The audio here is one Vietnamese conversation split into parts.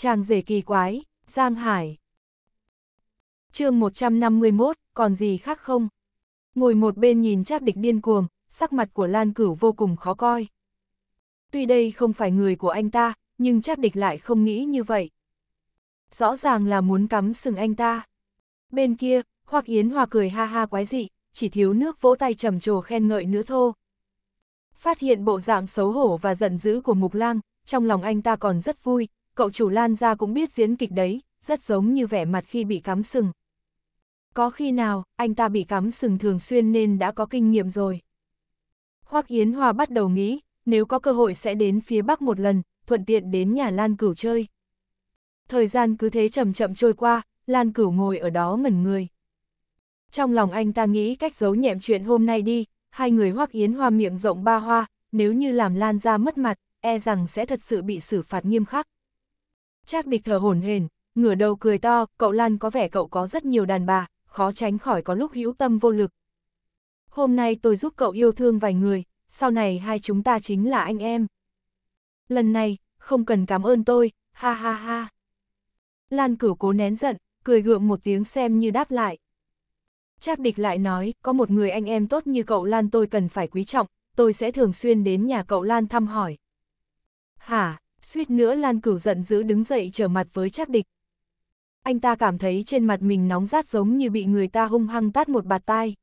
Chàng rể kỳ quái, Giang Hải. chương 151, còn gì khác không? Ngồi một bên nhìn Trác địch điên cuồng, sắc mặt của Lan Cửu vô cùng khó coi. Tuy đây không phải người của anh ta, nhưng Trác địch lại không nghĩ như vậy. Rõ ràng là muốn cắm sừng anh ta. Bên kia, Hoắc Yến Hòa cười ha ha quái dị, chỉ thiếu nước vỗ tay trầm trồ khen ngợi nữa thô. Phát hiện bộ dạng xấu hổ và giận dữ của Mục Lang, trong lòng anh ta còn rất vui, cậu chủ Lan ra cũng biết diễn kịch đấy, rất giống như vẻ mặt khi bị cắm sừng. Có khi nào, anh ta bị cắm sừng thường xuyên nên đã có kinh nghiệm rồi. Hoắc Yến Hoa bắt đầu nghĩ, nếu có cơ hội sẽ đến phía Bắc một lần, thuận tiện đến nhà Lan Cửu chơi. Thời gian cứ thế chậm chậm trôi qua, Lan Cửu ngồi ở đó ngẩn người. Trong lòng anh ta nghĩ cách giấu nhẹm chuyện hôm nay đi, hai người Hoắc Yến Hoa miệng rộng ba hoa, nếu như làm Lan ra mất mặt, e rằng sẽ thật sự bị xử phạt nghiêm khắc. Trác địch thở hổn hển, ngửa đầu cười to, cậu Lan có vẻ cậu có rất nhiều đàn bà, khó tránh khỏi có lúc hữu tâm vô lực. Hôm nay tôi giúp cậu yêu thương vài người, sau này hai chúng ta chính là anh em. Lần này, không cần cảm ơn tôi, ha ha ha. Lan cửu cố nén giận, cười gượng một tiếng xem như đáp lại. Trác địch lại nói, có một người anh em tốt như cậu Lan tôi cần phải quý trọng, tôi sẽ thường xuyên đến nhà cậu Lan thăm hỏi. Hả, suýt nữa Lan cửu giận dữ đứng dậy trở mặt với Trác địch. Anh ta cảm thấy trên mặt mình nóng rát giống như bị người ta hung hăng tát một bạt tai.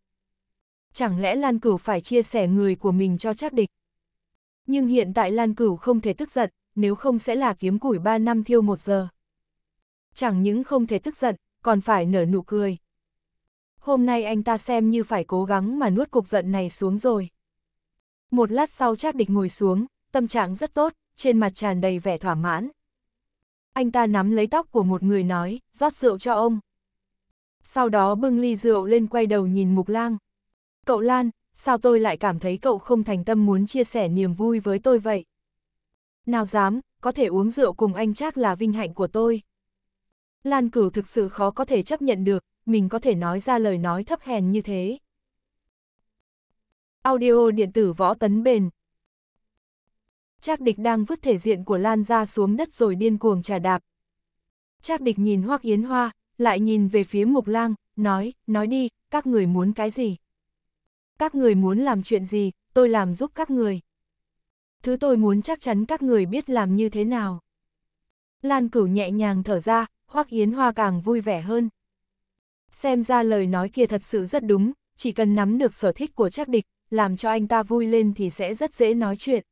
Chẳng lẽ Lan cửu phải chia sẻ người của mình cho Trác địch? Nhưng hiện tại Lan cửu không thể tức giận, nếu không sẽ là kiếm củi 3 năm thiêu một giờ. Chẳng những không thể tức giận, còn phải nở nụ cười hôm nay anh ta xem như phải cố gắng mà nuốt cục giận này xuống rồi. Một lát sau Trác Địch ngồi xuống, tâm trạng rất tốt, trên mặt tràn đầy vẻ thỏa mãn. Anh ta nắm lấy tóc của một người nói, rót rượu cho ông. Sau đó bưng ly rượu lên quay đầu nhìn Mục Lang. Cậu Lan, sao tôi lại cảm thấy cậu không thành tâm muốn chia sẻ niềm vui với tôi vậy? Nào dám, có thể uống rượu cùng anh chắc là vinh hạnh của tôi. Lan Cửu thực sự khó có thể chấp nhận được, mình có thể nói ra lời nói thấp hèn như thế. Audio điện tử võ tấn bền Trác địch đang vứt thể diện của Lan ra xuống đất rồi điên cuồng trà đạp. Trác địch nhìn Hoắc Yến Hoa, lại nhìn về phía Mục Lang, nói, nói đi, các người muốn cái gì? Các người muốn làm chuyện gì, tôi làm giúp các người. Thứ tôi muốn chắc chắn các người biết làm như thế nào. Lan cửu nhẹ nhàng thở ra, Hoắc Yến Hoa càng vui vẻ hơn xem ra lời nói kia thật sự rất đúng, chỉ cần nắm được sở thích của Trác địch, làm cho anh ta vui lên thì sẽ rất dễ nói chuyện.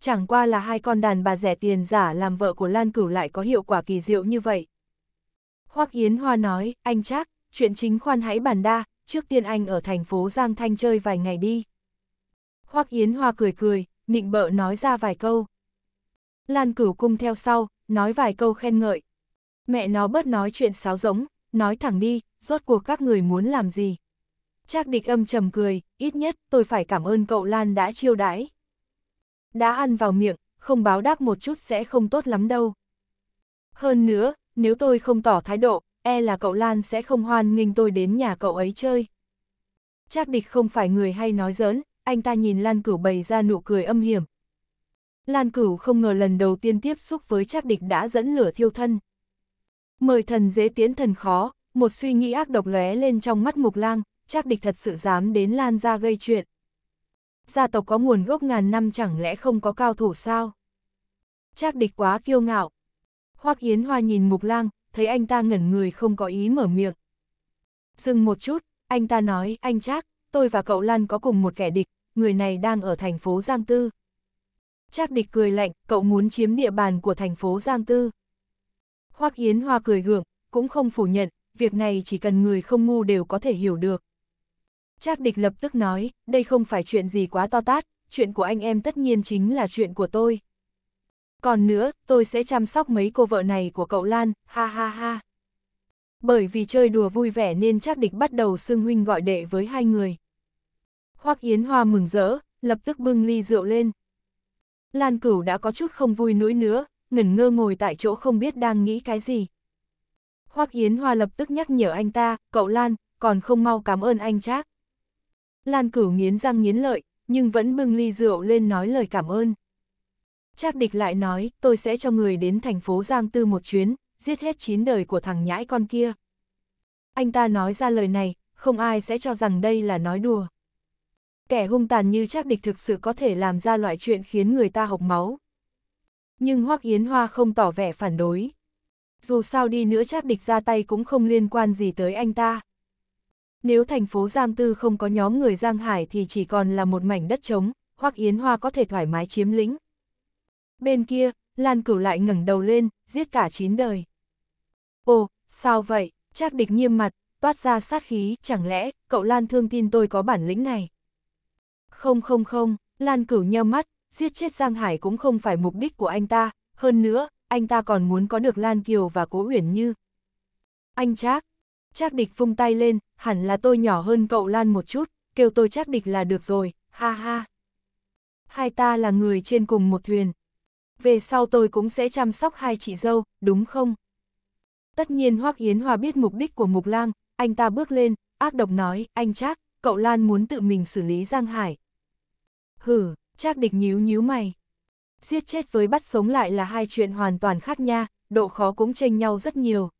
Chẳng qua là hai con đàn bà rẻ tiền giả làm vợ của Lan Cửu lại có hiệu quả kỳ diệu như vậy. Hoắc Yến Hoa nói, anh chắc, chuyện chính khoan hãy bàn đa, trước tiên anh ở thành phố Giang Thanh chơi vài ngày đi. Hoắc Yến Hoa cười cười, nịnh bợ nói ra vài câu. Lan Cửu cung theo sau, nói vài câu khen ngợi. Mẹ nó bớt nói chuyện sáo rỗng, nói thẳng đi, rốt cuộc các người muốn làm gì. Trác địch âm trầm cười, ít nhất tôi phải cảm ơn cậu Lan đã chiêu đãi. Đã ăn vào miệng, không báo đáp một chút sẽ không tốt lắm đâu. Hơn nữa, nếu tôi không tỏ thái độ, e là cậu Lan sẽ không hoan nghênh tôi đến nhà cậu ấy chơi. Trác địch không phải người hay nói giỡn, anh ta nhìn Lan Cửu bày ra nụ cười âm hiểm. Lan Cửu không ngờ lần đầu tiên tiếp xúc với Trác địch đã dẫn lửa thiêu thân. Mời thần dễ tiến thần khó, một suy nghĩ ác độc lóe lên trong mắt mục lang, chắc địch thật sự dám đến lan ra gây chuyện. Gia tộc có nguồn gốc ngàn năm chẳng lẽ không có cao thủ sao? Trác địch quá kiêu ngạo. Hoắc Yến Hoa nhìn mục lang, thấy anh ta ngẩn người không có ý mở miệng. Dừng một chút, anh ta nói, anh Trác, tôi và cậu Lan có cùng một kẻ địch, người này đang ở thành phố Giang Tư. Trác địch cười lạnh, cậu muốn chiếm địa bàn của thành phố Giang Tư. Hoắc Yến Hoa cười gượng, cũng không phủ nhận, việc này chỉ cần người không ngu đều có thể hiểu được. Trác địch lập tức nói, đây không phải chuyện gì quá to tát, chuyện của anh em tất nhiên chính là chuyện của tôi. Còn nữa, tôi sẽ chăm sóc mấy cô vợ này của cậu Lan, ha ha ha. Bởi vì chơi đùa vui vẻ nên Trác địch bắt đầu xưng huynh gọi đệ với hai người. Hoắc Yến Hoa mừng rỡ, lập tức bưng ly rượu lên. Lan Cửu đã có chút không vui nỗi nữa, ngẩn ngơ ngồi tại chỗ không biết đang nghĩ cái gì. Hoắc Yến Hoa lập tức nhắc nhở anh ta, cậu Lan, còn không mau cảm ơn anh Trác. Lan cửu nghiến răng nghiến lợi, nhưng vẫn bưng ly rượu lên nói lời cảm ơn. Trác địch lại nói, tôi sẽ cho người đến thành phố Giang Tư một chuyến, giết hết chín đời của thằng nhãi con kia. Anh ta nói ra lời này, không ai sẽ cho rằng đây là nói đùa. Kẻ hung tàn như Trác địch thực sự có thể làm ra loại chuyện khiến người ta hộc máu. Nhưng Hoắc Yến Hoa không tỏ vẻ phản đối. Dù sao đi nữa Trác địch ra tay cũng không liên quan gì tới anh ta. Nếu thành phố Giang Tư không có nhóm người Giang Hải thì chỉ còn là một mảnh đất trống, Hoắc Yến Hoa có thể thoải mái chiếm lĩnh. Bên kia, Lan Cửu lại ngẩng đầu lên, giết cả chín đời. Ồ, sao vậy? Trác địch nghiêm mặt, toát ra sát khí, chẳng lẽ, cậu Lan thương tin tôi có bản lĩnh này? Không không không, Lan Cửu nheo mắt, giết chết Giang Hải cũng không phải mục đích của anh ta, hơn nữa, anh ta còn muốn có được Lan Kiều và Cố Uyển Như. Anh Trác, Trác địch vung tay lên, hẳn là tôi nhỏ hơn cậu Lan một chút, kêu tôi Trác địch là được rồi, ha ha. Hai ta là người trên cùng một thuyền. Về sau tôi cũng sẽ chăm sóc hai chị dâu, đúng không? Tất nhiên Hoắc Yến Hòa biết mục đích của Mục Lang, anh ta bước lên, ác độc nói, anh Trác, cậu Lan muốn tự mình xử lý Giang Hải. Hử, Trác địch nhíu nhíu mày. Giết chết với bắt sống lại là hai chuyện hoàn toàn khác nha, độ khó cũng chênh nhau rất nhiều.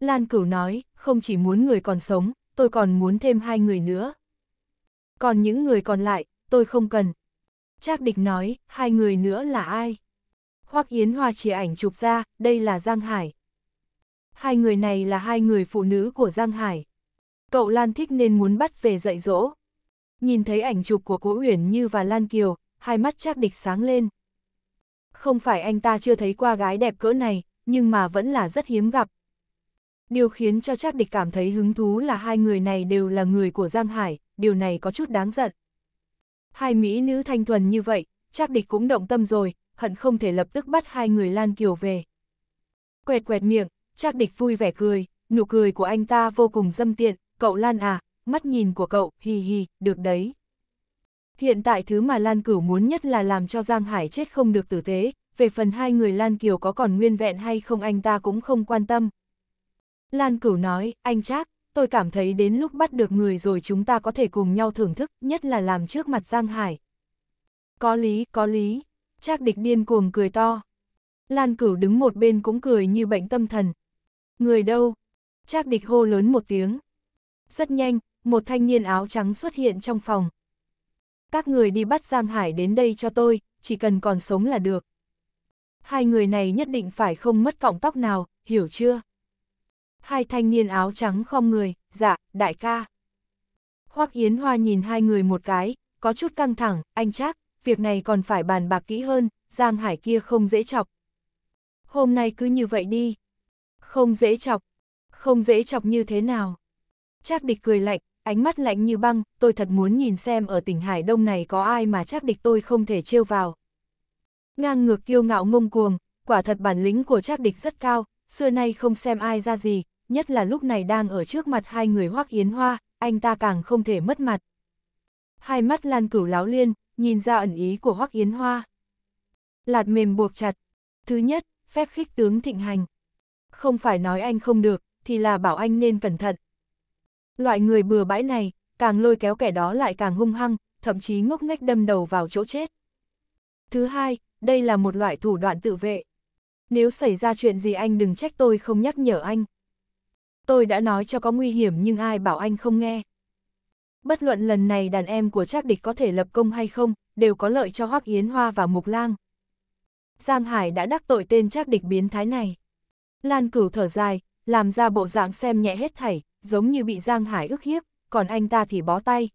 Lan Cửu nói, không chỉ muốn người còn sống, tôi còn muốn thêm hai người nữa. Còn những người còn lại, tôi không cần. Trác địch nói, hai người nữa là ai? Hoắc Yến Hoa chỉ ảnh chụp ra, đây là Giang Hải. Hai người này là hai người phụ nữ của Giang Hải. Cậu Lan thích nên muốn bắt về dạy dỗ. Nhìn thấy ảnh chụp của Cố Uyển Như và Lan Kiều, hai mắt Trác địch sáng lên. Không phải anh ta chưa thấy qua gái đẹp cỡ này, nhưng mà vẫn là rất hiếm gặp. Điều khiến cho Trác Địch cảm thấy hứng thú là hai người này đều là người của Giang Hải, điều này có chút đáng giận. Hai mỹ nữ thanh thuần như vậy, Trác Địch cũng động tâm rồi, hận không thể lập tức bắt hai người Lan Kiều về. Quẹt quẹt miệng, Trác Địch vui vẻ cười, nụ cười của anh ta vô cùng dâm tiện, cậu Lan à, mắt nhìn của cậu, hì hì, được đấy. Hiện tại thứ mà Lan Cửu muốn nhất là làm cho Giang Hải chết không được tử tế, về phần hai người Lan Kiều có còn nguyên vẹn hay không anh ta cũng không quan tâm. Lan Cửu nói, anh Trác, tôi cảm thấy đến lúc bắt được người rồi chúng ta có thể cùng nhau thưởng thức, nhất là làm trước mặt Giang Hải. Có lý, có lý. Trác địch điên cuồng cười to. Lan Cửu đứng một bên cũng cười như bệnh tâm thần. Người đâu? Trác địch hô lớn một tiếng. Rất nhanh, một thanh niên áo trắng xuất hiện trong phòng. Các người đi bắt Giang Hải đến đây cho tôi, chỉ cần còn sống là được. Hai người này nhất định phải không mất cọng tóc nào, hiểu chưa? Hai thanh niên áo trắng không người, dạ, đại ca. Hoắc Yến Hoa nhìn hai người một cái, có chút căng thẳng, anh chắc, việc này còn phải bàn bạc kỹ hơn, Giang Hải kia không dễ chọc. Hôm nay cứ như vậy đi. Không dễ chọc. Không dễ chọc như thế nào. Trác địch cười lạnh, ánh mắt lạnh như băng, tôi thật muốn nhìn xem ở tỉnh Hải Đông này có ai mà Trác địch tôi không thể trêu vào. Ngang ngược kiêu ngạo ngông cuồng, quả thật bản lĩnh của Trác địch rất cao, xưa nay không xem ai ra gì, nhất là lúc này đang ở trước mặt hai người Hoắc Yến Hoa, anh ta càng không thể mất mặt. Hai mắt Lan Cửu láo liên, nhìn ra ẩn ý của Hoắc Yến Hoa. Lạt mềm buộc chặt. Thứ nhất, phép khích tướng thịnh hành. Không phải nói anh không được, thì là bảo anh nên cẩn thận. Loại người bừa bãi này, càng lôi kéo kẻ đó lại càng hung hăng, thậm chí ngốc nghếch đâm đầu vào chỗ chết. Thứ hai, đây là một loại thủ đoạn tự vệ. Nếu xảy ra chuyện gì anh đừng trách tôi không nhắc nhở anh. Tôi đã nói cho có nguy hiểm nhưng ai bảo anh không nghe. Bất luận lần này đàn em của Trác Địch có thể lập công hay không, đều có lợi cho Hoắc Yến Hoa và Mục Lang. Giang Hải đã đắc tội tên Trác Địch biến thái này. Lan Cửu thở dài, làm ra bộ dạng xem nhẹ hết thảy, giống như bị Giang Hải ức hiếp, còn anh ta thì bó tay.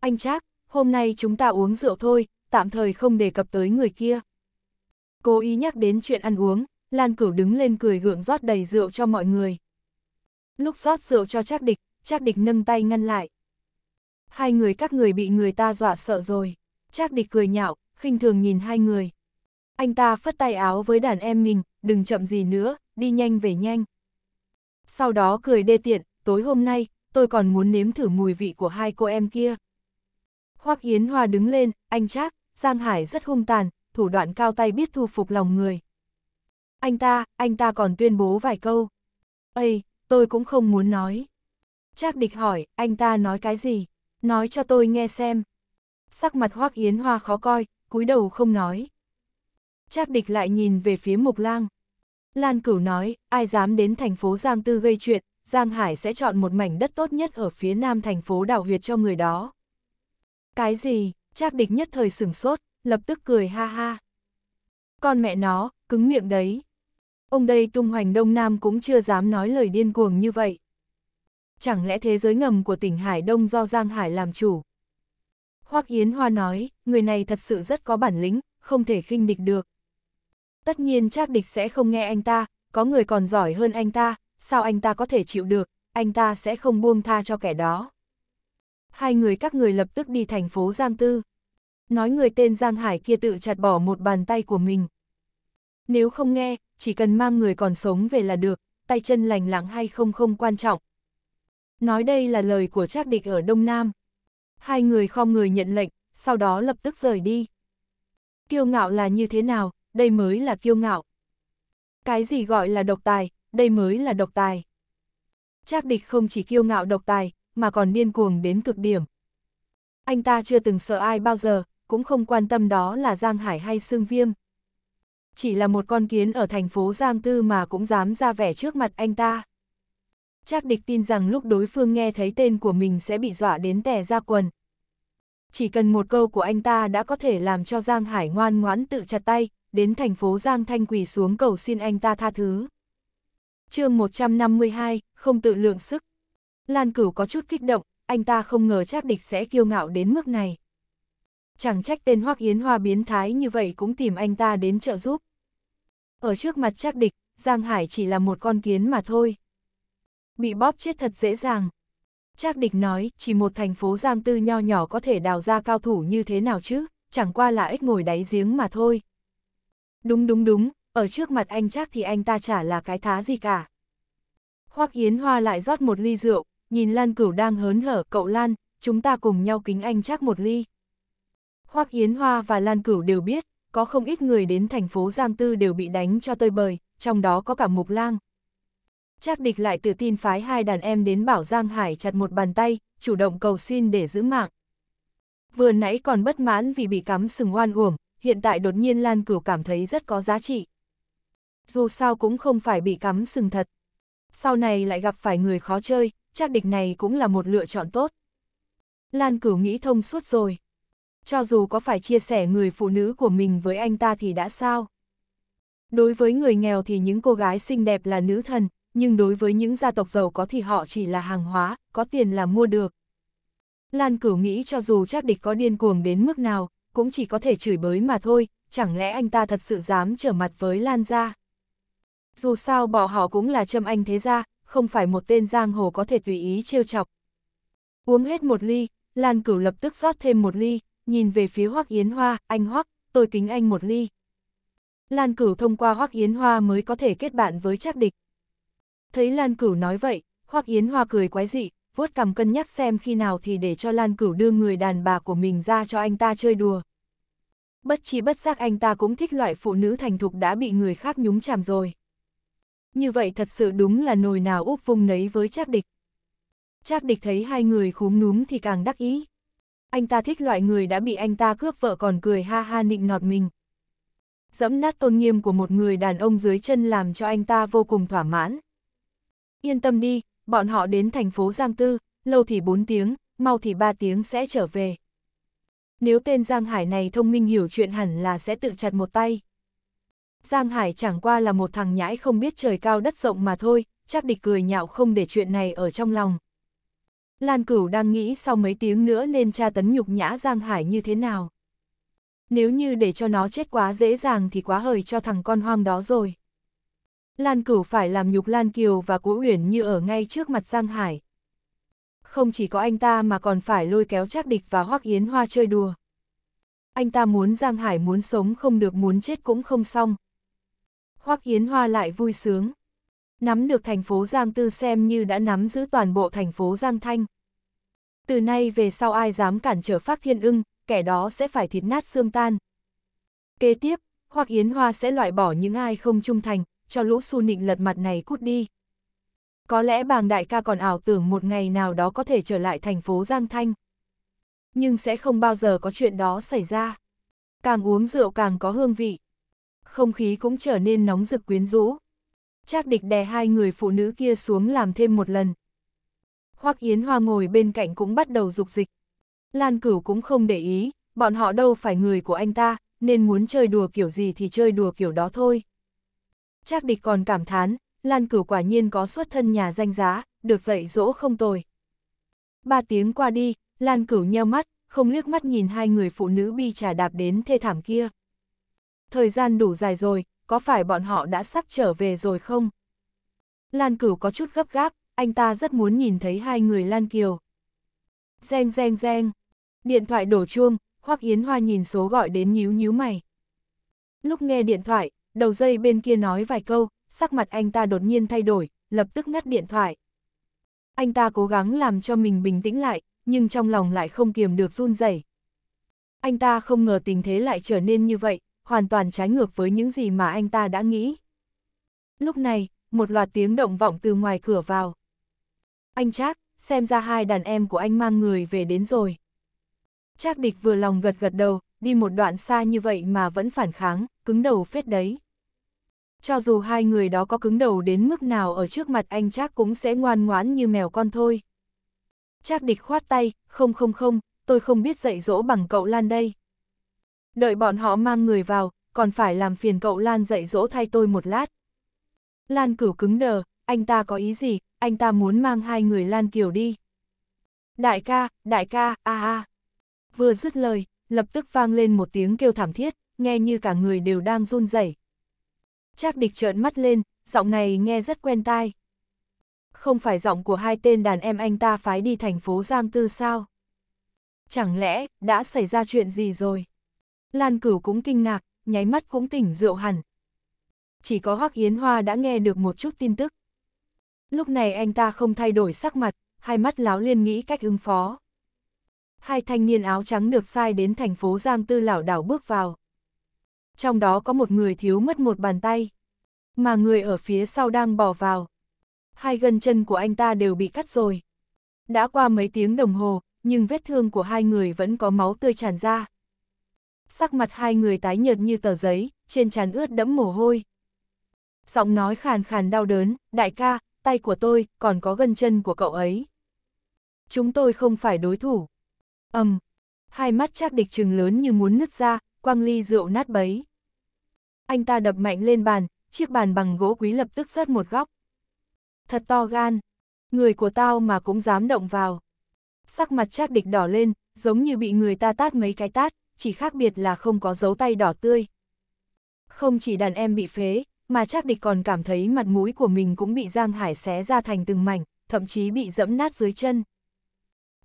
Anh Trác, hôm nay chúng ta uống rượu thôi, tạm thời không đề cập tới người kia. Cố ý nhắc đến chuyện ăn uống, Lan Cửu đứng lên cười gượng rót đầy rượu cho mọi người. Lúc rót rượu cho Trác Địch, Trác Địch nâng tay ngăn lại. Hai người các người bị người ta dọa sợ rồi. Trác Địch cười nhạo, khinh thường nhìn hai người. Anh ta phất tay áo với đàn em mình, đừng chậm gì nữa, đi nhanh về nhanh. Sau đó cười đê tiện, tối hôm nay, tôi còn muốn nếm thử mùi vị của hai cô em kia. Hoắc Yến Hoa đứng lên, anh Trác, Giang Hải rất hung tàn, thủ đoạn cao tay biết thu phục lòng người. Anh ta, anh ta còn tuyên bố vài câu. Ây, tôi cũng không muốn nói. Trác địch hỏi, anh ta nói cái gì? Nói cho tôi nghe xem. Sắc mặt Hoắc Yến Hoa khó coi, cúi đầu không nói. Trác địch lại nhìn về phía Mục Lang. Lan Cửu nói, ai dám đến thành phố Giang Tư gây chuyện, Giang Hải sẽ chọn một mảnh đất tốt nhất ở phía nam thành phố đảo huyệt cho người đó. Cái gì? Trác địch nhất thời sửng sốt, lập tức cười ha ha. Con mẹ nó, cứng miệng đấy. Ông đây tung hoành Đông Nam cũng chưa dám nói lời điên cuồng như vậy. Chẳng lẽ thế giới ngầm của tỉnh Hải Đông do Giang Hải làm chủ? Hoắc Yến Hoa nói, người này thật sự rất có bản lĩnh, không thể khinh địch được. Tất nhiên chắc địch sẽ không nghe anh ta, có người còn giỏi hơn anh ta, sao anh ta có thể chịu được, anh ta sẽ không buông tha cho kẻ đó. Hai người các người lập tức đi thành phố Giang Tư. Nói người tên Giang Hải kia tự chặt bỏ một bàn tay của mình. Nếu không nghe, chỉ cần mang người còn sống về là được, tay chân lành lặng hay không không quan trọng. Nói đây là lời của Trác địch ở Đông Nam. Hai người khom người nhận lệnh, sau đó lập tức rời đi. Kiêu ngạo là như thế nào, đây mới là kiêu ngạo. Cái gì gọi là độc tài, đây mới là độc tài. Trác địch không chỉ kiêu ngạo độc tài, mà còn điên cuồng đến cực điểm. Anh ta chưa từng sợ ai bao giờ, cũng không quan tâm đó là Giang Hải hay Sương Viêm. Chỉ là một con kiến ở thành phố Giang Tư mà cũng dám ra vẻ trước mặt anh ta. Trác địch tin rằng lúc đối phương nghe thấy tên của mình sẽ bị dọa đến tè ra quần. Chỉ cần một câu của anh ta đã có thể làm cho Giang Hải ngoan ngoãn tự chặt tay, đến thành phố Giang Thanh quỳ xuống cầu xin anh ta tha thứ. chương 152, không tự lượng sức. Lan Cửu có chút kích động, anh ta không ngờ Trác địch sẽ kiêu ngạo đến mức này. Chẳng trách tên Hoắc Yến Hoa biến thái như vậy cũng tìm anh ta đến trợ giúp. Ở trước mặt Trác địch, Giang Hải chỉ là một con kiến mà thôi. Bị bóp chết thật dễ dàng. Trác địch nói, chỉ một thành phố Giang Tư nho nhỏ có thể đào ra cao thủ như thế nào chứ, chẳng qua là ếch ngồi đáy giếng mà thôi. Đúng đúng đúng, ở trước mặt anh chắc thì anh ta chả là cái thá gì cả. Hoắc Yến Hoa lại rót một ly rượu, nhìn Lan Cửu đang hớn hở, cậu Lan, chúng ta cùng nhau kính anh chắc một ly. Hoắc Yến Hoa và Lan Cửu đều biết, có không ít người đến thành phố Giang Tư đều bị đánh cho tơi bời, trong đó có cả Mục Lang. Trác địch lại tự tin phái hai đàn em đến bảo Giang Hải chặt một bàn tay, chủ động cầu xin để giữ mạng. Vừa nãy còn bất mãn vì bị cắm sừng oan uổng, hiện tại đột nhiên Lan Cửu cảm thấy rất có giá trị. Dù sao cũng không phải bị cắm sừng thật. Sau này lại gặp phải người khó chơi, chắc địch này cũng là một lựa chọn tốt. Lan Cửu nghĩ thông suốt rồi. Cho dù có phải chia sẻ người phụ nữ của mình với anh ta thì đã sao? Đối với người nghèo thì những cô gái xinh đẹp là nữ thần, nhưng đối với những gia tộc giàu có thì họ chỉ là hàng hóa, có tiền là mua được. Lan Cửu nghĩ cho dù chắc địch có điên cuồng đến mức nào, cũng chỉ có thể chửi bới mà thôi, chẳng lẽ anh ta thật sự dám trở mặt với Lan gia? Dù sao bỏ họ cũng là châm anh thế gia, không phải một tên giang hồ có thể tùy ý trêu chọc. Uống hết một ly, Lan Cửu lập tức rót thêm một ly, nhìn về phía Hoắc Yến Hoa, anh Hoắc, tôi kính anh một ly. Lan Cửu thông qua Hoắc Yến Hoa mới có thể kết bạn với Trác Địch. Thấy Lan Cửu nói vậy, Hoắc Yến Hoa cười quái dị, vuốt cầm cân nhắc xem khi nào thì để cho Lan Cửu đưa người đàn bà của mình ra cho anh ta chơi đùa. Bất chi bất giác anh ta cũng thích loại phụ nữ thành thục đã bị người khác nhúng chàm rồi. Như vậy thật sự đúng là nồi nào úp vung nấy với Trác Địch. Trác Địch thấy hai người khúm núm thì càng đắc ý. Anh ta thích loại người đã bị anh ta cướp vợ còn cười ha ha nịnh nọt mình. Dẫm nát tôn nghiêm của một người đàn ông dưới chân làm cho anh ta vô cùng thỏa mãn. Yên tâm đi, bọn họ đến thành phố Giang Tư, lâu thì 4 tiếng, mau thì 3 tiếng sẽ trở về. Nếu tên Giang Hải này thông minh hiểu chuyện hẳn là sẽ tự chặt một tay. Giang Hải chẳng qua là một thằng nhãi không biết trời cao đất rộng mà thôi, chắc địch cười nhạo không để chuyện này ở trong lòng. Lan Cửu đang nghĩ sau mấy tiếng nữa nên tra tấn nhục nhã Giang Hải như thế nào. Nếu như để cho nó chết quá dễ dàng thì quá hời cho thằng con hoang đó rồi. Lan Cửu phải làm nhục Lan Kiều và Cố Uyển như ở ngay trước mặt Giang Hải. Không chỉ có anh ta mà còn phải lôi kéo Trác Địch và Hoắc Yến Hoa chơi đùa. Anh ta muốn Giang Hải muốn sống không được muốn chết cũng không xong. Hoắc Yến Hoa lại vui sướng. Nắm được thành phố Giang Tư xem như đã nắm giữ toàn bộ thành phố Giang Thanh. Từ nay về sau ai dám cản trở Phác Thiên ưng, kẻ đó sẽ phải thịt nát xương tan. Kế tiếp, Hoắc Yến Hoa sẽ loại bỏ những ai không trung thành, cho lũ su nịnh lật mặt này cút đi. Có lẽ bàng đại ca còn ảo tưởng một ngày nào đó có thể trở lại thành phố Giang Thanh. Nhưng sẽ không bao giờ có chuyện đó xảy ra. Càng uống rượu càng có hương vị. Không khí cũng trở nên nóng rực quyến rũ. Trác địch đè hai người phụ nữ kia xuống làm thêm một lần. Hoắc Yến Hoa ngồi bên cạnh cũng bắt đầu dục dịch. Lan Cửu cũng không để ý, bọn họ đâu phải người của anh ta, nên muốn chơi đùa kiểu gì thì chơi đùa kiểu đó thôi. Trác địch còn cảm thán, Lan Cửu quả nhiên có xuất thân nhà danh giá, được dạy dỗ không tồi. Ba tiếng qua đi, Lan Cửu nheo mắt, không liếc mắt nhìn hai người phụ nữ bi trà đạp đến thê thảm kia. Thời gian đủ dài rồi, có phải bọn họ đã sắp trở về rồi không? Lan Cửu có chút gấp gáp, anh ta rất muốn nhìn thấy hai người Lan Kiều. Reng reng reng, điện thoại đổ chuông, Hoắc Yến Hoa nhìn số gọi đến nhíu nhíu mày. Lúc nghe điện thoại, đầu dây bên kia nói vài câu, sắc mặt anh ta đột nhiên thay đổi, lập tức ngắt điện thoại. Anh ta cố gắng làm cho mình bình tĩnh lại, nhưng trong lòng lại không kiềm được run rẩy. Anh ta không ngờ tình thế lại trở nên như vậy, hoàn toàn trái ngược với những gì mà anh ta đã nghĩ. Lúc này, một loạt tiếng động vọng từ ngoài cửa vào. Anh Trác, xem ra hai đàn em của anh mang người về đến rồi. Trác địch vừa lòng gật gật đầu, đi một đoạn xa như vậy mà vẫn phản kháng, cứng đầu phết đấy. Cho dù hai người đó có cứng đầu đến mức nào ở trước mặt anh Trác cũng sẽ ngoan ngoãn như mèo con thôi. Trác địch khoát tay, không không không, tôi không biết dạy dỗ bằng cậu Lan đây. Đợi bọn họ mang người vào, còn phải làm phiền cậu Lan dạy dỗ thay tôi một lát. Lan cửu cứng đờ, anh ta có ý gì, anh ta muốn mang hai người Lan Kiều đi. Đại ca, đại ca, a a. Vừa dứt lời, lập tức vang lên một tiếng kêu thảm thiết, nghe như cả người đều đang run rẩy. Trác địch trợn mắt lên, giọng này nghe rất quen tai. Không phải giọng của hai tên đàn em anh ta phái đi thành phố Giang Tư sao? Chẳng lẽ, đã xảy ra chuyện gì rồi? Lan Cửu cũng kinh ngạc, nháy mắt cũng tỉnh rượu hẳn. Chỉ có Hoắc Yến Hoa đã nghe được một chút tin tức. Lúc này anh ta không thay đổi sắc mặt, hai mắt láo liên nghĩ cách ứng phó. Hai thanh niên áo trắng được sai đến thành phố Giang Tư lảo đảo bước vào. Trong đó có một người thiếu mất một bàn tay, mà người ở phía sau đang bỏ vào. Hai gân chân của anh ta đều bị cắt rồi. Đã qua mấy tiếng đồng hồ, nhưng vết thương của hai người vẫn có máu tươi tràn ra. Sắc mặt hai người tái nhợt như tờ giấy, trên trán ướt đẫm mồ hôi. Giọng nói khàn khàn đau đớn, đại ca, tay của tôi, còn có gân chân của cậu ấy. Chúng tôi không phải đối thủ. ầm, um, hai mắt chắc địch trừng lớn như muốn nứt ra, quang ly rượu nát bấy. Anh ta đập mạnh lên bàn, chiếc bàn bằng gỗ quý lập tức rớt một góc. Thật to gan, người của tao mà cũng dám động vào. Sắc mặt chắc địch đỏ lên, giống như bị người ta tát mấy cái tát, chỉ khác biệt là không có dấu tay đỏ tươi. Không chỉ đàn em bị phế, mà chắc địch còn cảm thấy mặt mũi của mình cũng bị Giang Hải xé ra thành từng mảnh, thậm chí bị dẫm nát dưới chân.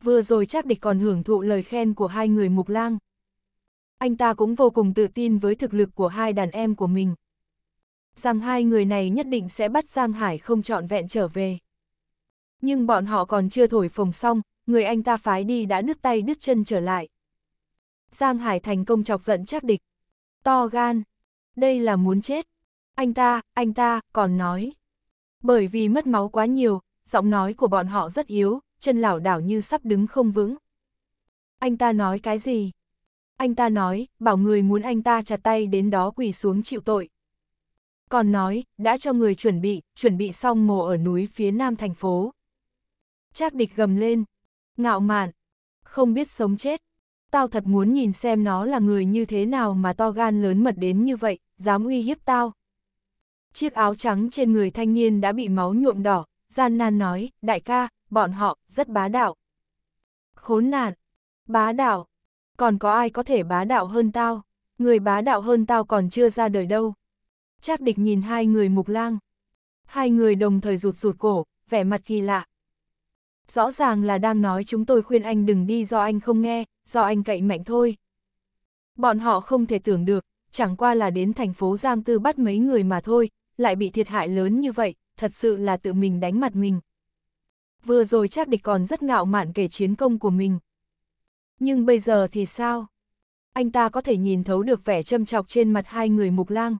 Vừa rồi chắc địch còn hưởng thụ lời khen của hai người mục lang. Anh ta cũng vô cùng tự tin với thực lực của hai đàn em của mình. Rằng hai người này nhất định sẽ bắt Giang Hải không trọn vẹn trở về. Nhưng bọn họ còn chưa thổi phồng xong, người anh ta phái đi đã đứt tay đứt chân trở lại. Giang Hải thành công chọc giận chắc địch. To gan. Đây là muốn chết. Anh ta, anh ta, còn nói. Bởi vì mất máu quá nhiều, giọng nói của bọn họ rất yếu, chân lảo đảo như sắp đứng không vững. Anh ta nói cái gì? Anh ta nói, bảo người muốn anh ta chặt tay đến đó quỳ xuống chịu tội. Còn nói, đã cho người chuẩn bị, chuẩn bị xong mồ ở núi phía nam thành phố. Trác địch gầm lên, ngạo mạn, không biết sống chết. Tao thật muốn nhìn xem nó là người như thế nào mà to gan lớn mật đến như vậy, dám uy hiếp tao. Chiếc áo trắng trên người thanh niên đã bị máu nhuộm đỏ, gian nan nói, đại ca, bọn họ, rất bá đạo. Khốn nạn, bá đạo, còn có ai có thể bá đạo hơn tao, người bá đạo hơn tao còn chưa ra đời đâu. Trác địch nhìn hai người mục lang. Hai người đồng thời rụt rụt cổ, vẻ mặt kỳ lạ. Rõ ràng là đang nói chúng tôi khuyên anh đừng đi do anh không nghe, do anh cậy mạnh thôi. Bọn họ không thể tưởng được, chẳng qua là đến thành phố Giang Tư bắt mấy người mà thôi, lại bị thiệt hại lớn như vậy, thật sự là tự mình đánh mặt mình. Vừa rồi chắc địch còn rất ngạo mạn kể chiến công của mình. Nhưng bây giờ thì sao? Anh ta có thể nhìn thấu được vẻ châm chọc trên mặt hai người mục lang.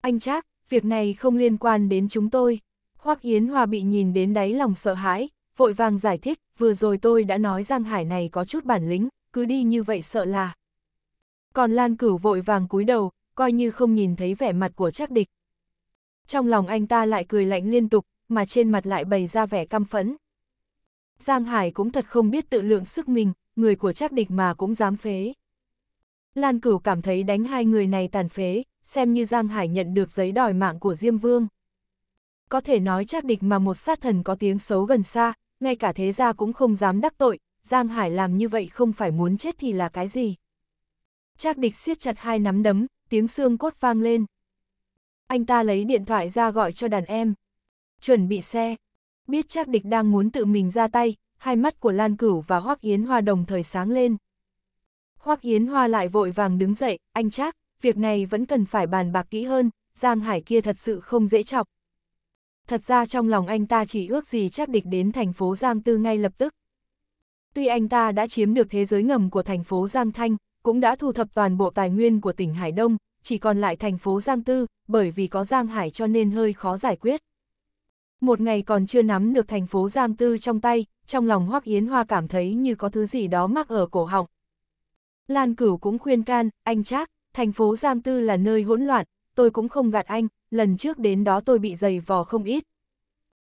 Anh chắc, việc này không liên quan đến chúng tôi. Hoắc Yến Hòa bị nhìn đến đáy lòng sợ hãi, vội vàng giải thích, vừa rồi tôi đã nói Giang Hải này có chút bản lĩnh, cứ đi như vậy sợ là. Còn Lan Cửu vội vàng cúi đầu, coi như không nhìn thấy vẻ mặt của Trác Địch. Trong lòng anh ta lại cười lạnh liên tục, mà trên mặt lại bày ra vẻ căm phẫn. Giang Hải cũng thật không biết tự lượng sức mình, người của Trác Địch mà cũng dám phế. Lan Cửu cảm thấy đánh hai người này tàn phế, xem như Giang Hải nhận được giấy đòi mạng của Diêm Vương. Có thể nói Trác Địch mà một sát thần có tiếng xấu gần xa, ngay cả thế gia cũng không dám đắc tội, Giang Hải làm như vậy không phải muốn chết thì là cái gì. Trác Địch siết chặt hai nắm đấm, tiếng xương cốt vang lên. Anh ta lấy điện thoại ra gọi cho đàn em. Chuẩn bị xe. Biết Trác Địch đang muốn tự mình ra tay, hai mắt của Lan Cửu và Hoắc Yến Hoa đồng thời sáng lên. Hoắc Yến Hoa lại vội vàng đứng dậy, anh Trác, việc này vẫn cần phải bàn bạc kỹ hơn, Giang Hải kia thật sự không dễ chọc. Thật ra trong lòng anh ta chỉ ước gì chắc Địch đến thành phố Giang Tư ngay lập tức. Tuy anh ta đã chiếm được thế giới ngầm của thành phố Giang Thanh, cũng đã thu thập toàn bộ tài nguyên của tỉnh Hải Đông, chỉ còn lại thành phố Giang Tư, bởi vì có Giang Hải cho nên hơi khó giải quyết. Một ngày còn chưa nắm được thành phố Giang Tư trong tay, trong lòng Hoắc Yến Hoa cảm thấy như có thứ gì đó mắc ở cổ họng. Lan Cửu cũng khuyên can, anh chắc thành phố Giang Tư là nơi hỗn loạn, tôi cũng không gạt anh, lần trước đến đó tôi bị dày vò không ít.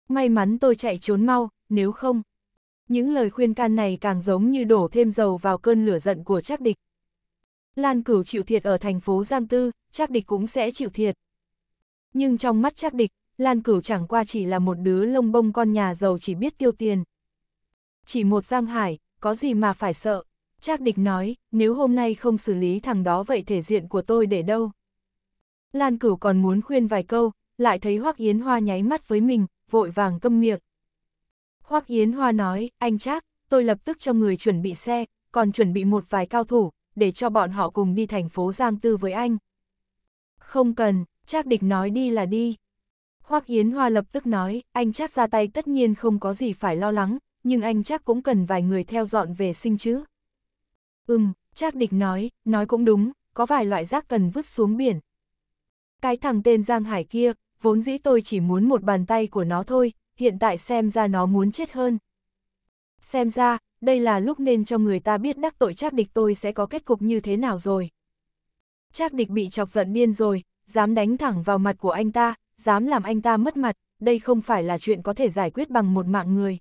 May mắn tôi chạy trốn mau, nếu không. Những lời khuyên can này càng giống như đổ thêm dầu vào cơn lửa giận của Trác Địch. Lan Cửu chịu thiệt ở thành phố Giang Tư, Trác Địch cũng sẽ chịu thiệt. Nhưng trong mắt Trác Địch, Lan Cửu chẳng qua chỉ là một đứa lông bông con nhà giàu chỉ biết tiêu tiền. Chỉ một Giang Hải, có gì mà phải sợ. Trác Địch nói, nếu hôm nay không xử lý thằng đó vậy thể diện của tôi để đâu. Lan Cửu còn muốn khuyên vài câu, lại thấy Hoắc Yến Hoa nháy mắt với mình, vội vàng câm miệng. Hoắc Yến Hoa nói, anh Trác, tôi lập tức cho người chuẩn bị xe, còn chuẩn bị một vài cao thủ, để cho bọn họ cùng đi thành phố Giang Tư với anh. Không cần, Trác Địch nói đi là đi. Hoắc Yến Hoa lập tức nói, anh Trác ra tay tất nhiên không có gì phải lo lắng, nhưng anh Trác cũng cần vài người theo dọn về sinh chứ. Ừm, Trác Địch nói, nói cũng đúng, có vài loại rác cần vứt xuống biển. Cái thằng tên Giang Hải kia, vốn dĩ tôi chỉ muốn một bàn tay của nó thôi, hiện tại xem ra nó muốn chết hơn. Xem ra, đây là lúc nên cho người ta biết đắc tội Trác Địch tôi sẽ có kết cục như thế nào rồi. Trác Địch bị chọc giận điên rồi, dám đánh thẳng vào mặt của anh ta, dám làm anh ta mất mặt, đây không phải là chuyện có thể giải quyết bằng một mạng người.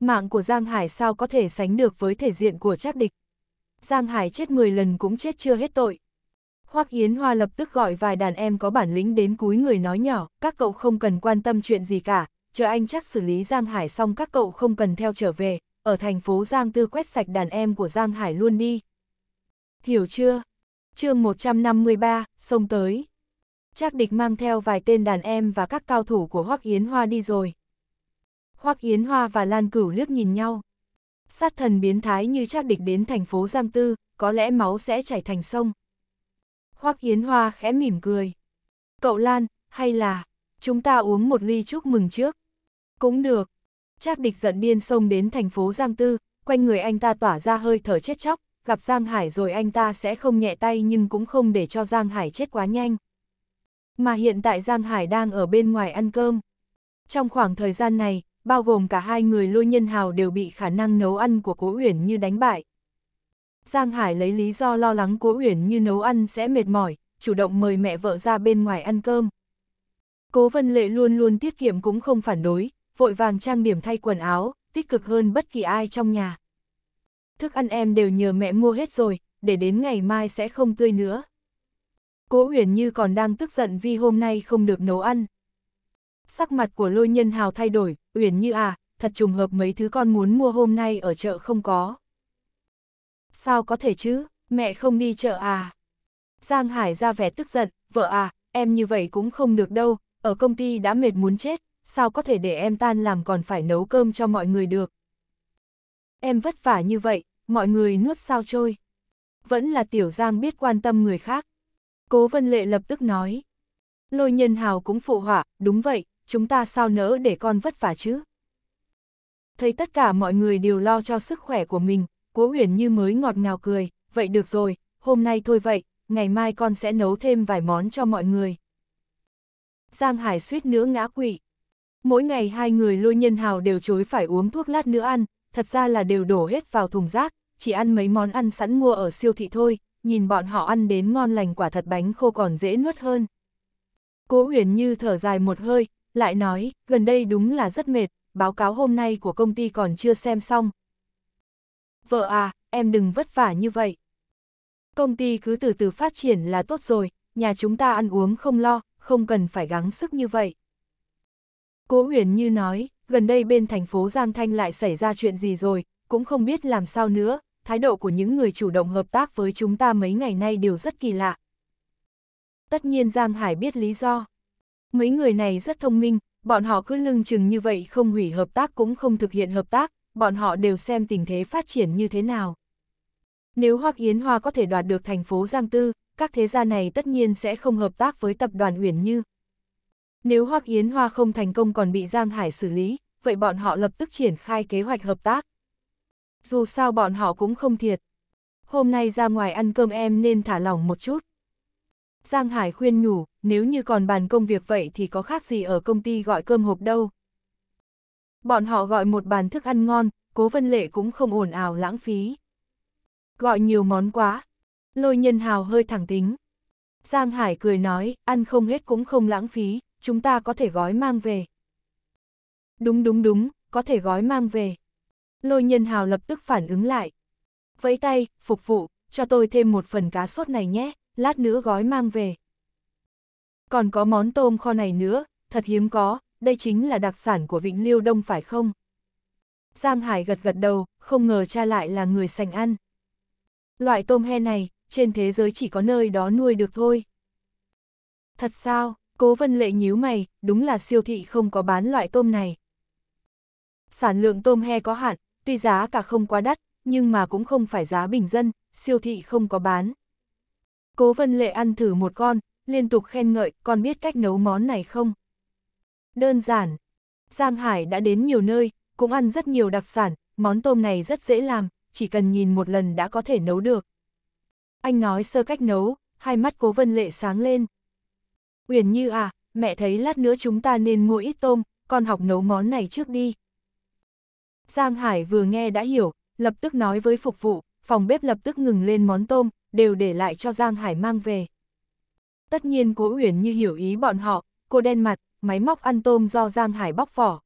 Mạng của Giang Hải sao có thể sánh được với thể diện của Trác Địch. Giang Hải chết 10 lần cũng chết chưa hết tội. Hoắc Yến Hoa lập tức gọi vài đàn em có bản lĩnh đến cúi người nói nhỏ, các cậu không cần quan tâm chuyện gì cả, chờ anh chắc xử lý Giang Hải xong các cậu không cần theo trở về, ở thành phố Giang Tư quét sạch đàn em của Giang Hải luôn đi. Hiểu chưa? chương 153, sông tới. Trác địch mang theo vài tên đàn em và các cao thủ của Hoắc Yến Hoa đi rồi. Hoắc Yến Hoa và Lan Cửu liếc nhìn nhau. Sát thần biến thái như Trác địch đến thành phố Giang Tư, có lẽ máu sẽ chảy thành sông. Hoắc Yến Hoa khẽ mỉm cười. Cậu Lan, hay là, chúng ta uống một ly chúc mừng trước. Cũng được. Trác địch giận điên xông đến thành phố Giang Tư, quanh người anh ta tỏa ra hơi thở chết chóc, gặp Giang Hải rồi anh ta sẽ không nhẹ tay nhưng cũng không để cho Giang Hải chết quá nhanh. Mà hiện tại Giang Hải đang ở bên ngoài ăn cơm. Trong khoảng thời gian này, bao gồm cả hai người lôi nhân hào đều bị khả năng nấu ăn của Cố Uyển Như đánh bại. Giang Hải lấy lý do lo lắng Cố Uyển Như nấu ăn sẽ mệt mỏi, chủ động mời mẹ vợ ra bên ngoài ăn cơm. Cố Vân Lệ luôn luôn tiết kiệm cũng không phản đối, vội vàng trang điểm thay quần áo, tích cực hơn bất kỳ ai trong nhà. Thức ăn em đều nhờ mẹ mua hết rồi, để đến ngày mai sẽ không tươi nữa. Cố Uyển Như còn đang tức giận vì hôm nay không được nấu ăn. Sắc mặt của lôi nhân hào thay đổi, Uyển Như à, thật trùng hợp mấy thứ con muốn mua hôm nay ở chợ không có. Sao có thể chứ, mẹ không đi chợ à? Giang Hải ra vẻ tức giận, vợ à, em như vậy cũng không được đâu, ở công ty đã mệt muốn chết, sao có thể để em tan làm còn phải nấu cơm cho mọi người được. Em vất vả như vậy, mọi người nuốt sao trôi. Vẫn là Tiểu Giang biết quan tâm người khác. Cố Vân Lệ lập tức nói. Lôi nhân hào cũng phụ họa, đúng vậy, chúng ta sao nỡ để con vất vả chứ. Thấy tất cả mọi người đều lo cho sức khỏe của mình, Cố huyền như mới ngọt ngào cười, vậy được rồi, hôm nay thôi vậy, ngày mai con sẽ nấu thêm vài món cho mọi người. Giang Hải suýt nữa ngã quỵ. Mỗi ngày hai người lôi nhân hào đều chối phải uống thuốc lát nữa ăn, thật ra là đều đổ hết vào thùng rác, chỉ ăn mấy món ăn sẵn mua ở siêu thị thôi, nhìn bọn họ ăn đến ngon lành quả thật bánh khô còn dễ nuốt hơn. Cố huyền như thở dài một hơi, lại nói, gần đây đúng là rất mệt, báo cáo hôm nay của công ty còn chưa xem xong. Vợ à, em đừng vất vả như vậy. Công ty cứ từ từ phát triển là tốt rồi, nhà chúng ta ăn uống không lo, không cần phải gắng sức như vậy. Cố huyền như nói, gần đây bên thành phố Giang Thanh lại xảy ra chuyện gì rồi, cũng không biết làm sao nữa, thái độ của những người chủ động hợp tác với chúng ta mấy ngày nay đều rất kỳ lạ. Tất nhiên Giang Hải biết lý do. Mấy người này rất thông minh, bọn họ cứ lưng chừng như vậy không hủy hợp tác cũng không thực hiện hợp tác, bọn họ đều xem tình thế phát triển như thế nào. Nếu Hoắc Yến Hoa có thể đoạt được thành phố Giang Tư, các thế gia này tất nhiên sẽ không hợp tác với tập đoàn Uyển Như. Nếu Hoắc Yến Hoa không thành công còn bị Giang Hải xử lý, vậy bọn họ lập tức triển khai kế hoạch hợp tác. Dù sao bọn họ cũng không thiệt. Hôm nay ra ngoài ăn cơm em nên thả lỏng một chút. Giang Hải khuyên nhủ, nếu như còn bàn công việc vậy thì có khác gì ở công ty gọi cơm hộp đâu. Bọn họ gọi một bàn thức ăn ngon, cố vân lệ cũng không ồn ào lãng phí. Gọi nhiều món quá. Lôi nhân hào hơi thẳng tính. Giang Hải cười nói, ăn không hết cũng không lãng phí, chúng ta có thể gói mang về. Đúng đúng đúng, có thể gói mang về. Lôi nhân hào lập tức phản ứng lại. Vẫy tay, phục vụ, cho tôi thêm một phần cá sốt này nhé, lát nữa gói mang về. Còn có món tôm kho này nữa, thật hiếm có, đây chính là đặc sản của vịnh Liêu Đông phải không? Giang Hải gật gật đầu, không ngờ cha lại là người sành ăn. Loại tôm he này, trên thế giới chỉ có nơi đó nuôi được thôi. Thật sao, cố vân lệ nhíu mày, đúng là siêu thị không có bán loại tôm này. Sản lượng tôm he có hạn, tuy giá cả không quá đắt, nhưng mà cũng không phải giá bình dân, siêu thị không có bán. Cố vân lệ ăn thử một con, liên tục khen ngợi, con biết cách nấu món này không? Đơn giản. Giang Hải đã đến nhiều nơi, cũng ăn rất nhiều đặc sản, món tôm này rất dễ làm, chỉ cần nhìn một lần đã có thể nấu được. Anh nói sơ cách nấu, hai mắt cố vân lệ sáng lên. Uyển Như à, mẹ thấy lát nữa chúng ta nên mua ít tôm, con học nấu món này trước đi. Giang Hải vừa nghe đã hiểu, lập tức nói với phục vụ, phòng bếp lập tức ngừng lên món tôm, đều để lại cho Giang Hải mang về. Tất nhiên cố Uyển Như hiểu ý bọn họ, cô đen mặt, máy móc ăn tôm do Giang Hải bóc vỏ.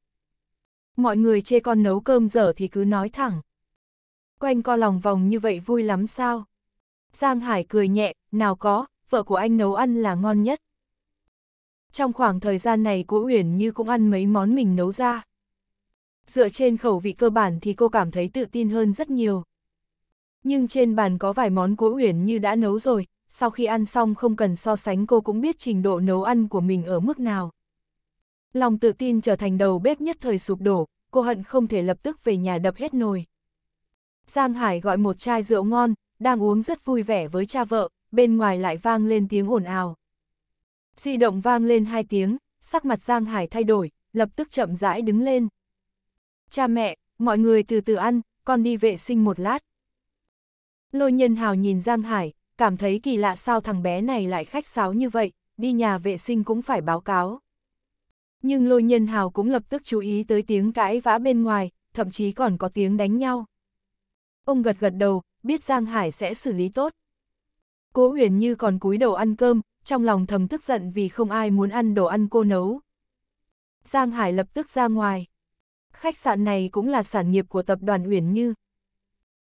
Mọi người chê con nấu cơm dở thì cứ nói thẳng. Quanh co lòng vòng như vậy vui lắm sao? Giang Hải cười nhẹ, nào có, vợ của anh nấu ăn là ngon nhất. Trong khoảng thời gian này cô Uyển Như cũng ăn mấy món mình nấu ra. Dựa trên khẩu vị cơ bản thì cô cảm thấy tự tin hơn rất nhiều. Nhưng trên bàn có vài món Cố Uyển Như đã nấu rồi, sau khi ăn xong không cần so sánh cô cũng biết trình độ nấu ăn của mình ở mức nào. Lòng tự tin trở thành đầu bếp nhất thời sụp đổ, cô hận không thể lập tức về nhà đập hết nồi. Giang Hải gọi một chai rượu ngon, đang uống rất vui vẻ với cha vợ, bên ngoài lại vang lên tiếng ồn ào. Di động vang lên hai tiếng, sắc mặt Giang Hải thay đổi, lập tức chậm rãi đứng lên. Cha mẹ, mọi người từ từ ăn, con đi vệ sinh một lát. Lôi nhân hào nhìn Giang Hải, cảm thấy kỳ lạ sao thằng bé này lại khách sáo như vậy, đi nhà vệ sinh cũng phải báo cáo. Nhưng lôi nhân hào cũng lập tức chú ý tới tiếng cãi vã bên ngoài, thậm chí còn có tiếng đánh nhau. Ông gật gật đầu, biết Giang Hải sẽ xử lý tốt. Cố huyền như còn cúi đầu ăn cơm, trong lòng thầm tức giận vì không ai muốn ăn đồ ăn cô nấu. Giang Hải lập tức ra ngoài. Khách sạn này cũng là sản nghiệp của tập đoàn Uyển Như.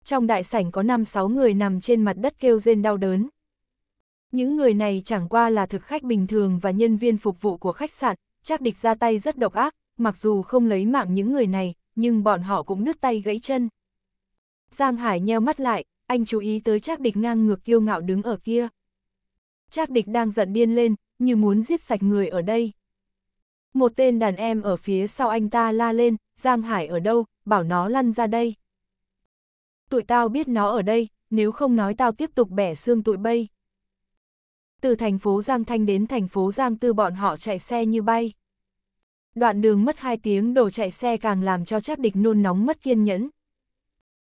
Trong đại sảnh có 5-6 người nằm trên mặt đất kêu rên đau đớn. Những người này chẳng qua là thực khách bình thường và nhân viên phục vụ của khách sạn, chắc địch ra tay rất độc ác, mặc dù không lấy mạng những người này, nhưng bọn họ cũng đứt tay gãy chân. Giang Hải nheo mắt lại, anh chú ý tới Trác Địch ngang ngược kiêu ngạo đứng ở kia. Trác Địch đang giận điên lên, như muốn giết sạch người ở đây. Một tên đàn em ở phía sau anh ta la lên, Giang Hải ở đâu, bảo nó lăn ra đây. Tụi tao biết nó ở đây, nếu không nói tao tiếp tục bẻ xương tụi bay. Từ thành phố Giang Thanh đến thành phố Giang Tư bọn họ chạy xe như bay. Đoạn đường mất 2 tiếng đổ chạy xe càng làm cho Trác Địch nôn nóng mất kiên nhẫn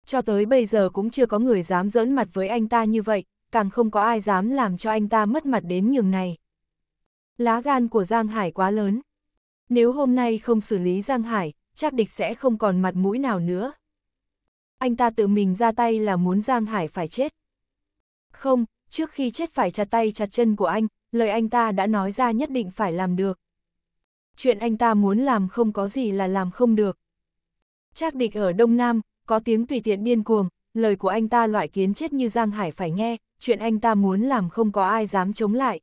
cho tới bây giờ cũng chưa có người dám giỡn mặt với anh ta như vậy, càng không có ai dám làm cho anh ta mất mặt đến nhường này. Lá gan của Giang Hải quá lớn. Nếu hôm nay không xử lý Giang Hải, chắc địch sẽ không còn mặt mũi nào nữa. Anh ta tự mình ra tay là muốn Giang Hải phải chết. Không, trước khi chết phải chặt tay chặt chân của anh, lời anh ta đã nói ra nhất định phải làm được. Chuyện anh ta muốn làm không có gì là làm không được. Trác địch ở Đông Nam, có tiếng tùy tiện điên cuồng, lời của anh ta loại kiến chết như Giang Hải phải nghe, chuyện anh ta muốn làm không có ai dám chống lại.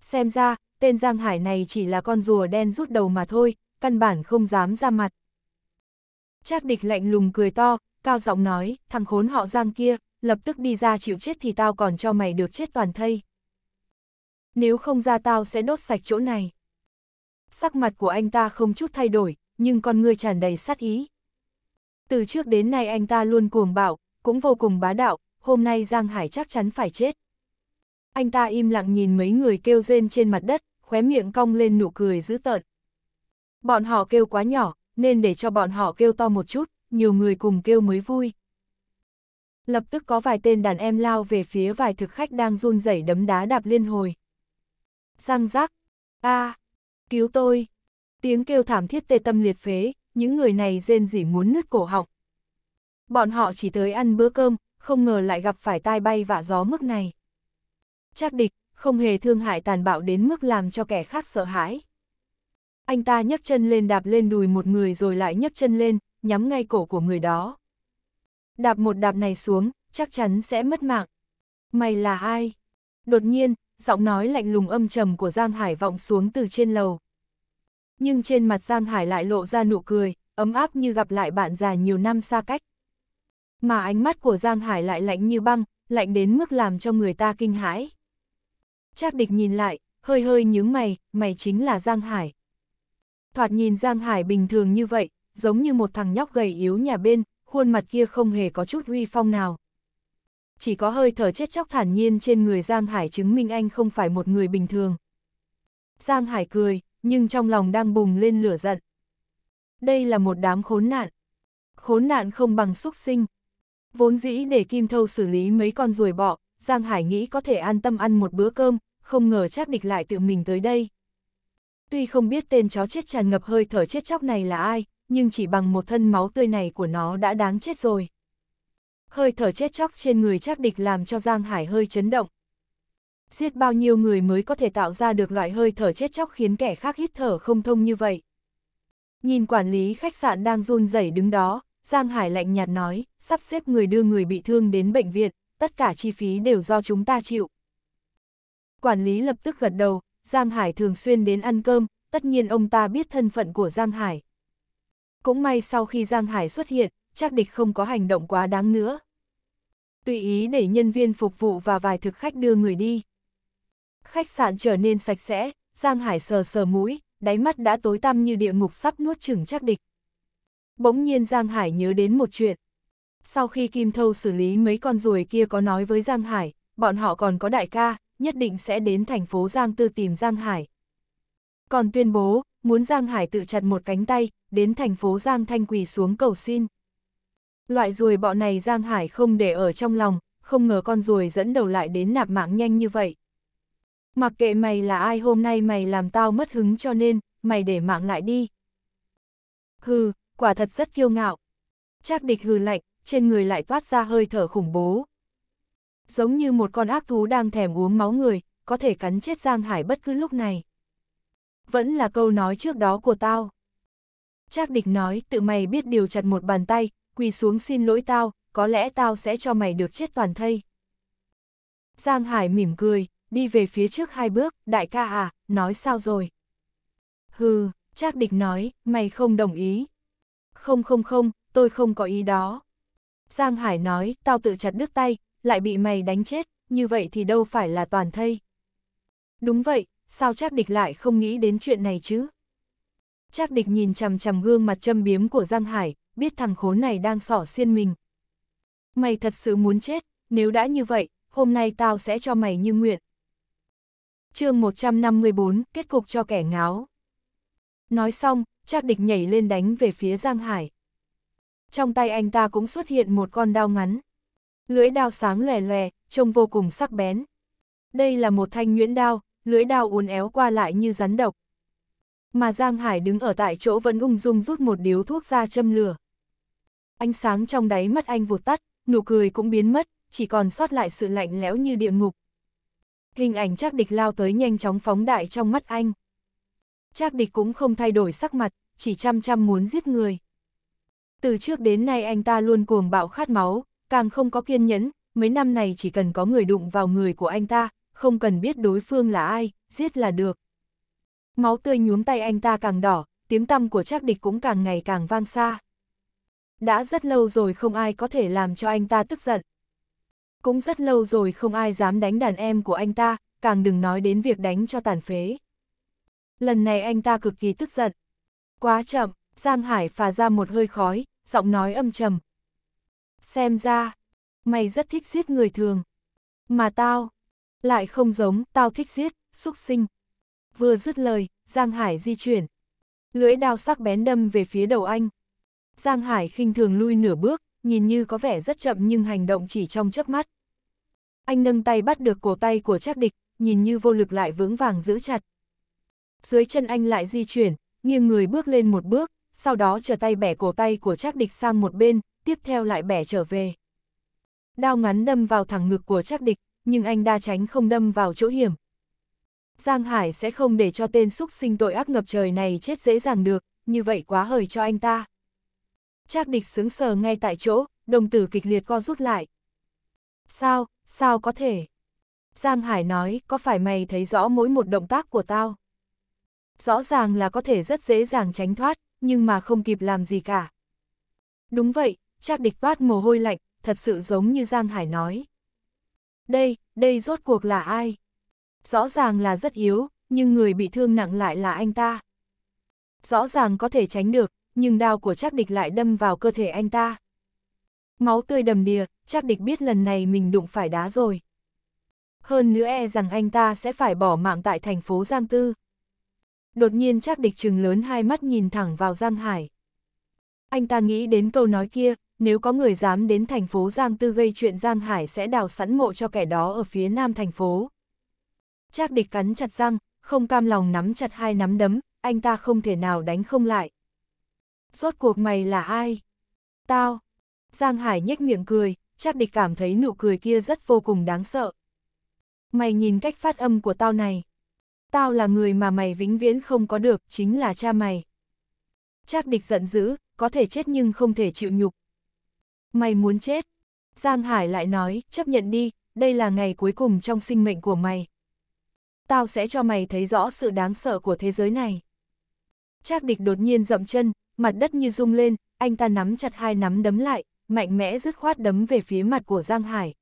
Xem ra, tên Giang Hải này chỉ là con rùa đen rút đầu mà thôi, căn bản không dám ra mặt. Trác địch lạnh lùng cười to, cao giọng nói, thằng khốn họ Giang kia, lập tức đi ra chịu chết thì tao còn cho mày được chết toàn thây. Nếu không ra tao sẽ đốt sạch chỗ này. Sắc mặt của anh ta không chút thay đổi, nhưng con ngươi tràn đầy sát ý. Từ trước đến nay anh ta luôn cuồng bạo, cũng vô cùng bá đạo, hôm nay Giang Hải chắc chắn phải chết. Anh ta im lặng nhìn mấy người kêu rên trên mặt đất, khóe miệng cong lên nụ cười dữ tợn. Bọn họ kêu quá nhỏ, nên để cho bọn họ kêu to một chút, nhiều người cùng kêu mới vui. Lập tức có vài tên đàn em lao về phía vài thực khách đang run rẩy đấm đá đạp liên hồi. Răng rắc, a cứu tôi. Tiếng kêu thảm thiết tê tâm liệt phế, những người này rên rỉ muốn nứt cổ họng. Bọn họ chỉ tới ăn bữa cơm, không ngờ lại gặp phải tai bay vạ gió mức này. Chắc địch, không hề thương hại tàn bạo đến mức làm cho kẻ khác sợ hãi. Anh ta nhấc chân lên đạp lên đùi một người rồi lại nhấc chân lên, nhắm ngay cổ của người đó. Đạp một đạp này xuống, chắc chắn sẽ mất mạng. Mày là ai? Đột nhiên, giọng nói lạnh lùng âm trầm của Giang Hải vọng xuống từ trên lầu. Nhưng trên mặt Giang Hải lại lộ ra nụ cười, ấm áp như gặp lại bạn già nhiều năm xa cách. Mà ánh mắt của Giang Hải lại lạnh như băng, lạnh đến mức làm cho người ta kinh hãi. Trác địch nhìn lại, hơi hơi nhướng mày, mày chính là Giang Hải. Thoạt nhìn Giang Hải bình thường như vậy, giống như một thằng nhóc gầy yếu nhà bên, khuôn mặt kia không hề có chút uy phong nào. Chỉ có hơi thở chết chóc thản nhiên trên người Giang Hải chứng minh anh không phải một người bình thường. Giang Hải cười, nhưng trong lòng đang bùng lên lửa giận. Đây là một đám khốn nạn. Khốn nạn không bằng xúc sinh. Vốn dĩ để Kim Thâu xử lý mấy con ruồi bọ, Giang Hải nghĩ có thể an tâm ăn một bữa cơm, không ngờ chắc địch lại tự mình tới đây. Tuy không biết tên chó chết tràn ngập hơi thở chết chóc này là ai, nhưng chỉ bằng một thân máu tươi này của nó đã đáng chết rồi. Hơi thở chết chóc trên người chắc địch làm cho Giang Hải hơi chấn động. Giết bao nhiêu người mới có thể tạo ra được loại hơi thở chết chóc khiến kẻ khác hít thở không thông như vậy. Nhìn quản lý khách sạn đang run rẩy đứng đó, Giang Hải lạnh nhạt nói, sắp xếp người đưa người bị thương đến bệnh viện, tất cả chi phí đều do chúng ta chịu. Quản lý lập tức gật đầu, Giang Hải thường xuyên đến ăn cơm, tất nhiên ông ta biết thân phận của Giang Hải. Cũng may sau khi Giang Hải xuất hiện, chắc địch không có hành động quá đáng nữa. Tùy ý để nhân viên phục vụ và vài thực khách đưa người đi. Khách sạn trở nên sạch sẽ, Giang Hải sờ sờ mũi, đáy mắt đã tối tăm như địa ngục sắp nuốt chửng chắc địch. Bỗng nhiên Giang Hải nhớ đến một chuyện. Sau khi Kim Thâu xử lý mấy con ruồi kia có nói với Giang Hải, bọn họ còn có đại ca, nhất định sẽ đến thành phố Giang Tư tìm Giang Hải. Còn tuyên bố, muốn Giang Hải tự chặt một cánh tay, đến thành phố Giang Thanh quỳ xuống cầu xin. Loại ruồi bọ này Giang Hải không để ở trong lòng, không ngờ con ruồi dẫn đầu lại đến nạp mạng nhanh như vậy. Mặc kệ mày là ai hôm nay mày làm tao mất hứng cho nên, mày để mạng lại đi. Hừ, quả thật rất kiêu ngạo. Trác địch hừ lạnh, trên người lại toát ra hơi thở khủng bố. Giống như một con ác thú đang thèm uống máu người, có thể cắn chết Giang Hải bất cứ lúc này. Vẫn là câu nói trước đó của tao. Trác địch nói, tự mày biết điều chặt một bàn tay, quỳ xuống xin lỗi tao, có lẽ tao sẽ cho mày được chết toàn thây. Giang Hải mỉm cười, đi về phía trước hai bước, đại ca à, nói sao rồi? Hừ, Trác địch nói, mày không đồng ý. Không không không, tôi không có ý đó. Giang Hải nói, tao tự chặt đứt tay, lại bị mày đánh chết, như vậy thì đâu phải là toàn thây. Đúng vậy, sao Trác địch lại không nghĩ đến chuyện này chứ? Trác địch nhìn chằm chằm gương mặt châm biếm của Giang Hải, biết thằng khốn này đang sỏ xiên mình. Mày thật sự muốn chết, nếu đã như vậy, hôm nay tao sẽ cho mày như nguyện. chương 154, kết cục cho kẻ ngáo. Nói xong, Trác địch nhảy lên đánh về phía Giang Hải. Trong tay anh ta cũng xuất hiện một con đao ngắn. Lưỡi đao sáng lòe lòe, trông vô cùng sắc bén. Đây là một thanh nhuyễn đao, lưỡi đao uốn éo qua lại như rắn độc. Mà Giang Hải đứng ở tại chỗ vẫn ung dung rút một điếu thuốc ra châm lửa. Ánh sáng trong đáy mắt anh vụt tắt, nụ cười cũng biến mất, chỉ còn sót lại sự lạnh lẽo như địa ngục. Hình ảnh Trác Địch lao tới nhanh chóng phóng đại trong mắt anh. Trác Địch cũng không thay đổi sắc mặt, chỉ chăm chăm muốn giết người. Từ trước đến nay anh ta luôn cuồng bạo khát máu, càng không có kiên nhẫn, mấy năm này chỉ cần có người đụng vào người của anh ta, không cần biết đối phương là ai, giết là được. Máu tươi nhuốm tay anh ta càng đỏ, tiếng tăm của Trác Địch cũng càng ngày càng vang xa. Đã rất lâu rồi không ai có thể làm cho anh ta tức giận. Cũng rất lâu rồi không ai dám đánh đàn em của anh ta, càng đừng nói đến việc đánh cho tàn phế. Lần này anh ta cực kỳ tức giận. Quá chậm, Giang Hải phà ra một hơi khói, giọng nói âm trầm. Xem ra, mày rất thích giết người thường. Mà tao, lại không giống, tao thích giết, xúc sinh. Vừa dứt lời, Giang Hải di chuyển. Lưỡi đao sắc bén đâm về phía đầu anh. Giang Hải khinh thường lui nửa bước, nhìn như có vẻ rất chậm nhưng hành động chỉ trong chớp mắt. Anh nâng tay bắt được cổ tay của chắc địch, nhìn như vô lực lại vững vàng giữ chặt. Dưới chân anh lại di chuyển, nghiêng người bước lên một bước, sau đó trở tay bẻ cổ tay của chắc địch sang một bên, tiếp theo lại bẻ trở về. Đao ngắn đâm vào thẳng ngực của chắc địch, nhưng anh đa tránh không đâm vào chỗ hiểm. Giang Hải sẽ không để cho tên xúc sinh tội ác ngập trời này chết dễ dàng được, như vậy quá hời cho anh ta. Trác địch sướng sờ ngay tại chỗ, đồng tử kịch liệt co rút lại. Sao, sao có thể? Giang Hải nói, có phải mày thấy rõ mỗi một động tác của tao? Rõ ràng là có thể rất dễ dàng tránh thoát, nhưng mà không kịp làm gì cả. Đúng vậy, Trác địch toát mồ hôi lạnh, thật sự giống như Giang Hải nói. Đây, đây rốt cuộc là ai? Rõ ràng là rất yếu, nhưng người bị thương nặng lại là anh ta. Rõ ràng có thể tránh được, nhưng đao của Trác địch lại đâm vào cơ thể anh ta. Máu tươi đầm đìa, Trác địch biết lần này mình đụng phải đá rồi. Hơn nữa e rằng anh ta sẽ phải bỏ mạng tại thành phố Giang Tư. Đột nhiên Trác địch trừng lớn hai mắt nhìn thẳng vào Giang Hải. Anh ta nghĩ đến câu nói kia, nếu có người dám đến thành phố Giang Tư gây chuyện Giang Hải sẽ đào sẵn mộ cho kẻ đó ở phía nam thành phố. Trác địch cắn chặt răng, không cam lòng nắm chặt hai nắm đấm, anh ta không thể nào đánh không lại. Rốt cuộc mày là ai? Tao. Giang Hải nhếch miệng cười, Trác địch cảm thấy nụ cười kia rất vô cùng đáng sợ. Mày nhìn cách phát âm của tao này. Tao là người mà mày vĩnh viễn không có được, chính là cha mày. Trác địch giận dữ, có thể chết nhưng không thể chịu nhục. Mày muốn chết. Giang Hải lại nói, chấp nhận đi, đây là ngày cuối cùng trong sinh mệnh của mày. Tao sẽ cho mày thấy rõ sự đáng sợ của thế giới này. Trác địch đột nhiên dậm chân, mặt đất như rung lên, anh ta nắm chặt hai nắm đấm lại, mạnh mẽ dứt khoát đấm về phía mặt của Giang Hải.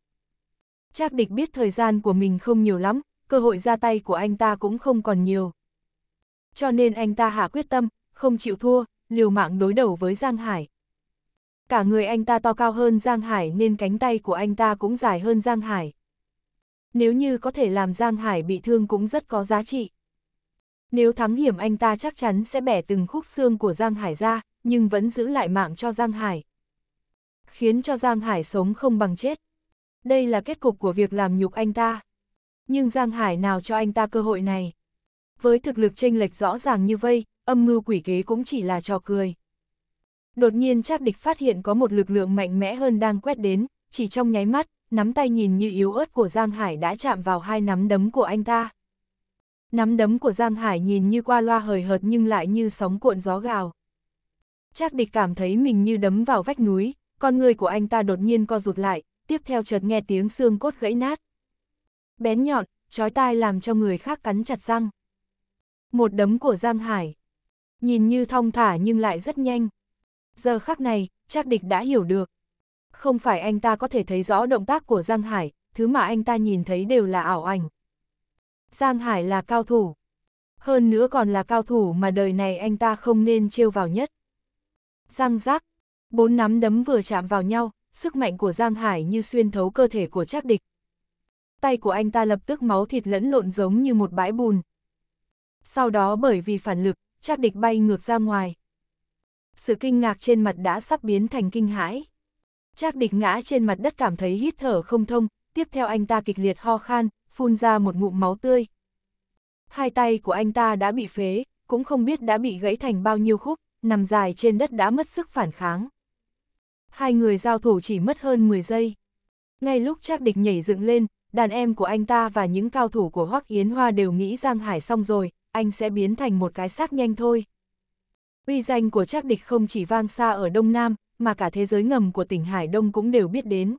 Trác địch biết thời gian của mình không nhiều lắm, cơ hội ra tay của anh ta cũng không còn nhiều. Cho nên anh ta hạ quyết tâm, không chịu thua, liều mạng đối đầu với Giang Hải. Cả người anh ta to cao hơn Giang Hải nên cánh tay của anh ta cũng dài hơn Giang Hải. Nếu như có thể làm Giang Hải bị thương cũng rất có giá trị. Nếu thắng hiểm anh ta chắc chắn sẽ bẻ từng khúc xương của Giang Hải ra, nhưng vẫn giữ lại mạng cho Giang Hải. Khiến cho Giang Hải sống không bằng chết. Đây là kết cục của việc làm nhục anh ta. Nhưng Giang Hải nào cho anh ta cơ hội này? Với thực lực chênh lệch rõ ràng như vây, âm mưu quỷ kế cũng chỉ là trò cười. Đột nhiên chắc địch phát hiện có một lực lượng mạnh mẽ hơn đang quét đến, chỉ trong nháy mắt, nắm tay nhìn như yếu ớt của Giang Hải đã chạm vào hai nắm đấm của anh ta. Nắm đấm của Giang Hải nhìn như qua loa hời hợt nhưng lại như sóng cuộn gió gào. Trác địch cảm thấy mình như đấm vào vách núi, con người của anh ta đột nhiên co rụt lại, tiếp theo chợt nghe tiếng xương cốt gãy nát. Bén nhọn, chói tai làm cho người khác cắn chặt răng. Một đấm của Giang Hải. Nhìn như thong thả nhưng lại rất nhanh. Giờ khắc này, Trác địch đã hiểu được. Không phải anh ta có thể thấy rõ động tác của Giang Hải, thứ mà anh ta nhìn thấy đều là ảo ảnh. Giang Hải là cao thủ. Hơn nữa còn là cao thủ mà đời này anh ta không nên trêu vào nhất. Giang giác, bốn nắm đấm vừa chạm vào nhau, sức mạnh của Giang Hải như xuyên thấu cơ thể của Trác địch. Tay của anh ta lập tức máu thịt lẫn lộn giống như một bãi bùn. Sau đó bởi vì phản lực, Trác địch bay ngược ra ngoài. Sự kinh ngạc trên mặt đã sắp biến thành kinh hãi. Trác địch ngã trên mặt đất cảm thấy hít thở không thông, tiếp theo anh ta kịch liệt ho khan, phun ra một ngụm máu tươi. Hai tay của anh ta đã bị phế, cũng không biết đã bị gãy thành bao nhiêu khúc, nằm dài trên đất đã mất sức phản kháng. Hai người giao thủ chỉ mất hơn 10 giây. Ngay lúc Trác Địch nhảy dựng lên, đàn em của anh ta và những cao thủ của Hoắc Yến Hoa đều nghĩ Giang Hải xong rồi, anh sẽ biến thành một cái xác nhanh thôi. Uy danh của Trác Địch không chỉ vang xa ở Đông Nam, mà cả thế giới ngầm của tỉnh Hải Đông cũng đều biết đến.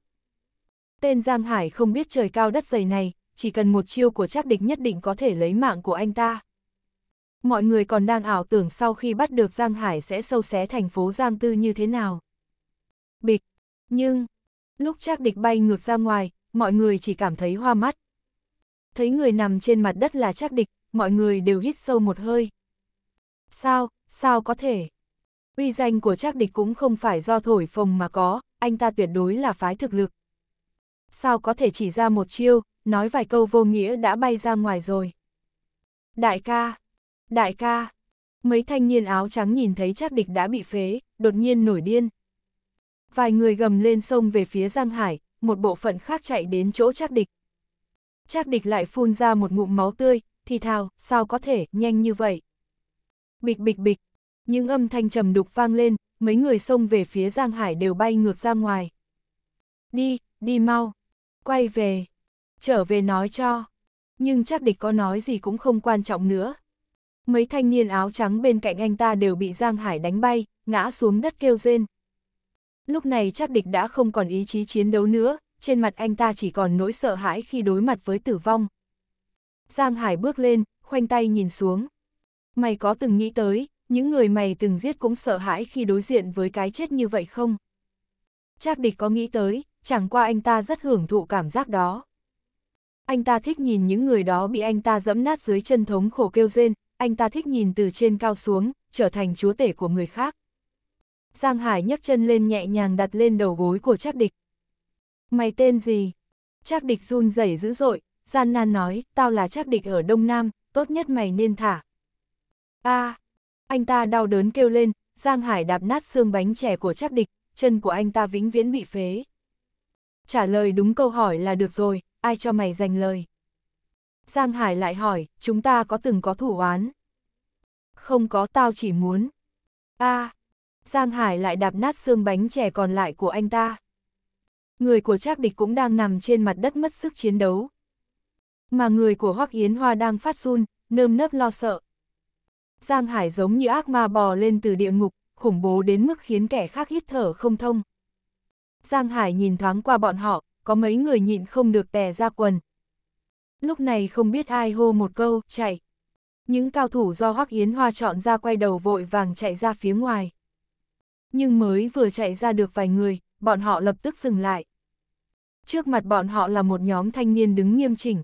Tên Giang Hải không biết trời cao đất dày này, chỉ cần một chiêu của Trác Địch nhất định có thể lấy mạng của anh ta. Mọi người còn đang ảo tưởng sau khi bắt được Giang Hải sẽ sâu xé thành phố Giang Tư như thế nào. Bịch, nhưng, lúc Trác Địch bay ngược ra ngoài, mọi người chỉ cảm thấy hoa mắt. Thấy người nằm trên mặt đất là Trác Địch, mọi người đều hít sâu một hơi. Sao, sao có thể? Uy danh của Trác Địch cũng không phải do thổi phồng mà có, anh ta tuyệt đối là phái thực lực. Sao có thể chỉ ra một chiêu, nói vài câu vô nghĩa đã bay ra ngoài rồi. Đại ca, đại ca, mấy thanh niên áo trắng nhìn thấy Trác Địch đã bị phế, đột nhiên nổi điên. Vài người gầm lên sông về phía Giang Hải, một bộ phận khác chạy đến chỗ Trác Địch. Trác Địch lại phun ra một ngụm máu tươi, thì thào, sao có thể, nhanh như vậy. Bịch bịch bịch, những âm thanh trầm đục vang lên, mấy người xông về phía Giang Hải đều bay ngược ra ngoài. Đi, đi mau, quay về, trở về nói cho. Nhưng chắc địch có nói gì cũng không quan trọng nữa. Mấy thanh niên áo trắng bên cạnh anh ta đều bị Giang Hải đánh bay, ngã xuống đất kêu rên. Lúc này chắc địch đã không còn ý chí chiến đấu nữa, trên mặt anh ta chỉ còn nỗi sợ hãi khi đối mặt với tử vong. Giang Hải bước lên, khoanh tay nhìn xuống. Mày có từng nghĩ tới, những người mày từng giết cũng sợ hãi khi đối diện với cái chết như vậy không? Trác địch có nghĩ tới, chẳng qua anh ta rất hưởng thụ cảm giác đó. Anh ta thích nhìn những người đó bị anh ta dẫm nát dưới chân thống khổ kêu rên, anh ta thích nhìn từ trên cao xuống, trở thành chúa tể của người khác. Giang Hải nhấc chân lên nhẹ nhàng đặt lên đầu gối của Trác địch. Mày tên gì? Trác địch run rẩy dữ dội, gian nan nói, tao là Trác địch ở Đông Nam, tốt nhất mày nên thả. a à, anh ta đau đớn kêu lên, Giang Hải đạp nát xương bánh chè của chắc địch, chân của anh ta vĩnh viễn bị phế. Trả lời đúng câu hỏi là được rồi, ai cho mày dành lời. Giang Hải lại hỏi, chúng ta có từng có thủ oán? Không có tao chỉ muốn. a à, Giang Hải lại đạp nát xương bánh chè còn lại của anh ta. Người của Trác Địch cũng đang nằm trên mặt đất mất sức chiến đấu. Mà người của Hoắc Yến Hoa đang phát run, nơm nớp lo sợ. Giang Hải giống như ác ma bò lên từ địa ngục, khủng bố đến mức khiến kẻ khác hít thở không thông. Giang Hải nhìn thoáng qua bọn họ, có mấy người nhịn không được tè ra quần. Lúc này không biết ai hô một câu, chạy. Những cao thủ do Hoắc Yến Hoa chọn ra quay đầu vội vàng chạy ra phía ngoài. Nhưng mới vừa chạy ra được vài người, bọn họ lập tức dừng lại. Trước mặt bọn họ là một nhóm thanh niên đứng nghiêm chỉnh.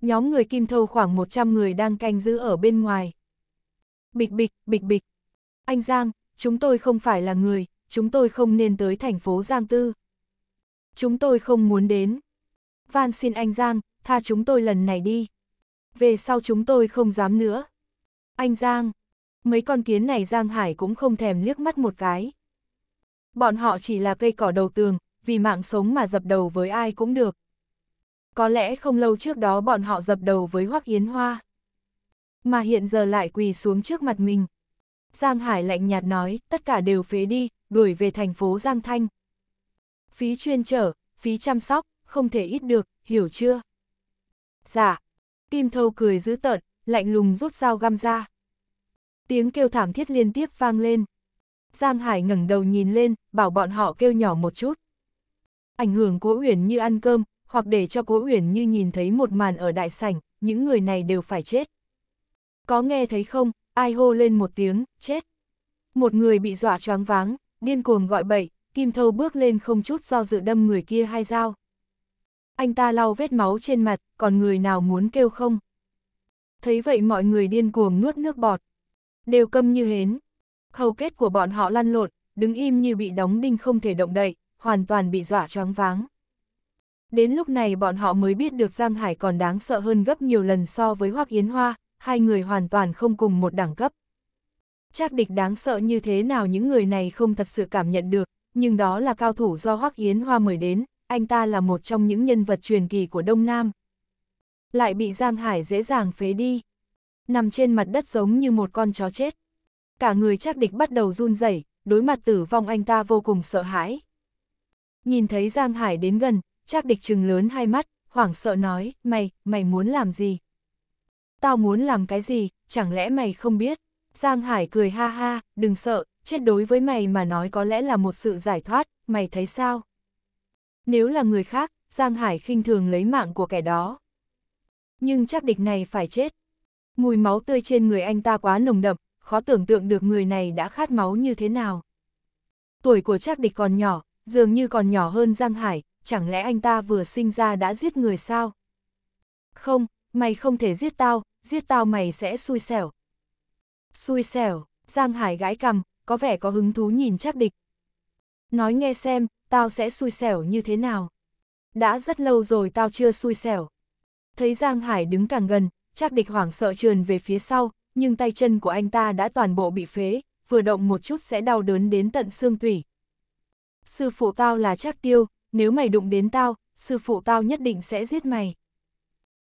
Nhóm người Kim Thâu khoảng 100 người đang canh giữ ở bên ngoài. Bịch bịch, bịch bịch. Anh Giang, chúng tôi không phải là người, chúng tôi không nên tới thành phố Giang Tư. Chúng tôi không muốn đến. Van xin anh Giang, tha chúng tôi lần này đi. Về sau chúng tôi không dám nữa. Anh Giang, mấy con kiến này Giang Hải cũng không thèm liếc mắt một cái. Bọn họ chỉ là cây cỏ đầu tường, vì mạng sống mà dập đầu với ai cũng được. Có lẽ không lâu trước đó bọn họ dập đầu với Hoắc Yến Hoa mà hiện giờ lại quỳ xuống trước mặt mình. Giang Hải lạnh nhạt nói, tất cả đều phế đi, đuổi về thành phố Giang Thanh. Phí chuyên trở, phí chăm sóc, không thể ít được, hiểu chưa? Dạ. Kim Thâu cười dữ tợn, lạnh lùng rút dao găm ra. Tiếng kêu thảm thiết liên tiếp vang lên. Giang Hải ngẩng đầu nhìn lên, bảo bọn họ kêu nhỏ một chút. Ảnh hưởng Cố Uyển như ăn cơm, hoặc để cho Cố Uyển như nhìn thấy một màn ở đại sảnh, những người này đều phải chết. Có nghe thấy không, ai hô lên một tiếng, chết. Một người bị dọa choáng váng, điên cuồng gọi bậy, Kim Thâu bước lên không chút do dự đâm người kia hai dao. Anh ta lau vết máu trên mặt, còn người nào muốn kêu không? Thấy vậy mọi người điên cuồng nuốt nước bọt. Đều câm như hến. Hầu kết của bọn họ lăn lộn, đứng im như bị đóng đinh không thể động đậy, hoàn toàn bị dọa choáng váng. Đến lúc này bọn họ mới biết được Giang Hải còn đáng sợ hơn gấp nhiều lần so với Hoắc Yến Hoa, hai người hoàn toàn không cùng một đẳng cấp. Chắc địch đáng sợ như thế nào những người này không thật sự cảm nhận được, nhưng đó là cao thủ do Hoắc Yến Hoa mời đến, anh ta là một trong những nhân vật truyền kỳ của Đông Nam. Lại bị Giang Hải dễ dàng phế đi, nằm trên mặt đất giống như một con chó chết. Cả người chắc địch bắt đầu run rẩy, đối mặt tử vong anh ta vô cùng sợ hãi. Nhìn thấy Giang Hải đến gần, Trác địch trừng lớn hai mắt, hoảng sợ nói, mày, mày muốn làm gì? Tao muốn làm cái gì, chẳng lẽ mày không biết? Giang Hải cười ha ha, đừng sợ, chết đối với mày mà nói có lẽ là một sự giải thoát, mày thấy sao? Nếu là người khác, Giang Hải khinh thường lấy mạng của kẻ đó. Nhưng chắc địch này phải chết. Mùi máu tươi trên người anh ta quá nồng đậm, khó tưởng tượng được người này đã khát máu như thế nào. Tuổi của chắc địch còn nhỏ, dường như còn nhỏ hơn Giang Hải, chẳng lẽ anh ta vừa sinh ra đã giết người sao? Không, mày không thể giết tao, giết tao mày sẽ xui xẻo. Xui xẻo, Giang Hải gãi cầm, có vẻ có hứng thú nhìn chắc địch. Nói nghe xem, tao sẽ xui xẻo như thế nào? Đã rất lâu rồi tao chưa xui xẻo. Thấy Giang Hải đứng càng gần, chắc địch hoảng sợ trườn về phía sau, nhưng tay chân của anh ta đã toàn bộ bị phế, vừa động một chút sẽ đau đớn đến tận xương tủy. Sư phụ tao là chắc tiêu, nếu mày đụng đến tao, sư phụ tao nhất định sẽ giết mày.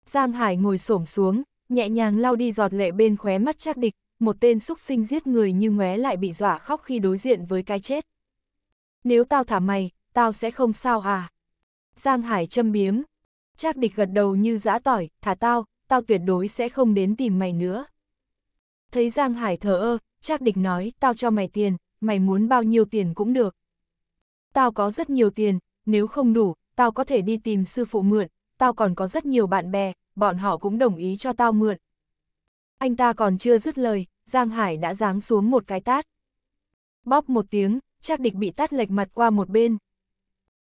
Giang Hải ngồi xổm xuống, nhẹ nhàng lau đi giọt lệ bên khóe mắt chắc địch, một tên xúc sinh giết người như ngóe lại bị dọa khóc khi đối diện với cái chết. Nếu tao thả mày, tao sẽ không sao à? Giang Hải châm biếm. Trác địch gật đầu như giã tỏi, thả tao, tao tuyệt đối sẽ không đến tìm mày nữa. Thấy Giang Hải thờ ơ, Trác địch nói, tao cho mày tiền, mày muốn bao nhiêu tiền cũng được. Tao có rất nhiều tiền, nếu không đủ, tao có thể đi tìm sư phụ mượn, tao còn có rất nhiều bạn bè, bọn họ cũng đồng ý cho tao mượn. Anh ta còn chưa dứt lời, Giang Hải đã giáng xuống một cái tát. Bóp một tiếng, Trác địch bị tát lệch mặt qua một bên.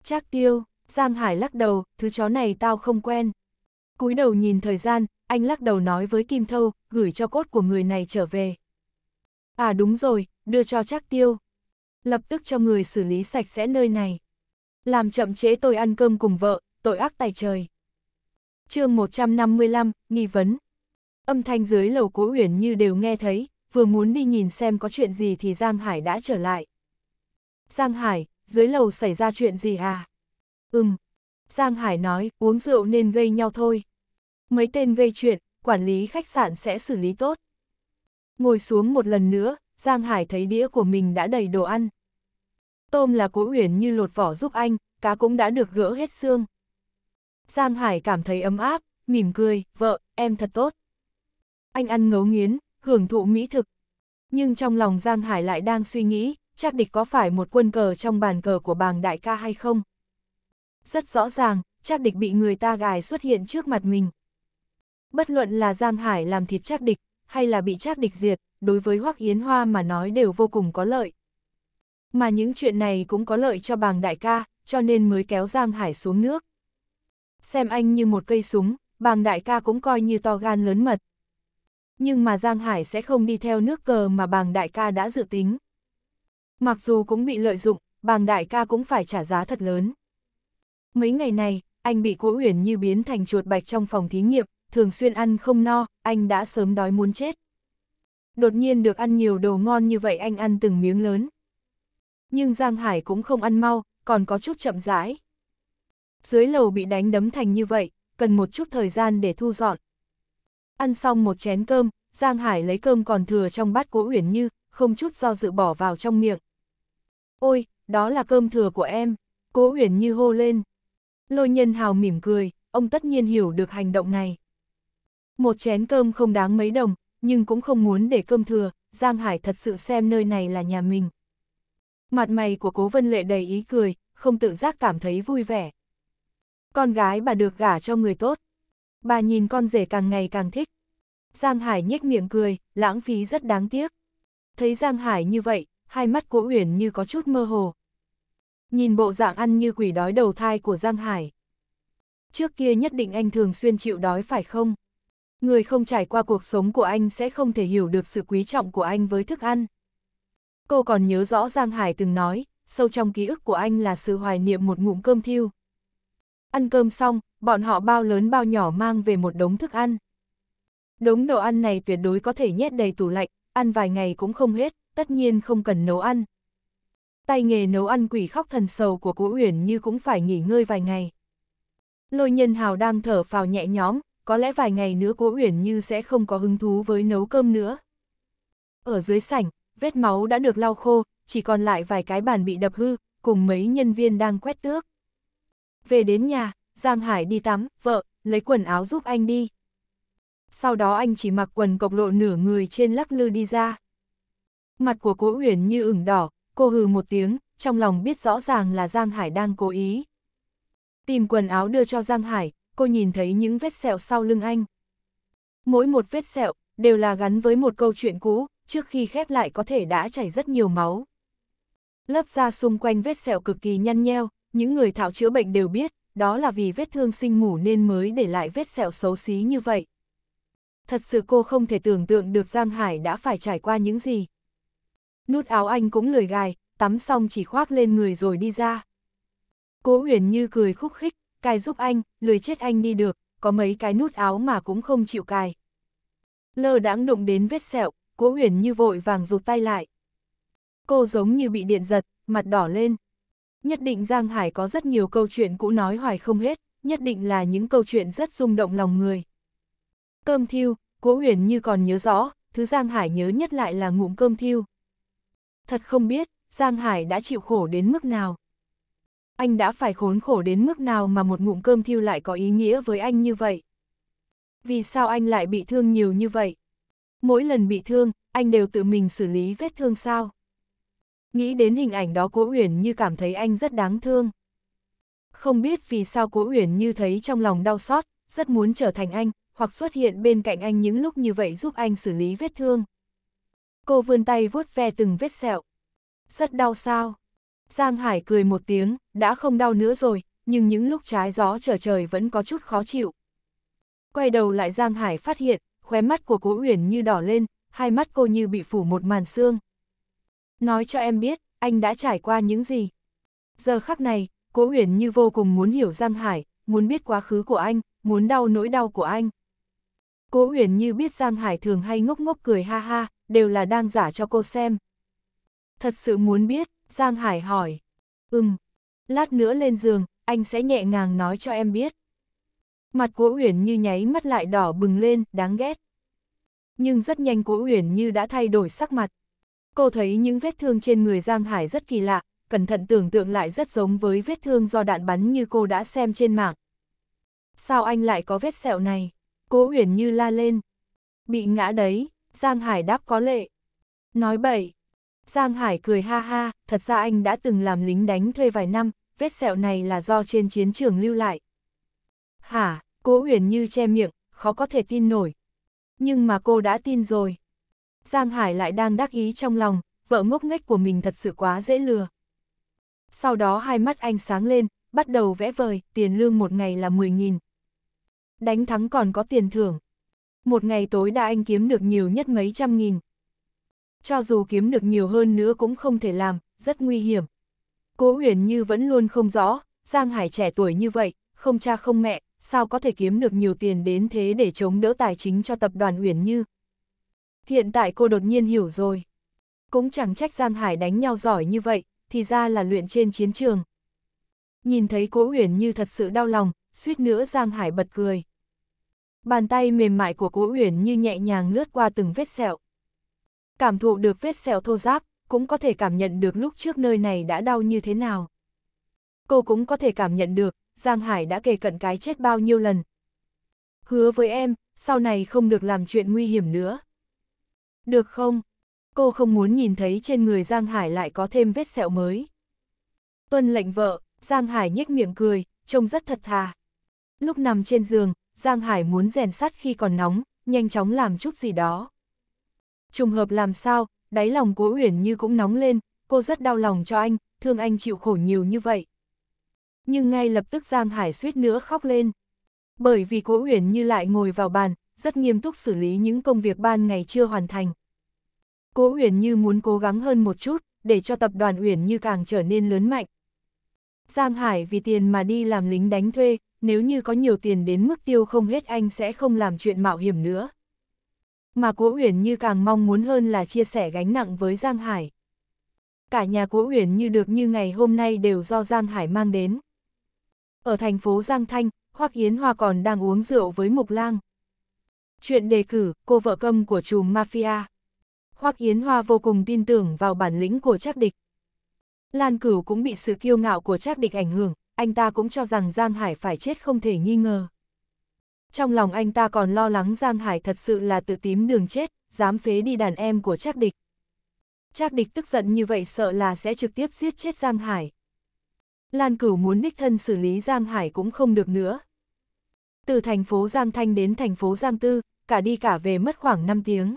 Trác tiêu, Giang Hải lắc đầu, thứ chó này tao không quen. cúi đầu nhìn thời gian, anh lắc đầu nói với Kim Thâu, gửi cho cốt của người này trở về. À đúng rồi, đưa cho Trác tiêu. Lập tức cho người xử lý sạch sẽ nơi này. Làm chậm trễ tôi ăn cơm cùng vợ, tội ác tài trời chương 155, nghi vấn. Âm thanh dưới lầu cố uyển như đều nghe thấy, vừa muốn đi nhìn xem có chuyện gì thì Giang Hải đã trở lại. Giang Hải, dưới lầu xảy ra chuyện gì à? Ừm. Giang Hải nói, uống rượu nên gây nhau thôi. Mấy tên gây chuyện, quản lý khách sạn sẽ xử lý tốt. Ngồi xuống một lần nữa, Giang Hải thấy đĩa của mình đã đầy đồ ăn. Tôm là cố uyển như lột vỏ giúp anh, cá cũng đã được gỡ hết xương. Giang Hải cảm thấy ấm áp, mỉm cười, vợ, em thật tốt. Anh ăn ngấu nghiến, hưởng thụ mỹ thực. Nhưng trong lòng Giang Hải lại đang suy nghĩ, chắc địch có phải một quân cờ trong bàn cờ của bàng đại ca hay không? Rất rõ ràng, chắc địch bị người ta gài xuất hiện trước mặt mình. Bất luận là Giang Hải làm thịt chắc địch, hay là bị chắc địch diệt, đối với Hoắc Yến Hoa mà nói đều vô cùng có lợi. Mà những chuyện này cũng có lợi cho bàng đại ca, cho nên mới kéo Giang Hải xuống nước. Xem anh như một cây súng, bàng đại ca cũng coi như to gan lớn mật. Nhưng mà Giang Hải sẽ không đi theo nước cờ mà bàng đại ca đã dự tính. Mặc dù cũng bị lợi dụng, bàng đại ca cũng phải trả giá thật lớn. Mấy ngày này, anh bị Cố Uyển như biến thành chuột bạch trong phòng thí nghiệm, thường xuyên ăn không no, anh đã sớm đói muốn chết. Đột nhiên được ăn nhiều đồ ngon như vậy anh ăn từng miếng lớn. Nhưng Giang Hải cũng không ăn mau, còn có chút chậm rãi. Dưới lầu bị đánh đấm thành như vậy, cần một chút thời gian để thu dọn. Ăn xong một chén cơm, Giang Hải lấy cơm còn thừa trong bát của Uyển Như, không chút do dự bỏ vào trong miệng. Ôi, đó là cơm thừa của em, cố Uyển Như hô lên. Lôi nhân hào mỉm cười, ông tất nhiên hiểu được hành động này. Một chén cơm không đáng mấy đồng, nhưng cũng không muốn để cơm thừa, Giang Hải thật sự xem nơi này là nhà mình. Mặt mày của cố vân lệ đầy ý cười, không tự giác cảm thấy vui vẻ. Con gái bà được gả cho người tốt. Bà nhìn con rể càng ngày càng thích. Giang Hải nhếch miệng cười, lãng phí rất đáng tiếc. Thấy Giang Hải như vậy, hai mắt của Uyển như có chút mơ hồ. Nhìn bộ dạng ăn như quỷ đói đầu thai của Giang Hải. Trước kia nhất định anh thường xuyên chịu đói phải không? Người không trải qua cuộc sống của anh sẽ không thể hiểu được sự quý trọng của anh với thức ăn. Cô còn nhớ rõ Giang Hải từng nói, sâu trong ký ức của anh là sự hoài niệm một ngụm cơm thiêu. Ăn cơm xong, bọn họ bao lớn bao nhỏ mang về một đống thức ăn. Đống đồ ăn này tuyệt đối có thể nhét đầy tủ lạnh, ăn vài ngày cũng không hết, tất nhiên không cần nấu ăn. Tay nghề nấu ăn quỷ khóc thần sầu của Cố Uyển như cũng phải nghỉ ngơi vài ngày. Lôi nhân hào đang thở phào nhẹ nhõm, có lẽ vài ngày nữa Cố Uyển như sẽ không có hứng thú với nấu cơm nữa. Ở dưới sảnh, vết máu đã được lau khô, chỉ còn lại vài cái bàn bị đập hư, cùng mấy nhân viên đang quét tước. Về đến nhà, Giang Hải đi tắm, vợ, lấy quần áo giúp anh đi. Sau đó anh chỉ mặc quần cộc lộ nửa người trên lắc lư đi ra. Mặt của cố Uyển như ửng đỏ, cô hừ một tiếng, trong lòng biết rõ ràng là Giang Hải đang cố ý. Tìm quần áo đưa cho Giang Hải, cô nhìn thấy những vết sẹo sau lưng anh. Mỗi một vết sẹo, đều là gắn với một câu chuyện cũ, trước khi khép lại có thể đã chảy rất nhiều máu. Lớp da xung quanh vết sẹo cực kỳ nhăn nheo, những người thạo chữa bệnh đều biết, đó là vì vết thương sinh mủ nên mới để lại vết sẹo xấu xí như vậy. Thật sự cô không thể tưởng tượng được Giang Hải đã phải trải qua những gì. Nút áo anh cũng lười gài, tắm xong chỉ khoác lên người rồi đi ra. Cố Uyển Như cười khúc khích, cài giúp anh, lười chết anh đi được, có mấy cái nút áo mà cũng không chịu cài. Lơ đãng đụng đến vết sẹo, Cố Uyển Như vội vàng rụt tay lại. Cô giống như bị điện giật, mặt đỏ lên. Nhất định Giang Hải có rất nhiều câu chuyện cũ nói hoài không hết, nhất định là những câu chuyện rất rung động lòng người. Cơm thiêu, Cố Huyền Như còn nhớ rõ, thứ Giang Hải nhớ nhất lại là ngụm cơm thiêu. Thật không biết, Giang Hải đã chịu khổ đến mức nào. Anh đã phải khốn khổ đến mức nào mà một ngụm cơm thiêu lại có ý nghĩa với anh như vậy. Vì sao anh lại bị thương nhiều như vậy? Mỗi lần bị thương, anh đều tự mình xử lý vết thương sao? Nghĩ đến hình ảnh đó Cố Uyển như cảm thấy anh rất đáng thương. Không biết vì sao Cố Uyển như thấy trong lòng đau xót, rất muốn trở thành anh, hoặc xuất hiện bên cạnh anh những lúc như vậy giúp anh xử lý vết thương. Cô vươn tay vuốt ve từng vết sẹo. Rất đau sao? Giang Hải cười một tiếng, đã không đau nữa rồi, nhưng những lúc trái gió trở trời vẫn có chút khó chịu. Quay đầu lại Giang Hải phát hiện, khóe mắt của cố Uyển như đỏ lên, hai mắt cô như bị phủ một màn xương. Nói cho em biết, anh đã trải qua những gì. Giờ khắc này, cố Uyển như vô cùng muốn hiểu Giang Hải, muốn biết quá khứ của anh, muốn đau nỗi đau của anh. Cố Uyển như biết Giang Hải thường hay ngốc ngốc cười ha ha, đều là đang giả cho cô xem. Thật sự muốn biết, Giang Hải hỏi. Ừm, lát nữa lên giường, anh sẽ nhẹ nhàng nói cho em biết. Mặt Cố Uyển Như nháy mắt lại đỏ bừng lên, đáng ghét. Nhưng rất nhanh Cố Uyển Như đã thay đổi sắc mặt. Cô thấy những vết thương trên người Giang Hải rất kỳ lạ, cẩn thận tưởng tượng lại rất giống với vết thương do đạn bắn như cô đã xem trên mạng. Sao anh lại có vết sẹo này? Cố Uyển Như la lên. Bị ngã đấy, Giang Hải đáp có lệ. Nói bậy. Giang Hải cười ha ha, thật ra anh đã từng làm lính đánh thuê vài năm, vết sẹo này là do trên chiến trường lưu lại. Hả, cố Uyển Như che miệng, khó có thể tin nổi. Nhưng mà cô đã tin rồi. Giang Hải lại đang đắc ý trong lòng, vợ ngốc nghếch của mình thật sự quá dễ lừa. Sau đó hai mắt anh sáng lên, bắt đầu vẽ vời, tiền lương một ngày là 10.000. Đánh thắng còn có tiền thưởng. Một ngày tối đa anh kiếm được nhiều nhất mấy trăm nghìn. Cho dù kiếm được nhiều hơn nữa cũng không thể làm, rất nguy hiểm. Cố Huyền Như vẫn luôn không rõ, Giang Hải trẻ tuổi như vậy, không cha không mẹ, sao có thể kiếm được nhiều tiền đến thế để chống đỡ tài chính cho tập đoàn Uyển Như. Hiện tại cô đột nhiên hiểu rồi. Cũng chẳng trách Giang Hải đánh nhau giỏi như vậy, thì ra là luyện trên chiến trường. Nhìn thấy cố Uyển Như thật sự đau lòng, suýt nữa Giang Hải bật cười. Bàn tay mềm mại của cố Uyển Như nhẹ nhàng lướt qua từng vết sẹo. Cảm thụ được vết sẹo thô ráp, cũng có thể cảm nhận được lúc trước nơi này đã đau như thế nào. Cô cũng có thể cảm nhận được, Giang Hải đã kề cận cái chết bao nhiêu lần. Hứa với em, sau này không được làm chuyện nguy hiểm nữa. Được không? Cô không muốn nhìn thấy trên người Giang Hải lại có thêm vết sẹo mới. Tuân lệnh vợ, Giang Hải nhếch miệng cười, trông rất thật thà. Lúc nằm trên giường, Giang Hải muốn rèn sắt khi còn nóng, nhanh chóng làm chút gì đó. Trùng hợp làm sao, đáy lòng của Uyển Như cũng nóng lên, cô rất đau lòng cho anh, thương anh chịu khổ nhiều như vậy. Nhưng ngay lập tức Giang Hải suýt nữa khóc lên. Bởi vì cố Uyển Như lại ngồi vào bàn, rất nghiêm túc xử lý những công việc ban ngày chưa hoàn thành. Cố Uyển Như muốn cố gắng hơn một chút, để cho tập đoàn Uyển Như càng trở nên lớn mạnh. Giang Hải vì tiền mà đi làm lính đánh thuê, nếu như có nhiều tiền đến mức tiêu không hết anh sẽ không làm chuyện mạo hiểm nữa. Mà Cố Uyển Như càng mong muốn hơn là chia sẻ gánh nặng với Giang Hải. Cả nhà Cố Uyển Như được như ngày hôm nay đều do Giang Hải mang đến. Ở thành phố Giang Thanh, Hoắc Yến Hoa còn đang uống rượu với Mục Lang. Chuyện đề cử, cô vợ câm của chùm mafia. Hoắc Yến Hoa vô cùng tin tưởng vào bản lĩnh của Trác Địch. Lan Cửu cũng bị sự kiêu ngạo của Trác Địch ảnh hưởng, anh ta cũng cho rằng Giang Hải phải chết không thể nghi ngờ. Trong lòng anh ta còn lo lắng Giang Hải thật sự là tự tím đường chết, dám phế đi đàn em của Trác Địch. Trác Địch tức giận như vậy sợ là sẽ trực tiếp giết chết Giang Hải. Lan Cửu muốn đích thân xử lý Giang Hải cũng không được nữa. Từ thành phố Giang Thanh đến thành phố Giang Tư, cả đi cả về mất khoảng 5 tiếng.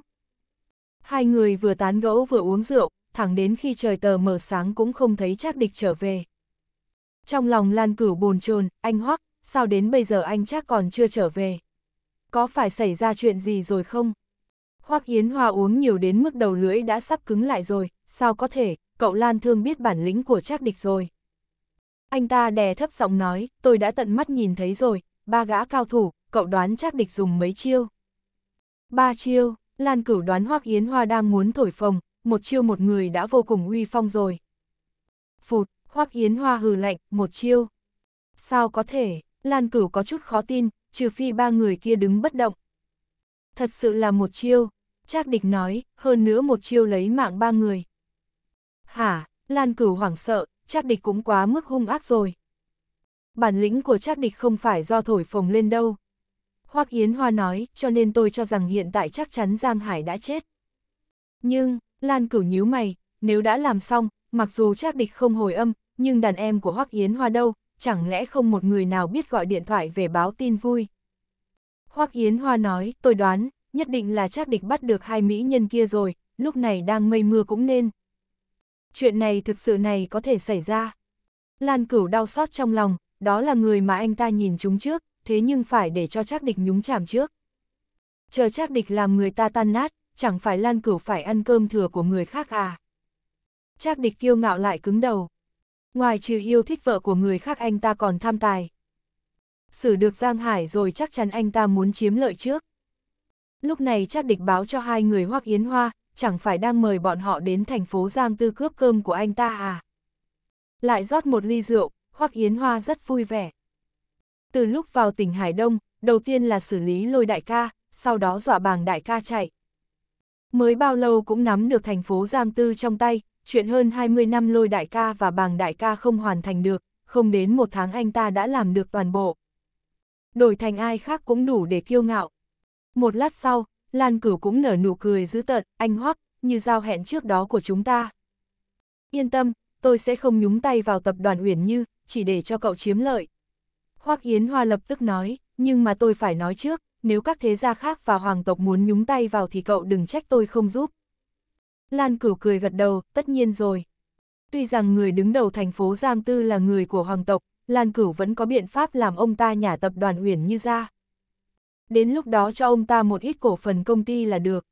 Hai người vừa tán gẫu vừa uống rượu, thẳng đến khi trời tờ mờ sáng cũng không thấy Trác Địch trở về. Trong lòng Lan Cửu bồn chồn, anh Hoắc, sao đến bây giờ anh chắc còn chưa trở về? Có phải xảy ra chuyện gì rồi không? Hoắc Yến Hoa uống nhiều đến mức đầu lưỡi đã sắp cứng lại rồi, sao có thể, cậu Lan Thương biết bản lĩnh của Trác Địch rồi. Anh ta đè thấp giọng nói, tôi đã tận mắt nhìn thấy rồi, ba gã cao thủ, cậu đoán Trác Địch dùng mấy chiêu? Ba chiêu, Lan Cửu đoán Hoắc Yến Hoa đang muốn thổi phồng, một chiêu một người đã vô cùng uy phong rồi. Phụt, Hoắc Yến Hoa hừ lạnh, một chiêu. Sao có thể, Lan Cửu có chút khó tin, trừ phi ba người kia đứng bất động. Thật sự là một chiêu, Trác Địch nói, hơn nữa một chiêu lấy mạng ba người. Hả, Lan Cửu hoảng sợ, Trác Địch cũng quá mức hung ác rồi. Bản lĩnh của Trác Địch không phải do thổi phồng lên đâu. Hoắc Yến Hoa nói, cho nên tôi cho rằng hiện tại chắc chắn Giang Hải đã chết. Nhưng, Lan Cửu nhíu mày, nếu đã làm xong, mặc dù Trác Địch không hồi âm, nhưng đàn em của Hoắc Yến Hoa đâu, chẳng lẽ không một người nào biết gọi điện thoại về báo tin vui. Hoắc Yến Hoa nói, tôi đoán, nhất định là Trác Địch bắt được hai mỹ nhân kia rồi, lúc này đang mây mưa cũng nên. Chuyện này thực sự này có thể xảy ra. Lan Cửu đau xót trong lòng, đó là người mà anh ta nhìn chúng trước, thế nhưng phải để cho Trác Địch nhúng chàm trước. Chờ Trác Địch làm người ta tan nát, chẳng phải Lan Cửu phải ăn cơm thừa của người khác à. Trác Địch kiêu ngạo lại cứng đầu. Ngoài trừ yêu thích vợ của người khác anh ta còn tham tài. Xử được Giang Hải rồi chắc chắn anh ta muốn chiếm lợi trước. Lúc này Trác địch báo cho hai người Hoắc Yến Hoa, chẳng phải đang mời bọn họ đến thành phố Giang Tư cướp cơm của anh ta à. Lại rót một ly rượu, Hoắc Yến Hoa rất vui vẻ. Từ lúc vào tỉnh Hải Đông, đầu tiên là xử lý lôi đại ca, sau đó dọa bàng đại ca chạy. Mới bao lâu cũng nắm được thành phố Giang Tư trong tay, chuyện hơn 20 năm lôi đại ca và bàng đại ca không hoàn thành được, không đến một tháng anh ta đã làm được toàn bộ. Đổi thành ai khác cũng đủ để kiêu ngạo. Một lát sau, Lan Cửu cũng nở nụ cười dữ tợn, anh Hoắc, như giao hẹn trước đó của chúng ta. Yên tâm, tôi sẽ không nhúng tay vào tập đoàn Uyển Như, chỉ để cho cậu chiếm lợi. Hoắc Yến Hoa lập tức nói, nhưng mà tôi phải nói trước, nếu các thế gia khác và hoàng tộc muốn nhúng tay vào thì cậu đừng trách tôi không giúp. Lan Cửu cười gật đầu, tất nhiên rồi. Tuy rằng người đứng đầu thành phố Giang Tư là người của hoàng tộc, Lan Cửu vẫn có biện pháp làm ông ta nhả tập đoàn Huyền Như ra. Đến lúc đó cho ông ta một ít cổ phần công ty là được.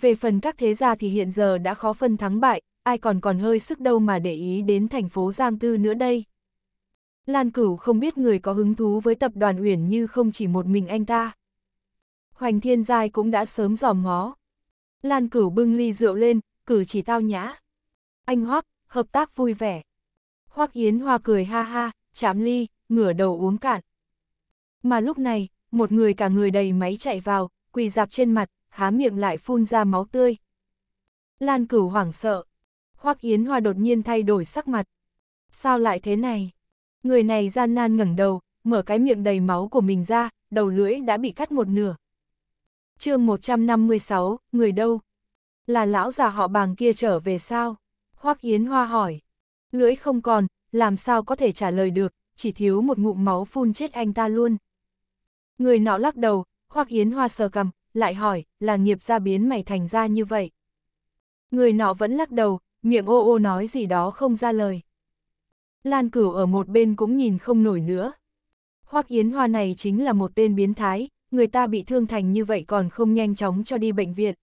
Về phần các thế gia thì hiện giờ đã khó phân thắng bại, ai còn còn hơi sức đâu mà để ý đến thành phố Giang Tư nữa đây. Lan Cửu không biết người có hứng thú với tập đoàn Uyển Như không chỉ một mình anh ta. Hoành Thiên Giai cũng đã sớm dòm ngó. Lan Cửu bưng ly rượu lên, cử chỉ tao nhã. Anh Hoắc, hợp tác vui vẻ. Hoắc Yến Hoa cười ha ha, chạm ly, ngửa đầu uống cạn. Mà lúc này, một người cả người đầy máy chạy vào, quỳ dạp trên mặt, há miệng lại phun ra máu tươi. Lan Cửu hoảng sợ. Hoắc Yến Hoa đột nhiên thay đổi sắc mặt. Sao lại thế này? Người này gian nan ngẩng đầu, mở cái miệng đầy máu của mình ra, đầu lưỡi đã bị cắt một nửa. chương 156, người đâu? Là lão già họ bàng kia trở về sao? Hoắc Yến Hoa hỏi. Lưỡi không còn, làm sao có thể trả lời được, chỉ thiếu một ngụm máu phun chết anh ta luôn. Người nọ lắc đầu, Hoắc Yến Hoa sờ cầm, lại hỏi, là nghiệp ra biến mày thành ra như vậy. Người nọ vẫn lắc đầu, miệng ô ô nói gì đó không ra lời. Lan Cửu ở một bên cũng nhìn không nổi nữa. Hoắc Yến Hoa này chính là một tên biến thái, người ta bị thương thành như vậy còn không nhanh chóng cho đi bệnh viện.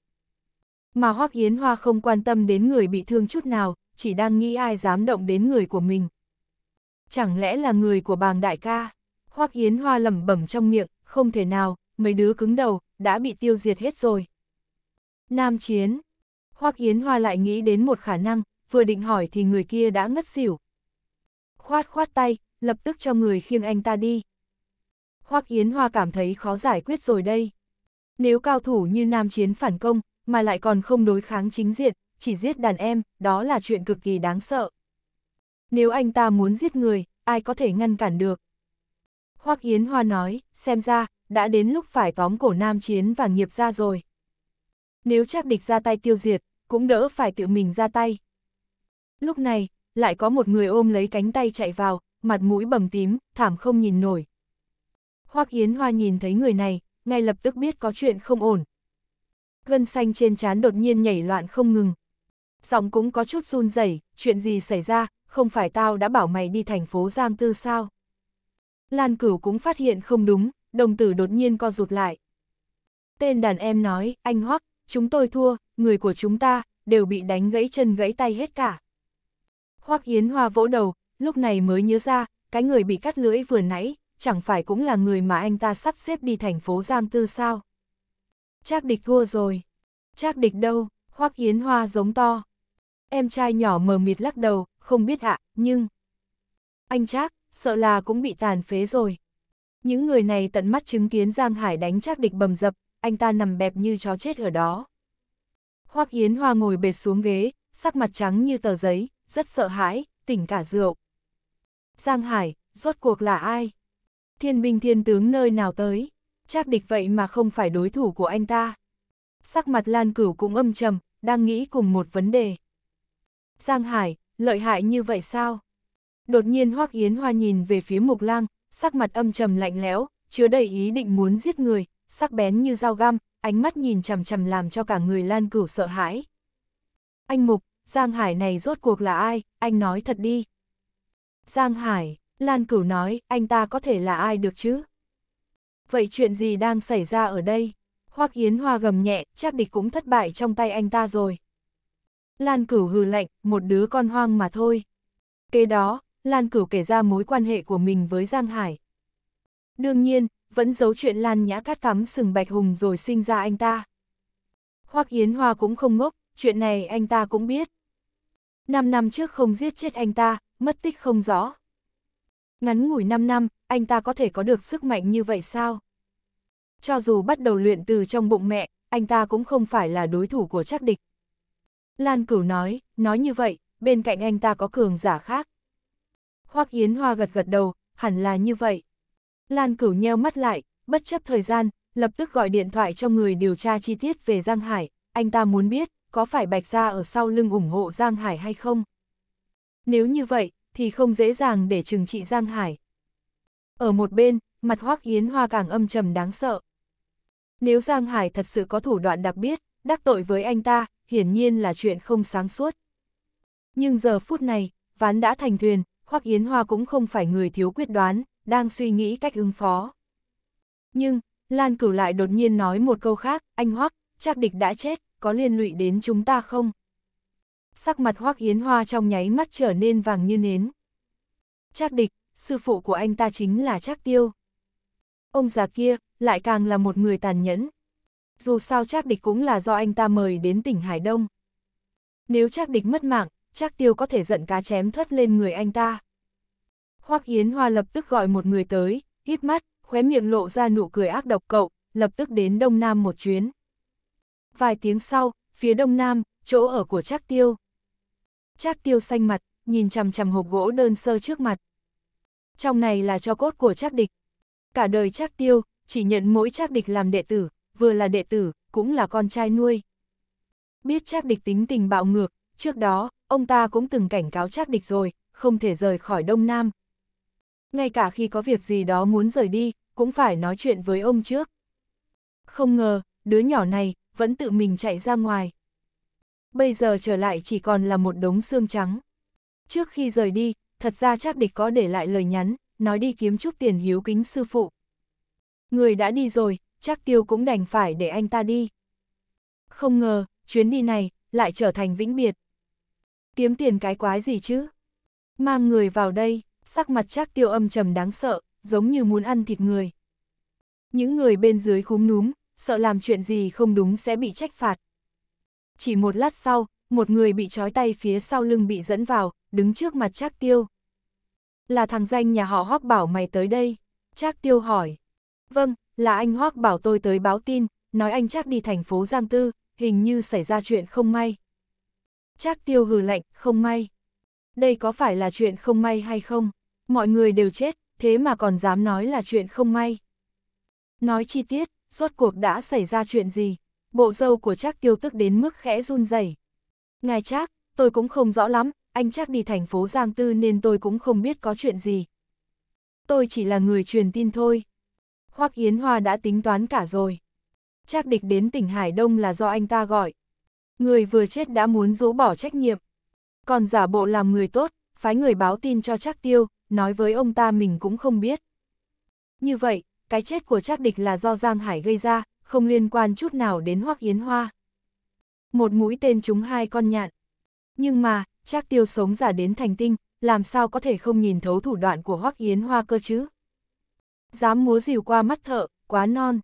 Mà Hoắc Yến Hoa không quan tâm đến người bị thương chút nào, chỉ đang nghĩ ai dám động đến người của mình. Chẳng lẽ là người của bàng đại ca? Hoắc Yến Hoa lẩm bẩm trong miệng, không thể nào, mấy đứa cứng đầu, đã bị tiêu diệt hết rồi. Nam chiến. Hoắc Yến Hoa lại nghĩ đến một khả năng, vừa định hỏi thì người kia đã ngất xỉu. Khoát khoát tay, lập tức cho người khiêng anh ta đi. Hoắc Yến Hoa cảm thấy khó giải quyết rồi đây. Nếu cao thủ như Nam Chiến phản công, mà lại còn không đối kháng chính diện, chỉ giết đàn em, đó là chuyện cực kỳ đáng sợ. Nếu anh ta muốn giết người, ai có thể ngăn cản được. Hoắc Yến Hoa nói, xem ra, đã đến lúc phải tóm cổ nam chiến và nghiệp ra rồi. Nếu chắc địch ra tay tiêu diệt, cũng đỡ phải tự mình ra tay. Lúc này, lại có một người ôm lấy cánh tay chạy vào, mặt mũi bầm tím, thảm không nhìn nổi. Hoắc Yến Hoa nhìn thấy người này, ngay lập tức biết có chuyện không ổn. Gân xanh trên trán đột nhiên nhảy loạn không ngừng. Giọng cũng có chút run rẩy, chuyện gì xảy ra, không phải tao đã bảo mày đi thành phố Giang Tư sao? Lan Cửu cũng phát hiện không đúng, đồng tử đột nhiên co rụt lại. Tên đàn em nói, anh Hoắc, chúng tôi thua, người của chúng ta, đều bị đánh gãy chân gãy tay hết cả. Hoắc Yến Hoa vỗ đầu, lúc này mới nhớ ra, cái người bị cắt lưỡi vừa nãy, chẳng phải cũng là người mà anh ta sắp xếp đi thành phố Giang Tư sao? Trác địch thua rồi. Trác địch đâu? Hoắc Yến Hoa giống to. Em trai nhỏ mờ mịt lắc đầu, không biết ạ, nhưng... Anh Trác, sợ là cũng bị tàn phế rồi. Những người này tận mắt chứng kiến Giang Hải đánh Trác địch bầm dập, anh ta nằm bẹp như chó chết ở đó. Hoắc Yến Hoa ngồi bệt xuống ghế, sắc mặt trắng như tờ giấy, rất sợ hãi, tỉnh cả rượu. Giang Hải, rốt cuộc là ai? Thiên binh thiên tướng nơi nào tới? Chắc địch vậy mà không phải đối thủ của anh ta. Sắc mặt Lan Cửu cũng âm trầm, đang nghĩ cùng một vấn đề. Giang Hải, lợi hại như vậy sao? Đột nhiên Hoắc Yến Hoa nhìn về phía Mục Lang, sắc mặt âm trầm lạnh lẽo, chứa đầy ý định muốn giết người, sắc bén như dao găm, ánh mắt nhìn chằm chằm làm cho cả người Lan Cửu sợ hãi. Anh Mục, Giang Hải này rốt cuộc là ai, anh nói thật đi. Giang Hải, Lan Cửu nói, anh ta có thể là ai được chứ? Vậy chuyện gì đang xảy ra ở đây? Hoắc Yến Hoa gầm nhẹ, chắc địch cũng thất bại trong tay anh ta rồi. Lan Cửu hừ lạnh, một đứa con hoang mà thôi. Kế đó, Lan Cửu kể ra mối quan hệ của mình với Giang Hải. Đương nhiên, vẫn giấu chuyện Lan Nhã cắt cắm sừng Bạch Hùng rồi sinh ra anh ta. Hoắc Yến Hoa cũng không ngốc, chuyện này anh ta cũng biết. 5 năm trước không giết chết anh ta, mất tích không rõ. Ngắn ngủi 5 năm, anh ta có thể có được sức mạnh như vậy sao? Cho dù bắt đầu luyện từ trong bụng mẹ, anh ta cũng không phải là đối thủ của chắc địch. Lan Cửu nói, nói như vậy, bên cạnh anh ta có cường giả khác. Hoắc Yến Hoa gật gật đầu, hẳn là như vậy. Lan Cửu nheo mắt lại, bất chấp thời gian, lập tức gọi điện thoại cho người điều tra chi tiết về Giang Hải, anh ta muốn biết, có phải Bạch Gia ở sau lưng ủng hộ Giang Hải hay không? Nếu như vậy, thì không dễ dàng để trừng trị Giang Hải. Ở một bên, mặt Hoắc Yến Hoa càng âm trầm đáng sợ. Nếu Giang Hải thật sự có thủ đoạn đặc biệt, đắc tội với anh ta, hiển nhiên là chuyện không sáng suốt. Nhưng giờ phút này, ván đã thành thuyền, Hoắc Yến Hoa cũng không phải người thiếu quyết đoán, đang suy nghĩ cách ứng phó. Nhưng, Lan Cửu lại đột nhiên nói một câu khác, anh Hoắc, chắc địch đã chết, có liên lụy đến chúng ta không? Sắc mặt Hoắc Yến Hoa trong nháy mắt trở nên vàng như nến. Trác địch, sư phụ của anh ta chính là Trác Tiêu. Ông già kia, lại càng là một người tàn nhẫn. Dù sao Trác địch cũng là do anh ta mời đến tỉnh Hải Đông. Nếu Trác địch mất mạng, Trác Tiêu có thể giận cá chém thoát lên người anh ta. Hoắc Yến Hoa lập tức gọi một người tới, híp mắt, khóe miệng lộ ra nụ cười ác độc cậu, lập tức đến Đông Nam một chuyến. Vài tiếng sau, phía Đông Nam, chỗ ở của Trác Tiêu. Trác Tiêu xanh mặt, nhìn chằm chằm hộp gỗ đơn sơ trước mặt. Trong này là cho cốt của Trác Địch. Cả đời Trác Tiêu, chỉ nhận mỗi Trác Địch làm đệ tử, vừa là đệ tử, cũng là con trai nuôi. Biết Trác Địch tính tình bạo ngược, trước đó, ông ta cũng từng cảnh cáo Trác Địch rồi, không thể rời khỏi Đông Nam. Ngay cả khi có việc gì đó muốn rời đi, cũng phải nói chuyện với ông trước. Không ngờ, đứa nhỏ này, vẫn tự mình chạy ra ngoài. Bây giờ trở lại chỉ còn là một đống xương trắng. Trước khi rời đi, thật ra chắc địch có để lại lời nhắn, nói đi kiếm chút tiền hiếu kính sư phụ. Người đã đi rồi, chắc tiêu cũng đành phải để anh ta đi. Không ngờ, chuyến đi này, lại trở thành vĩnh biệt. Kiếm tiền cái quái gì chứ? Mang người vào đây, sắc mặt chắc tiêu âm trầm đáng sợ, giống như muốn ăn thịt người. Những người bên dưới khúm núm, sợ làm chuyện gì không đúng sẽ bị trách phạt. Chỉ một lát sau, một người bị trói tay phía sau lưng bị dẫn vào, đứng trước mặt Trác Tiêu. Là thằng danh nhà họ Hoác bảo mày tới đây. Trác Tiêu hỏi. Vâng, là anh Hoác bảo tôi tới báo tin, nói anh Trác đi thành phố Giang Tư, hình như xảy ra chuyện không may. Trác Tiêu hừ lạnh, không may. Đây có phải là chuyện không may hay không? Mọi người đều chết, thế mà còn dám nói là chuyện không may. Nói chi tiết, rốt cuộc đã xảy ra chuyện gì? Bộ dâu của Trác Tiêu tức đến mức khẽ run rẩy. Ngài Trác, tôi cũng không rõ lắm, anh Trác đi thành phố Giang Tư nên tôi cũng không biết có chuyện gì. Tôi chỉ là người truyền tin thôi. Hoắc Yến Hoa đã tính toán cả rồi. Trác địch đến tỉnh Hải Đông là do anh ta gọi. Người vừa chết đã muốn rũ bỏ trách nhiệm. Còn giả bộ làm người tốt, phái người báo tin cho Trác Tiêu, nói với ông ta mình cũng không biết. Như vậy, cái chết của Trác địch là do Giang Hải gây ra, không liên quan chút nào đến Hoắc Yến Hoa. Một mũi tên trúng hai con nhạn. Nhưng mà, Trác Tiêu sống giả đến thành tinh, làm sao có thể không nhìn thấu thủ đoạn của Hoắc Yến Hoa cơ chứ? Dám múa rìu qua mắt thợ, quá non.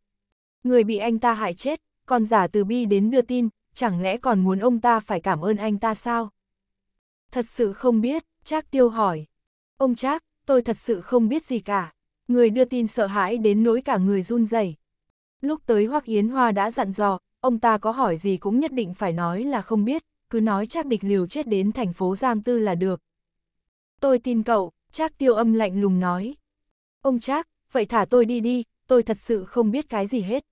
Người bị anh ta hại chết, còn giả từ bi đến đưa tin, chẳng lẽ còn muốn ông ta phải cảm ơn anh ta sao? Thật sự không biết, Trác Tiêu hỏi. Ông Trác, tôi thật sự không biết gì cả. Người đưa tin sợ hãi đến nỗi cả người run rẩy. Lúc tới Hoắc Yến Hoa đã dặn dò, ông ta có hỏi gì cũng nhất định phải nói là không biết, cứ nói chắc địch liều chết đến thành phố Giang Tư là được. Tôi tin cậu, Trác Tiêu âm lạnh lùng nói. Ông Trác, vậy thả tôi đi đi, tôi thật sự không biết cái gì hết.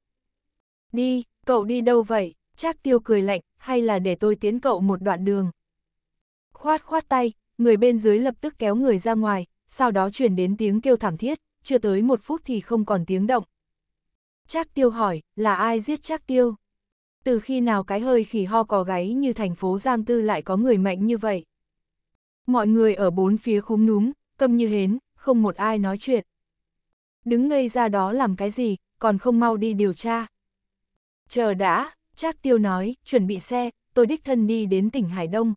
Đi, cậu đi đâu vậy? Trác Tiêu cười lạnh, hay là để tôi tiến cậu một đoạn đường? Khoát khoát tay, người bên dưới lập tức kéo người ra ngoài, sau đó truyền đến tiếng kêu thảm thiết, chưa tới một phút thì không còn tiếng động. Trác Tiêu hỏi, là ai giết Trác Tiêu? Từ khi nào cái hơi khỉ ho cò gáy như thành phố Giang Tư lại có người mạnh như vậy? Mọi người ở bốn phía khúm núm, câm như hến, không một ai nói chuyện. Đứng ngây ra đó làm cái gì, còn không mau đi điều tra. Chờ đã, Trác Tiêu nói, chuẩn bị xe, tôi đích thân đi đến tỉnh Hải Đông.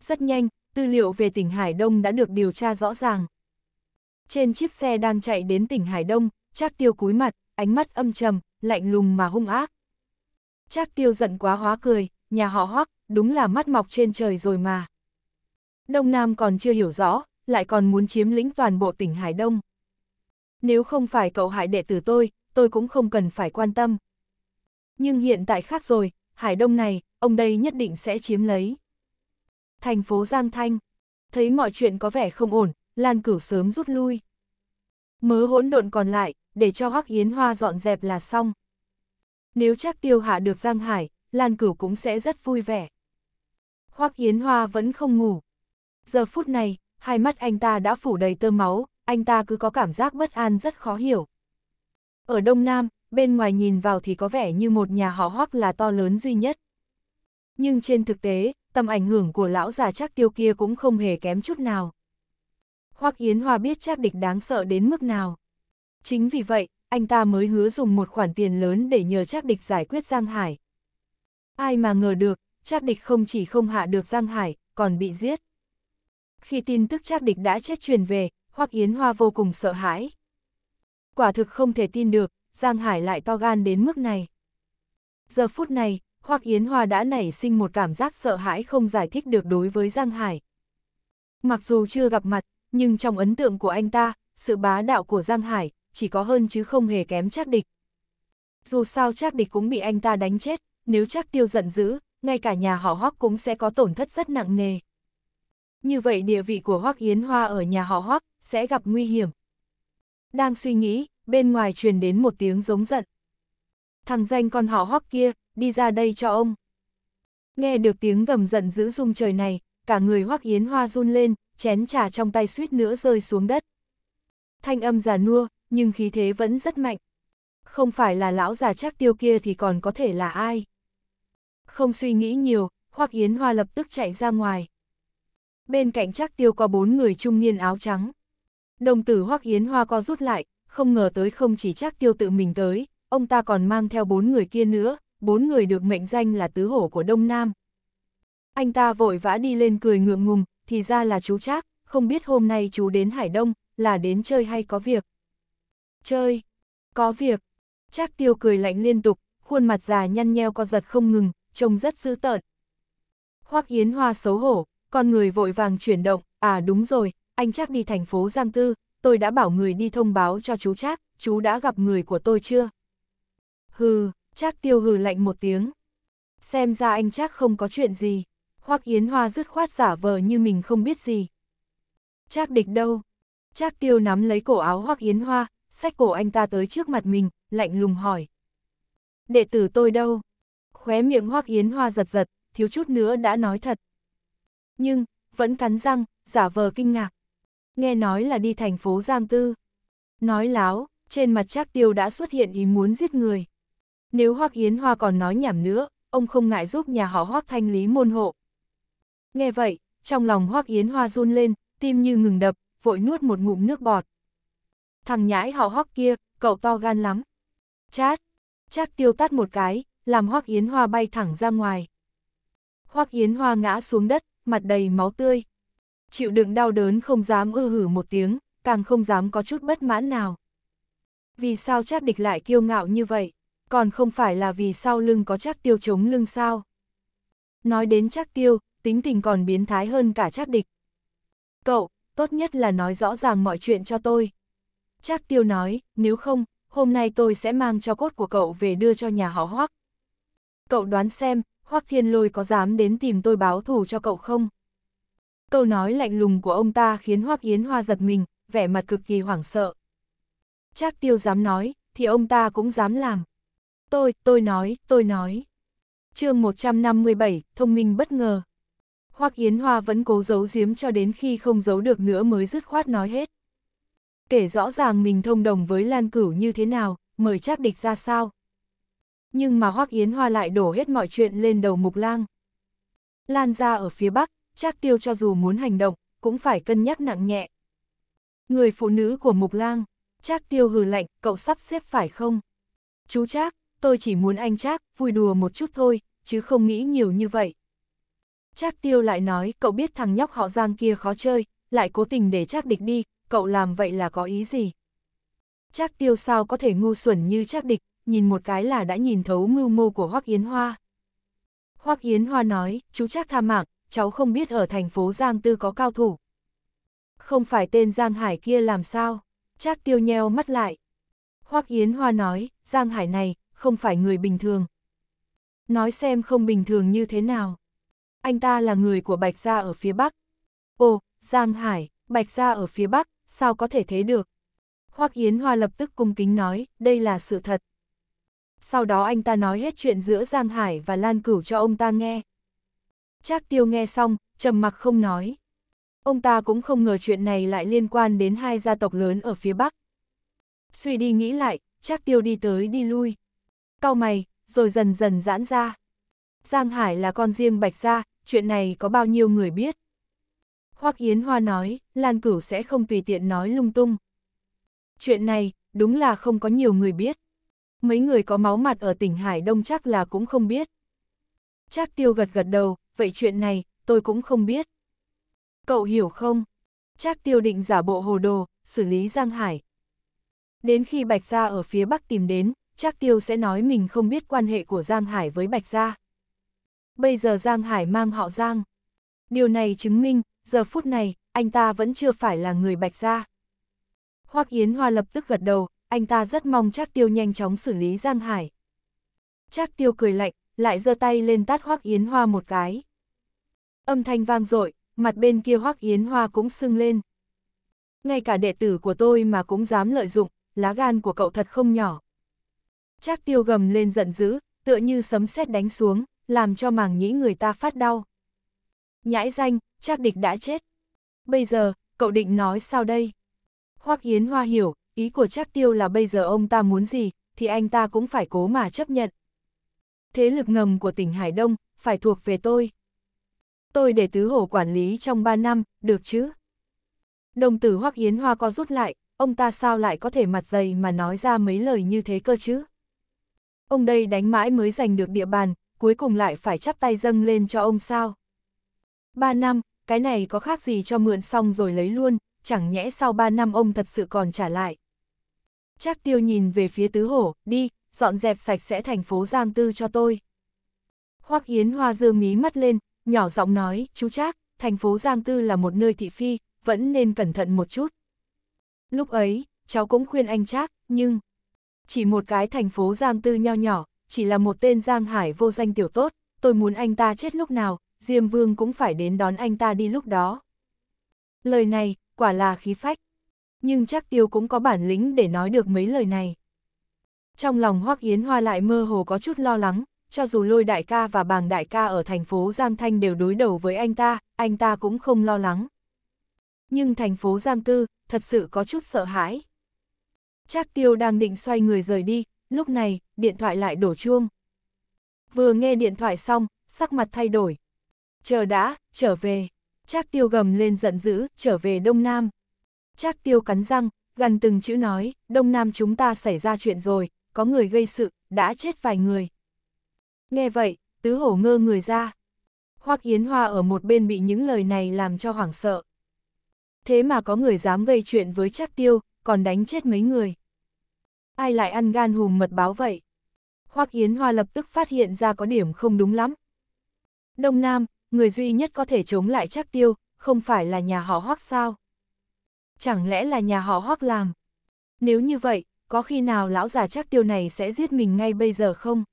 Rất nhanh, tư liệu về tỉnh Hải Đông đã được điều tra rõ ràng. Trên chiếc xe đang chạy đến tỉnh Hải Đông, Trác Tiêu cúi mặt, ánh mắt âm trầm, lạnh lùng mà hung ác. Trác Tiêu giận quá hóa cười, nhà họ Hoắc, đúng là mắt mọc trên trời rồi mà. Đông Nam còn chưa hiểu rõ, lại còn muốn chiếm lĩnh toàn bộ tỉnh Hải Đông. Nếu không phải cậu hại đệ tử tôi, tôi cũng không cần phải quan tâm. Nhưng hiện tại khác rồi, Hải Đông này, ông đây nhất định sẽ chiếm lấy. Thành phố Giang Thanh, thấy mọi chuyện có vẻ không ổn, Lan Cửu sớm rút lui. Mớ hỗn độn còn lại, để cho Hoắc Yến Hoa dọn dẹp là xong. Nếu chắc tiêu hạ được Giang Hải, Lan Cửu cũng sẽ rất vui vẻ. Hoắc Yến Hoa vẫn không ngủ. Giờ phút này, hai mắt anh ta đã phủ đầy tơ máu, anh ta cứ có cảm giác bất an rất khó hiểu. Ở Đông Nam, bên ngoài nhìn vào thì có vẻ như một nhà họ Hoắc là to lớn duy nhất. Nhưng trên thực tế, tầm ảnh hưởng của lão già chắc tiêu kia cũng không hề kém chút nào. Hoắc Yến Hoa biết chắc địch đáng sợ đến mức nào. Chính vì vậy, anh ta mới hứa dùng một khoản tiền lớn để nhờ chắc địch giải quyết Giang Hải. Ai mà ngờ được, chắc địch không chỉ không hạ được Giang Hải, còn bị giết. Khi tin tức chắc địch đã chết truyền về, Hoắc Yến Hoa vô cùng sợ hãi. Quả thực không thể tin được, Giang Hải lại to gan đến mức này. Giờ phút này, Hoắc Yến Hoa đã nảy sinh một cảm giác sợ hãi không giải thích được đối với Giang Hải. Mặc dù chưa gặp mặt, nhưng trong ấn tượng của anh ta, sự bá đạo của Giang Hải chỉ có hơn chứ không hề kém Trác Địch. Dù sao Trác Địch cũng bị anh ta đánh chết, nếu Trác Tiêu giận dữ, ngay cả nhà họ Hoắc cũng sẽ có tổn thất rất nặng nề. Như vậy địa vị của Hoắc Yến Hoa ở nhà họ Hoắc sẽ gặp nguy hiểm. Đang suy nghĩ, bên ngoài truyền đến một tiếng giống giận. Thằng danh con họ Hoắc kia, đi ra đây cho ông. Nghe được tiếng gầm giận dữ rung trời này, cả người Hoắc Yến Hoa run lên, chén trà trong tay suýt nữa rơi xuống đất. Thanh âm già nua, nhưng khí thế vẫn rất mạnh. Không phải là lão già chắc tiêu kia thì còn có thể là ai. Không suy nghĩ nhiều, Hoắc Yến Hoa lập tức chạy ra ngoài. Bên cạnh chắc tiêu có bốn người trung niên áo trắng. Đồng tử Hoắc Yến Hoa co rút lại, không ngờ tới không chỉ chắc tiêu tự mình tới, ông ta còn mang theo bốn người kia nữa, bốn người được mệnh danh là tứ hổ của Đông Nam. Anh ta vội vã đi lên cười ngượng ngùng, thì ra là chú Trác, không biết hôm nay chú đến Hải Đông, là đến chơi hay có việc. Chơi, có việc. Trác tiêu cười lạnh liên tục, khuôn mặt già nhăn nheo co giật không ngừng, trông rất dữ tợn. Hoắc Yến Hoa xấu hổ, con người vội vàng chuyển động, à đúng rồi, anh Trác đi thành phố Giang Tư, tôi đã bảo người đi thông báo cho chú Trác, chú đã gặp người của tôi chưa? Hừ, Trác tiêu hừ lạnh một tiếng. Xem ra anh Trác không có chuyện gì. Hoắc Yến Hoa dứt khoát giả vờ như mình không biết gì. Trác địch đâu? Trác tiêu nắm lấy cổ áo Hoắc Yến Hoa, xách cổ anh ta tới trước mặt mình, lạnh lùng hỏi. Đệ tử tôi đâu? Khóe miệng Hoắc Yến Hoa giật giật, thiếu chút nữa đã nói thật. Nhưng, vẫn cắn răng, giả vờ kinh ngạc. Nghe nói là đi thành phố Giang Tư. Nói láo, trên mặt Trác tiêu đã xuất hiện ý muốn giết người. Nếu Hoắc Yến Hoa còn nói nhảm nữa, ông không ngại giúp nhà họ Hoắc thanh lý môn hộ. Nghe vậy, trong lòng Hoắc Yến Hoa run lên, tim như ngừng đập, vội nuốt một ngụm nước bọt. Thằng nhãi họ Hoắc kia, cậu to gan lắm. Chát, chát tiêu tắt một cái, làm Hoắc Yến Hoa bay thẳng ra ngoài. Hoắc Yến Hoa ngã xuống đất, mặt đầy máu tươi. Chịu đựng đau đớn không dám ư hử một tiếng, càng không dám có chút bất mãn nào. Vì sao chắc địch lại kiêu ngạo như vậy? Còn không phải là vì sau lưng có chắc tiêu chống lưng sao? Nói đến chắc tiêu, tính tình còn biến thái hơn cả Trác địch. Cậu, tốt nhất là nói rõ ràng mọi chuyện cho tôi. Trác tiêu nói, nếu không, hôm nay tôi sẽ mang cho cốt của cậu về đưa cho nhà họ Hoắc. Cậu đoán xem, Hoắc Thiên Lôi có dám đến tìm tôi báo thù cho cậu không? Câu nói lạnh lùng của ông ta khiến Hoắc Yến Hoa giật mình, vẻ mặt cực kỳ hoảng sợ. Trác tiêu dám nói, thì ông ta cũng dám làm. Tôi, tôi nói, tôi nói. chương 157, thông minh bất ngờ. Hoắc Yến Hoa vẫn cố giấu giếm cho đến khi không giấu được nữa mới dứt khoát nói hết. Kể rõ ràng mình thông đồng với Lan Cửu như thế nào, mời Trác địch ra sao. Nhưng mà Hoắc Yến Hoa lại đổ hết mọi chuyện lên đầu Mục Lang. Lan ra ở phía Bắc, Trác Tiêu cho dù muốn hành động, cũng phải cân nhắc nặng nhẹ. Người phụ nữ của Mục Lang, Trác Tiêu hừ lạnh, cậu sắp xếp phải không? Chú Trác, tôi chỉ muốn anh Trác vui đùa một chút thôi, chứ không nghĩ nhiều như vậy. Trác Tiêu lại nói, cậu biết thằng nhóc họ Giang kia khó chơi, lại cố tình để Trác địch đi, cậu làm vậy là có ý gì? Trác Tiêu sao có thể ngu xuẩn như Trác địch, nhìn một cái là đã nhìn thấu mưu mô của Hoắc Yến Hoa. Hoắc Yến Hoa nói, chú Trác tha mạng, cháu không biết ở thành phố Giang Tư có cao thủ. Không phải tên Giang Hải kia làm sao? Trác Tiêu nheo mắt lại. Hoắc Yến Hoa nói, Giang Hải này, không phải người bình thường. Nói xem không bình thường như thế nào. Anh ta là người của Bạch Gia ở phía Bắc. Ồ, Giang Hải, Bạch Gia ở phía Bắc, sao có thể thế được? Hoắc Yến Hoa lập tức cung kính nói, đây là sự thật. Sau đó anh ta nói hết chuyện giữa Giang Hải và Lan Cửu cho ông ta nghe. Trác Tiêu nghe xong, trầm mặc không nói. Ông ta cũng không ngờ chuyện này lại liên quan đến hai gia tộc lớn ở phía Bắc. Suy đi nghĩ lại, Trác Tiêu đi tới đi lui. cao mày, rồi dần dần giãn ra. Giang Hải là con riêng Bạch Gia, chuyện này có bao nhiêu người biết. Hoắc Yến Hoa nói, Lan Cửu sẽ không tùy tiện nói lung tung. Chuyện này, đúng là không có nhiều người biết. Mấy người có máu mặt ở tỉnh Hải Đông chắc là cũng không biết. Trác tiêu gật gật đầu, vậy chuyện này, tôi cũng không biết. Cậu hiểu không? Trác tiêu định giả bộ hồ đồ, xử lý Giang Hải. Đến khi Bạch Gia ở phía Bắc tìm đến, Trác tiêu sẽ nói mình không biết quan hệ của Giang Hải với Bạch Gia. Bây giờ Giang Hải mang họ Giang. Điều này chứng minh, giờ phút này, anh ta vẫn chưa phải là người Bạch Gia. Hoắc Yến Hoa lập tức gật đầu, anh ta rất mong Trác Tiêu nhanh chóng xử lý Giang Hải. Trác Tiêu cười lạnh, lại giơ tay lên tát Hoắc Yến Hoa một cái. Âm thanh vang dội, mặt bên kia Hoắc Yến Hoa cũng sưng lên. Ngay cả đệ tử của tôi mà cũng dám lợi dụng, lá gan của cậu thật không nhỏ. Trác Tiêu gầm lên giận dữ, tựa như sấm sét đánh xuống, làm cho màng nhĩ người ta phát đau. Nhãi danh, Trác Địch đã chết. Bây giờ, cậu định nói sao đây? Hoắc Yến Hoa hiểu, ý của Trác Tiêu là bây giờ ông ta muốn gì, thì anh ta cũng phải cố mà chấp nhận. Thế lực ngầm của tỉnh Hải Đông, phải thuộc về tôi. Tôi để tứ hổ quản lý trong 3 năm, được chứ? Đồng tử Hoắc Yến Hoa co rút lại, ông ta sao lại có thể mặt dày mà nói ra mấy lời như thế cơ chứ? Ông đây đánh mãi mới giành được địa bàn, cuối cùng lại phải chắp tay dâng lên cho ông sao? Ba năm, cái này có khác gì cho mượn xong rồi lấy luôn, chẳng nhẽ sau ba năm ông thật sự còn trả lại. chắc tiêu nhìn về phía tứ hổ, đi, dọn dẹp sạch sẽ thành phố Giang Tư cho tôi. Hoắc Yến Hoa dương mí mắt lên, nhỏ giọng nói, chú Trác, thành phố Giang Tư là một nơi thị phi, vẫn nên cẩn thận một chút. Lúc ấy, cháu cũng khuyên anh Trác, nhưng... Chỉ một cái thành phố Giang Tư nho nhỏ, chỉ là một tên Giang Hải vô danh tiểu tốt, tôi muốn anh ta chết lúc nào, Diêm Vương cũng phải đến đón anh ta đi lúc đó. Lời này, quả là khí phách. Nhưng chắc tiêu cũng có bản lĩnh để nói được mấy lời này. Trong lòng Hoắc Yến Hoa lại mơ hồ có chút lo lắng, cho dù lôi đại ca và bàng đại ca ở thành phố Giang Thanh đều đối đầu với anh ta, anh ta cũng không lo lắng. Nhưng thành phố Giang Tư, thật sự có chút sợ hãi. Trác tiêu đang định xoay người rời đi, lúc này, điện thoại lại đổ chuông. Vừa nghe điện thoại xong, sắc mặt thay đổi. Chờ đã, trở về. Trác tiêu gầm lên giận dữ, trở về Đông Nam. Trác tiêu cắn răng, gần từng chữ nói, Đông Nam chúng ta xảy ra chuyện rồi, có người gây sự, đã chết vài người. Nghe vậy, tứ hổ ngơ người ra. Hoắc Yến Hoa ở một bên bị những lời này làm cho hoảng sợ. Thế mà có người dám gây chuyện với Trác Tiêu, còn đánh chết mấy người. Ai lại ăn gan hùm mật báo vậy? Hoắc Yến Hoa lập tức phát hiện ra có điểm không đúng lắm. Đông Nam, người duy nhất có thể chống lại Trác Tiêu, không phải là nhà họ Hoắc sao? Chẳng lẽ là nhà họ Hoắc làm? Nếu như vậy, có khi nào lão già Trác Tiêu này sẽ giết mình ngay bây giờ không?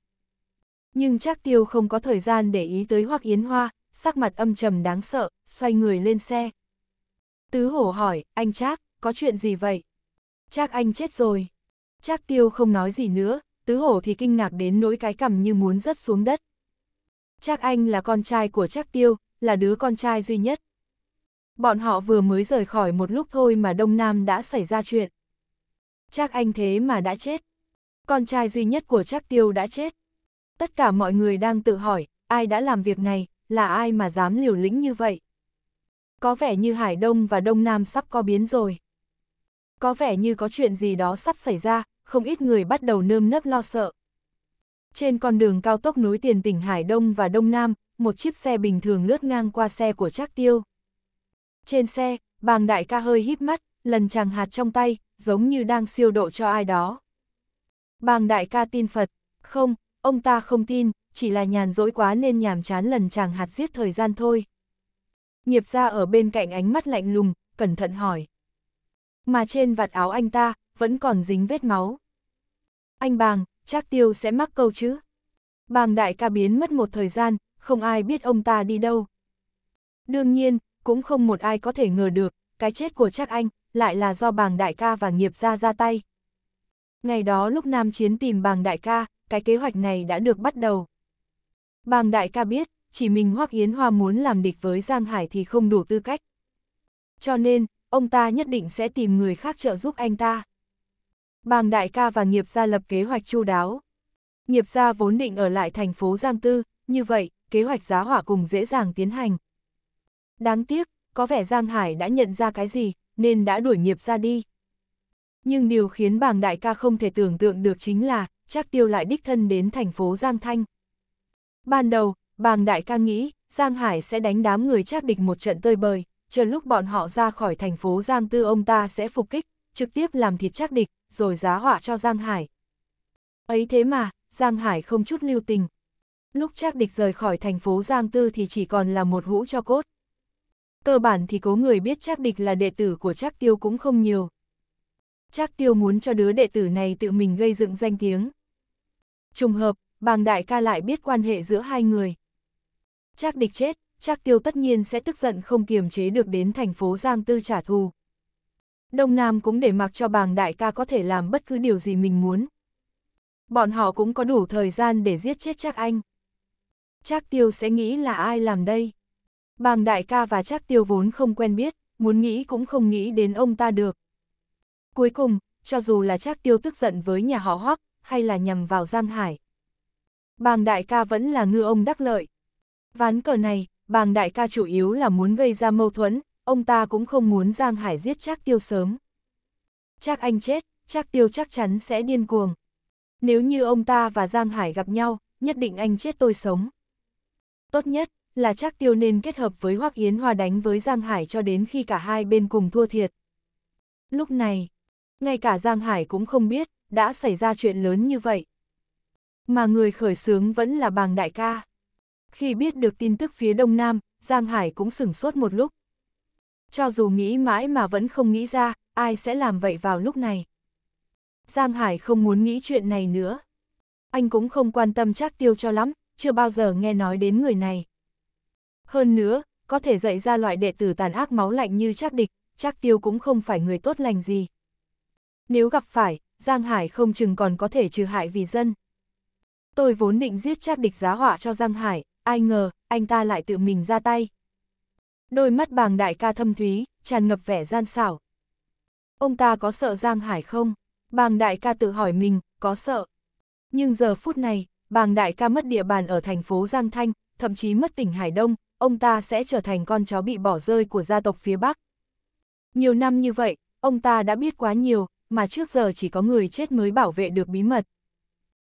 Nhưng Trác Tiêu không có thời gian để ý tới Hoắc Yến Hoa, sắc mặt âm trầm đáng sợ, xoay người lên xe. Tứ hổ hỏi, anh Trác, có chuyện gì vậy? Trác anh chết rồi. Trác Tiêu không nói gì nữa, tứ hổ thì kinh ngạc đến nỗi cái cằm như muốn rớt xuống đất. Trác anh là con trai của Trác Tiêu, là đứa con trai duy nhất. Bọn họ vừa mới rời khỏi một lúc thôi mà Đông Nam đã xảy ra chuyện. Trác anh thế mà đã chết. Con trai duy nhất của Trác Tiêu đã chết. Tất cả mọi người đang tự hỏi, ai đã làm việc này, là ai mà dám liều lĩnh như vậy. Có vẻ như Hải Đông và Đông Nam sắp có biến rồi. Có vẻ như có chuyện gì đó sắp xảy ra, không ít người bắt đầu nơm nớp lo sợ. Trên con đường cao tốc nối tiền tỉnh Hải Đông và Đông Nam, một chiếc xe bình thường lướt ngang qua xe của Trác Tiêu. Trên xe, bàng đại ca hơi híp mắt, lần chàng hạt trong tay, giống như đang siêu độ cho ai đó. Bàng đại ca tin Phật, không, ông ta không tin, chỉ là nhàn dỗi quá nên nhàm chán lần chàng hạt giết thời gian thôi. Nghiệp ra ở bên cạnh ánh mắt lạnh lùng, cẩn thận hỏi. Mà trên vạt áo anh ta, vẫn còn dính vết máu. Anh bàng, chắc tiêu sẽ mắc câu chứ. Bàng đại ca biến mất một thời gian, không ai biết ông ta đi đâu. Đương nhiên, cũng không một ai có thể ngờ được, cái chết của chắc anh, lại là do bàng đại ca và nghiệp ra ra tay. Ngày đó lúc Nam Chiến tìm bàng đại ca, cái kế hoạch này đã được bắt đầu. Bàng đại ca biết, chỉ mình Hoắc Yến Hoa muốn làm địch với Giang Hải thì không đủ tư cách. Cho nên, ông ta nhất định sẽ tìm người khác trợ giúp anh ta. Bàng đại ca và nghiệp gia lập kế hoạch chu đáo. Nghiệp gia vốn định ở lại thành phố Giang Tư, như vậy, kế hoạch giá hỏa cùng dễ dàng tiến hành. Đáng tiếc, có vẻ Giang Hải đã nhận ra cái gì, nên đã đuổi nghiệp ra đi. Nhưng điều khiến bàng đại ca không thể tưởng tượng được chính là, chắc tiêu lại đích thân đến thành phố Giang Thanh. Ban đầu, bàng đại ca nghĩ, Giang Hải sẽ đánh đám người chắc địch một trận tơi bời, chờ lúc bọn họ ra khỏi thành phố Giang Tư ông ta sẽ phục kích, trực tiếp làm thịt chắc địch, rồi giá họa cho Giang Hải. Ấy thế mà, Giang Hải không chút lưu tình. Lúc chắc địch rời khỏi thành phố Giang Tư thì chỉ còn là một hũ cho cốt. Cơ bản thì cố người biết chắc địch là đệ tử của chắc tiêu cũng không nhiều. Chắc tiêu muốn cho đứa đệ tử này tự mình gây dựng danh tiếng. Trùng hợp, bàng đại ca lại biết quan hệ giữa hai người. Chắc địch chết, chắc tiêu tất nhiên sẽ tức giận không kiềm chế được đến thành phố Giang Tư trả thù. Đông Nam cũng để mặc cho bàng đại ca có thể làm bất cứ điều gì mình muốn. Bọn họ cũng có đủ thời gian để giết chết chắc anh. Chắc tiêu sẽ nghĩ là ai làm đây? Bàng đại ca và chắc tiêu vốn không quen biết, muốn nghĩ cũng không nghĩ đến ông ta được. Cuối cùng, cho dù là chắc tiêu tức giận với nhà họ Hoắc hay là nhằm vào Giang Hải. Bàng đại ca vẫn là ngư ông đắc lợi. Ván cờ này, bàng đại ca chủ yếu là muốn gây ra mâu thuẫn, ông ta cũng không muốn Giang Hải giết chắc tiêu sớm. Chắc anh chết, chắc tiêu chắc chắn sẽ điên cuồng. Nếu như ông ta và Giang Hải gặp nhau, nhất định anh chết tôi sống. Tốt nhất là chắc tiêu nên kết hợp với Hoắc Yến Hoa đánh với Giang Hải cho đến khi cả hai bên cùng thua thiệt. Lúc này, ngay cả Giang Hải cũng không biết, đã xảy ra chuyện lớn như vậy. Mà người khởi xướng vẫn là bàng đại ca. Khi biết được tin tức phía đông nam, Giang Hải cũng sửng sốt một lúc. Cho dù nghĩ mãi mà vẫn không nghĩ ra, ai sẽ làm vậy vào lúc này. Giang Hải không muốn nghĩ chuyện này nữa. Anh cũng không quan tâm chắc tiêu cho lắm, chưa bao giờ nghe nói đến người này. Hơn nữa, có thể dạy ra loại đệ tử tàn ác máu lạnh như chắc địch, chắc tiêu cũng không phải người tốt lành gì. Nếu gặp phải, Giang Hải không chừng còn có thể trừ hại vì dân. Tôi vốn định giết chắc địch giá họa cho Giang Hải, ai ngờ, anh ta lại tự mình ra tay. Đôi mắt bàng đại ca thâm thúy, tràn ngập vẻ gian xảo. Ông ta có sợ Giang Hải không? Bàng đại ca tự hỏi mình, có sợ. Nhưng giờ phút này, bàng đại ca mất địa bàn ở thành phố Giang Thanh, thậm chí mất tỉnh Hải Đông, ông ta sẽ trở thành con chó bị bỏ rơi của gia tộc phía Bắc. Nhiều năm như vậy, ông ta đã biết quá nhiều, mà trước giờ chỉ có người chết mới bảo vệ được bí mật.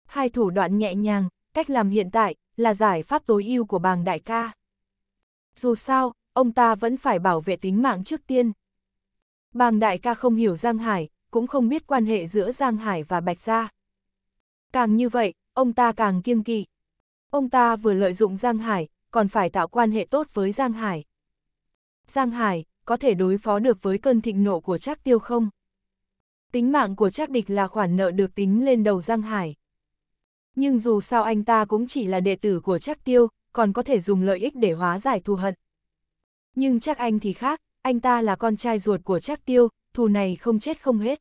Hai thủ đoạn nhẹ nhàng, cách làm hiện tại, là giải pháp tối ưu của bàng đại ca. Dù sao, ông ta vẫn phải bảo vệ tính mạng trước tiên. Bàng đại ca không hiểu Giang Hải, cũng không biết quan hệ giữa Giang Hải và Bạch Gia. Càng như vậy, ông ta càng kiêng kỵ. Ông ta vừa lợi dụng Giang Hải, còn phải tạo quan hệ tốt với Giang Hải. Giang Hải, có thể đối phó được với cơn thịnh nộ của Trác Tiêu không? Tính mạng của Trác Địch là khoản nợ được tính lên đầu Giang Hải. Nhưng dù sao anh ta cũng chỉ là đệ tử của Trác Tiêu, còn có thể dùng lợi ích để hóa giải thù hận. Nhưng chắc anh thì khác, anh ta là con trai ruột của Trác Tiêu, thù này không chết không hết.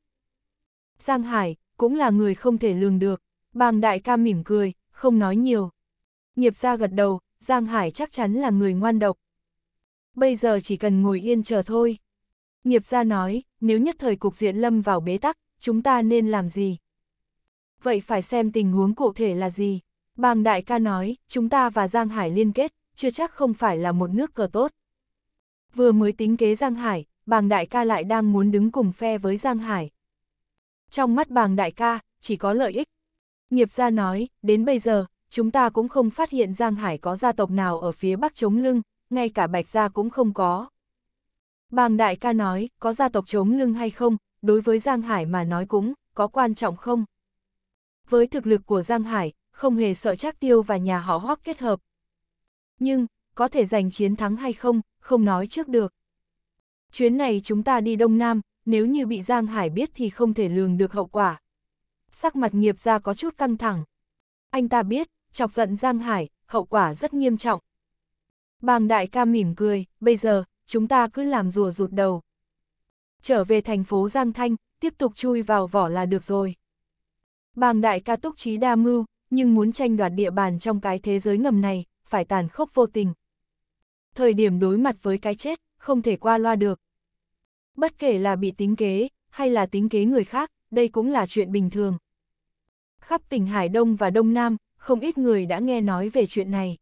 Giang Hải, cũng là người không thể lường được, bàng đại ca mỉm cười, không nói nhiều. Nghiệp ra gật đầu, Giang Hải chắc chắn là người ngoan độc. Bây giờ chỉ cần ngồi yên chờ thôi. Nghiệp gia nói, nếu nhất thời cục diện lâm vào bế tắc, chúng ta nên làm gì? Vậy phải xem tình huống cụ thể là gì? Bàng đại ca nói, chúng ta và Giang Hải liên kết, chưa chắc không phải là một nước cờ tốt. Vừa mới tính kế Giang Hải, bàng đại ca lại đang muốn đứng cùng phe với Giang Hải. Trong mắt bàng đại ca, chỉ có lợi ích. Nghiệp gia nói, đến bây giờ, chúng ta cũng không phát hiện Giang Hải có gia tộc nào ở phía bắc chống lưng, ngay cả Bạch Gia cũng không có. Bàng đại ca nói, có gia tộc chống lưng hay không, đối với Giang Hải mà nói cũng, có quan trọng không? Với thực lực của Giang Hải, không hề sợ Trác Tiêu và nhà họ Hoắc kết hợp. Nhưng, có thể giành chiến thắng hay không, không nói trước được. Chuyến này chúng ta đi Đông Nam, nếu như bị Giang Hải biết thì không thể lường được hậu quả. Sắc mặt nghiệp ra có chút căng thẳng. Anh ta biết, chọc giận Giang Hải, hậu quả rất nghiêm trọng. Bàng đại ca mỉm cười, bây giờ, chúng ta cứ làm rùa rụt đầu. Trở về thành phố Giang Thanh, tiếp tục chui vào vỏ là được rồi. Bàng đại ca túc trí đa mưu, nhưng muốn tranh đoạt địa bàn trong cái thế giới ngầm này, phải tàn khốc vô tình. Thời điểm đối mặt với cái chết, không thể qua loa được. Bất kể là bị tính kế, hay là tính kế người khác, đây cũng là chuyện bình thường. Khắp tỉnh Hải Đông và Đông Nam, không ít người đã nghe nói về chuyện này.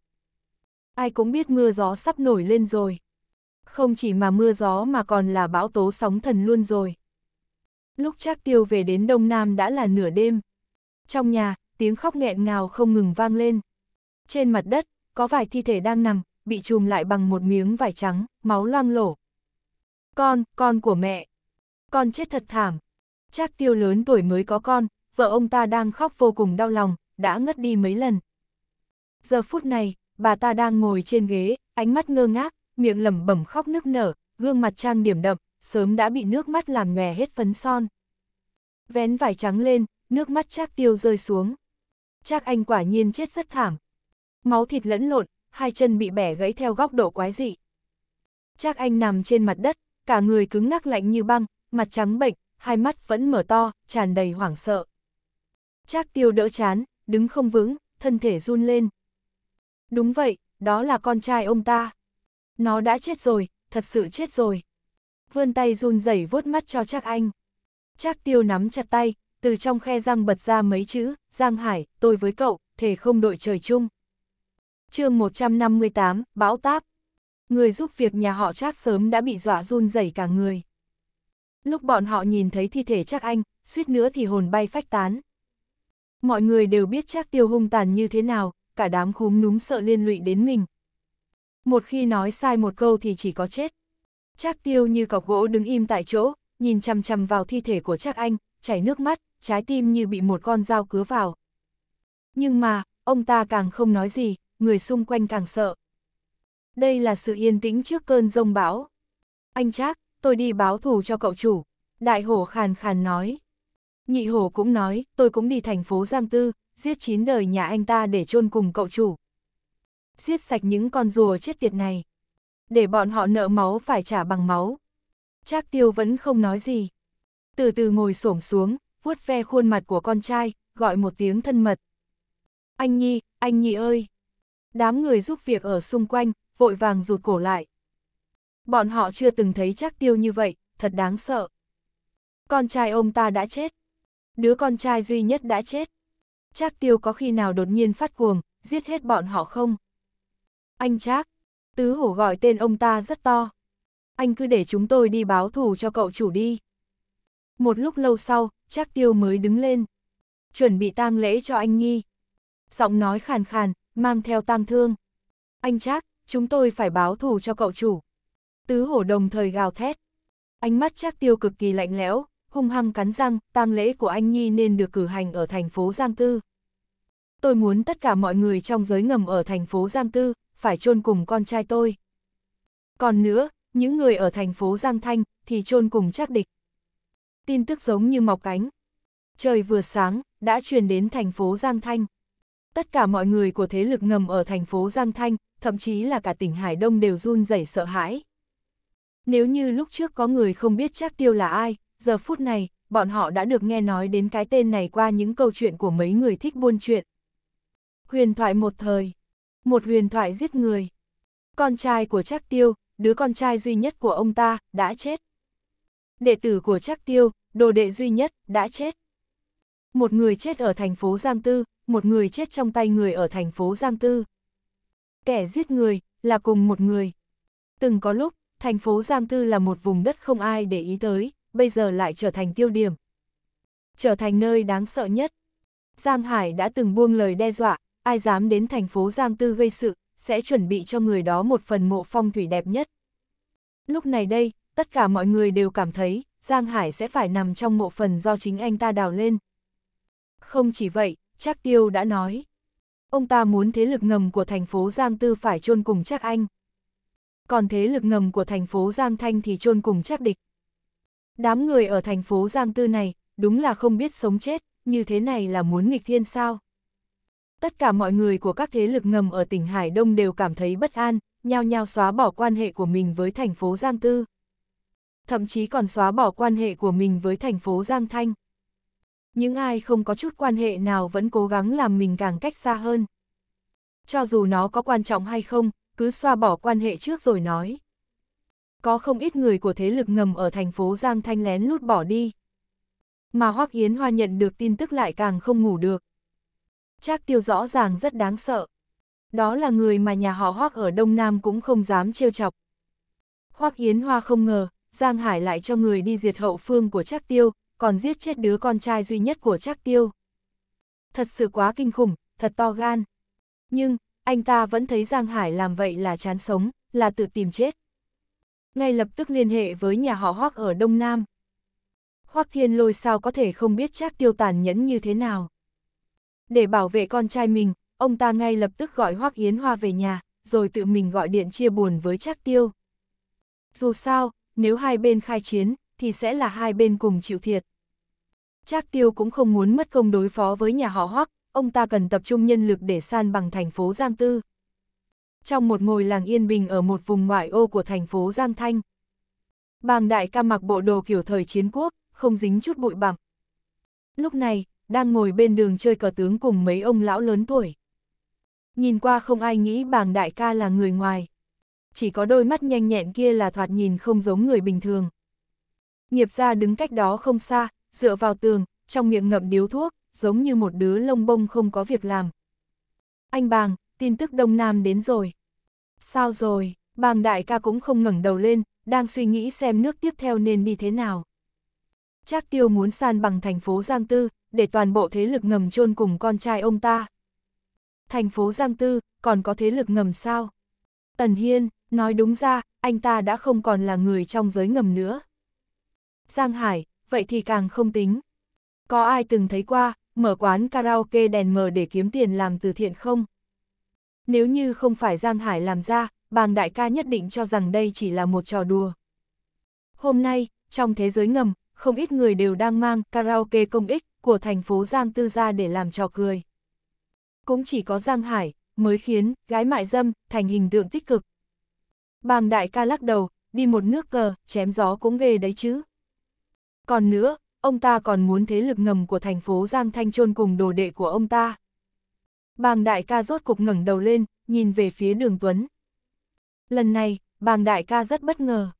Ai cũng biết mưa gió sắp nổi lên rồi. Không chỉ mà mưa gió mà còn là bão tố sóng thần luôn rồi. Lúc Trác Tiêu về đến Đông Nam đã là nửa đêm. Trong nhà, tiếng khóc nghẹn ngào không ngừng vang lên. Trên mặt đất, có vài thi thể đang nằm, bị trùm lại bằng một miếng vải trắng, máu loang lổ. Con, con của mẹ. Con chết thật thảm. Trác Tiêu lớn tuổi mới có con, vợ ông ta đang khóc vô cùng đau lòng, đã ngất đi mấy lần. Giờ phút này, bà ta đang ngồi trên ghế, ánh mắt ngơ ngác, miệng lẩm bẩm khóc nức nở, gương mặt trang điểm đậm, sớm đã bị nước mắt làm nhòe hết phấn son. Vén vải trắng lên, nước mắt Trác Tiêu rơi xuống. Trác Anh quả nhiên chết rất thảm. Máu thịt lẫn lộn, hai chân bị bẻ gãy theo góc độ quái dị. Trác Anh nằm trên mặt đất, cả người cứng ngắc lạnh như băng, mặt trắng bệnh, hai mắt vẫn mở to, tràn đầy hoảng sợ. Trác Tiêu đỡ chán, đứng không vững, thân thể run lên. Đúng vậy, đó là con trai ông ta. Nó đã chết rồi, thật sự chết rồi. Vươn tay run rẩy vuốt mắt cho Trác Anh. Trác Tiêu nắm chặt tay, từ trong khe răng bật ra mấy chữ, Giang Hải, tôi với cậu, thể không đội trời chung. chương 158, Bão Táp. Người giúp việc nhà họ Trác sớm đã bị dọa run rẩy cả người. Lúc bọn họ nhìn thấy thi thể Trác Anh, suýt nữa thì hồn bay phách tán. Mọi người đều biết Trác Tiêu hung tàn như thế nào, cả đám khúm núm sợ liên lụy đến mình. Một khi nói sai một câu thì chỉ có chết. Trác Tiêu như cọc gỗ đứng im tại chỗ, nhìn chằm chằm vào thi thể của Trác Anh, chảy nước mắt, trái tim như bị một con dao cứa vào. Nhưng mà, ông ta càng không nói gì, người xung quanh càng sợ. Đây là sự yên tĩnh trước cơn rông bão. Anh Trác, tôi đi báo thù cho cậu chủ. Đại hổ khàn khàn nói. Nhị hổ cũng nói, tôi cũng đi thành phố Giang Tư, giết chín đời nhà anh ta để chôn cùng cậu chủ. Giết sạch những con rùa chết tiệt này. Để bọn họ nợ máu phải trả bằng máu. Trác tiêu vẫn không nói gì. Từ từ ngồi xổm xuống, vuốt ve khuôn mặt của con trai, gọi một tiếng thân mật. Anh Nhi, anh Nhi ơi! Đám người giúp việc ở xung quanh, vội vàng rụt cổ lại. Bọn họ chưa từng thấy Trác tiêu như vậy, thật đáng sợ. Con trai ông ta đã chết. Đứa con trai duy nhất đã chết. Trác tiêu có khi nào đột nhiên phát cuồng, giết hết bọn họ không? Anh Trác, tứ hổ gọi tên ông ta rất to. Anh cứ để chúng tôi đi báo thù cho cậu chủ đi. Một lúc lâu sau, Trác tiêu mới đứng lên. Chuẩn bị tang lễ cho anh Nhi. Giọng nói khàn khàn, mang theo tang thương. Anh Trác, chúng tôi phải báo thù cho cậu chủ. Tứ hổ đồng thời gào thét. Ánh mắt Trác tiêu cực kỳ lạnh lẽo, hung hăng cắn răng, tang lễ của anh Nhi nên được cử hành ở thành phố Giang Tư. Tôi muốn tất cả mọi người trong giới ngầm ở thành phố Giang Tư, phải chôn cùng con trai tôi. Còn nữa, những người ở thành phố Giang Thanh, thì chôn cùng chắc địch. Tin tức giống như mọc cánh. Trời vừa sáng, đã truyền đến thành phố Giang Thanh. Tất cả mọi người của thế lực ngầm ở thành phố Giang Thanh, thậm chí là cả tỉnh Hải Đông đều run rẩy sợ hãi. Nếu như lúc trước có người không biết chắc tiêu là ai, giờ phút này, bọn họ đã được nghe nói đến cái tên này qua những câu chuyện của mấy người thích buôn chuyện. Huyền thoại một thời. Một huyền thoại giết người. Con trai của Trác Tiêu, đứa con trai duy nhất của ông ta, đã chết. Đệ tử của Trác Tiêu, đồ đệ duy nhất, đã chết. Một người chết ở thành phố Giang Tư, một người chết trong tay người ở thành phố Giang Tư. Kẻ giết người, là cùng một người. Từng có lúc, thành phố Giang Tư là một vùng đất không ai để ý tới, bây giờ lại trở thành tiêu điểm. Trở thành nơi đáng sợ nhất. Giang Hải đã từng buông lời đe dọa, ai dám đến thành phố Giang Tư gây sự, sẽ chuẩn bị cho người đó một phần mộ phong thủy đẹp nhất. Lúc này đây, tất cả mọi người đều cảm thấy, Giang Hải sẽ phải nằm trong mộ phần do chính anh ta đào lên. Không chỉ vậy, Trác Tiêu đã nói. Ông ta muốn thế lực ngầm của thành phố Giang Tư phải chôn cùng Trác Anh. Còn thế lực ngầm của thành phố Giang Thanh thì chôn cùng Trác Địch. Đám người ở thành phố Giang Tư này, đúng là không biết sống chết, như thế này là muốn nghịch thiên sao. Tất cả mọi người của các thế lực ngầm ở tỉnh Hải Đông đều cảm thấy bất an, nhao nhao xóa bỏ quan hệ của mình với thành phố Giang Tư. Thậm chí còn xóa bỏ quan hệ của mình với thành phố Giang Thanh. Những ai không có chút quan hệ nào vẫn cố gắng làm mình càng cách xa hơn. Cho dù nó có quan trọng hay không, cứ xoa bỏ quan hệ trước rồi nói. Có không ít người của thế lực ngầm ở thành phố Giang Thanh lén lút bỏ đi. Mà Hoắc Yến Hoa nhận được tin tức lại càng không ngủ được. Trác tiêu rõ ràng rất đáng sợ. Đó là người mà nhà họ Hoắc ở Đông Nam cũng không dám trêu chọc. Hoắc Yến Hoa không ngờ, Giang Hải lại cho người đi diệt hậu phương của Trác Tiêu, còn giết chết đứa con trai duy nhất của Trác Tiêu. Thật sự quá kinh khủng, thật to gan. Nhưng, anh ta vẫn thấy Giang Hải làm vậy là chán sống, là tự tìm chết. Ngay lập tức liên hệ với nhà họ Hoắc ở Đông Nam. Hoắc Thiên Lôi sao có thể không biết Trác Tiêu tàn nhẫn như thế nào. Để bảo vệ con trai mình, ông ta ngay lập tức gọi Hoắc Yến Hoa về nhà, rồi tự mình gọi điện chia buồn với Trác Tiêu. Dù sao, nếu hai bên khai chiến, thì sẽ là hai bên cùng chịu thiệt. Trác Tiêu cũng không muốn mất công đối phó với nhà họ Hoắc, ông ta cần tập trung nhân lực để san bằng thành phố Giang Tư. Trong một ngôi làng yên bình ở một vùng ngoại ô của thành phố Giang Thanh. Bàng đại ca mặc bộ đồ kiểu thời chiến quốc, không dính chút bụi bặm. Lúc này, đang ngồi bên đường chơi cờ tướng cùng mấy ông lão lớn tuổi. Nhìn qua không ai nghĩ bàng đại ca là người ngoài. Chỉ có đôi mắt nhanh nhẹn kia là thoạt nhìn không giống người bình thường. Nghiệp gia đứng cách đó không xa, dựa vào tường, trong miệng ngậm điếu thuốc, giống như một đứa lông bông không có việc làm. Anh bàng, tin tức Đông Nam đến rồi. Sao rồi, bàng đại ca cũng không ngẩng đầu lên, đang suy nghĩ xem nước tiếp theo nên đi thế nào. Trác tiêu muốn san bằng thành phố Giang Tư, để toàn bộ thế lực ngầm chôn cùng con trai ông ta. Thành phố Giang Tư, còn có thế lực ngầm sao? Tần Hiên, nói đúng ra, anh ta đã không còn là người trong giới ngầm nữa. Giang Hải, vậy thì càng không tính. Có ai từng thấy qua, mở quán karaoke đèn mờ để kiếm tiền làm từ thiện không? Nếu như không phải Giang Hải làm ra, bàng đại ca nhất định cho rằng đây chỉ là một trò đùa. Hôm nay, trong thế giới ngầm, không ít người đều đang mang karaoke công ích của thành phố Giang Tư ra để làm trò cười. Cũng chỉ có Giang Hải mới khiến gái mại dâm thành hình tượng tích cực. Bàng đại ca lắc đầu, đi một nước cờ, chém gió cũng ghê đấy chứ. Còn nữa, ông ta còn muốn thế lực ngầm của thành phố Giang Thanh chôn cùng đồ đệ của ông ta. Bàng đại ca rốt cục ngẩng đầu lên, nhìn về phía đường Tuấn. Lần này, bàng đại ca rất bất ngờ.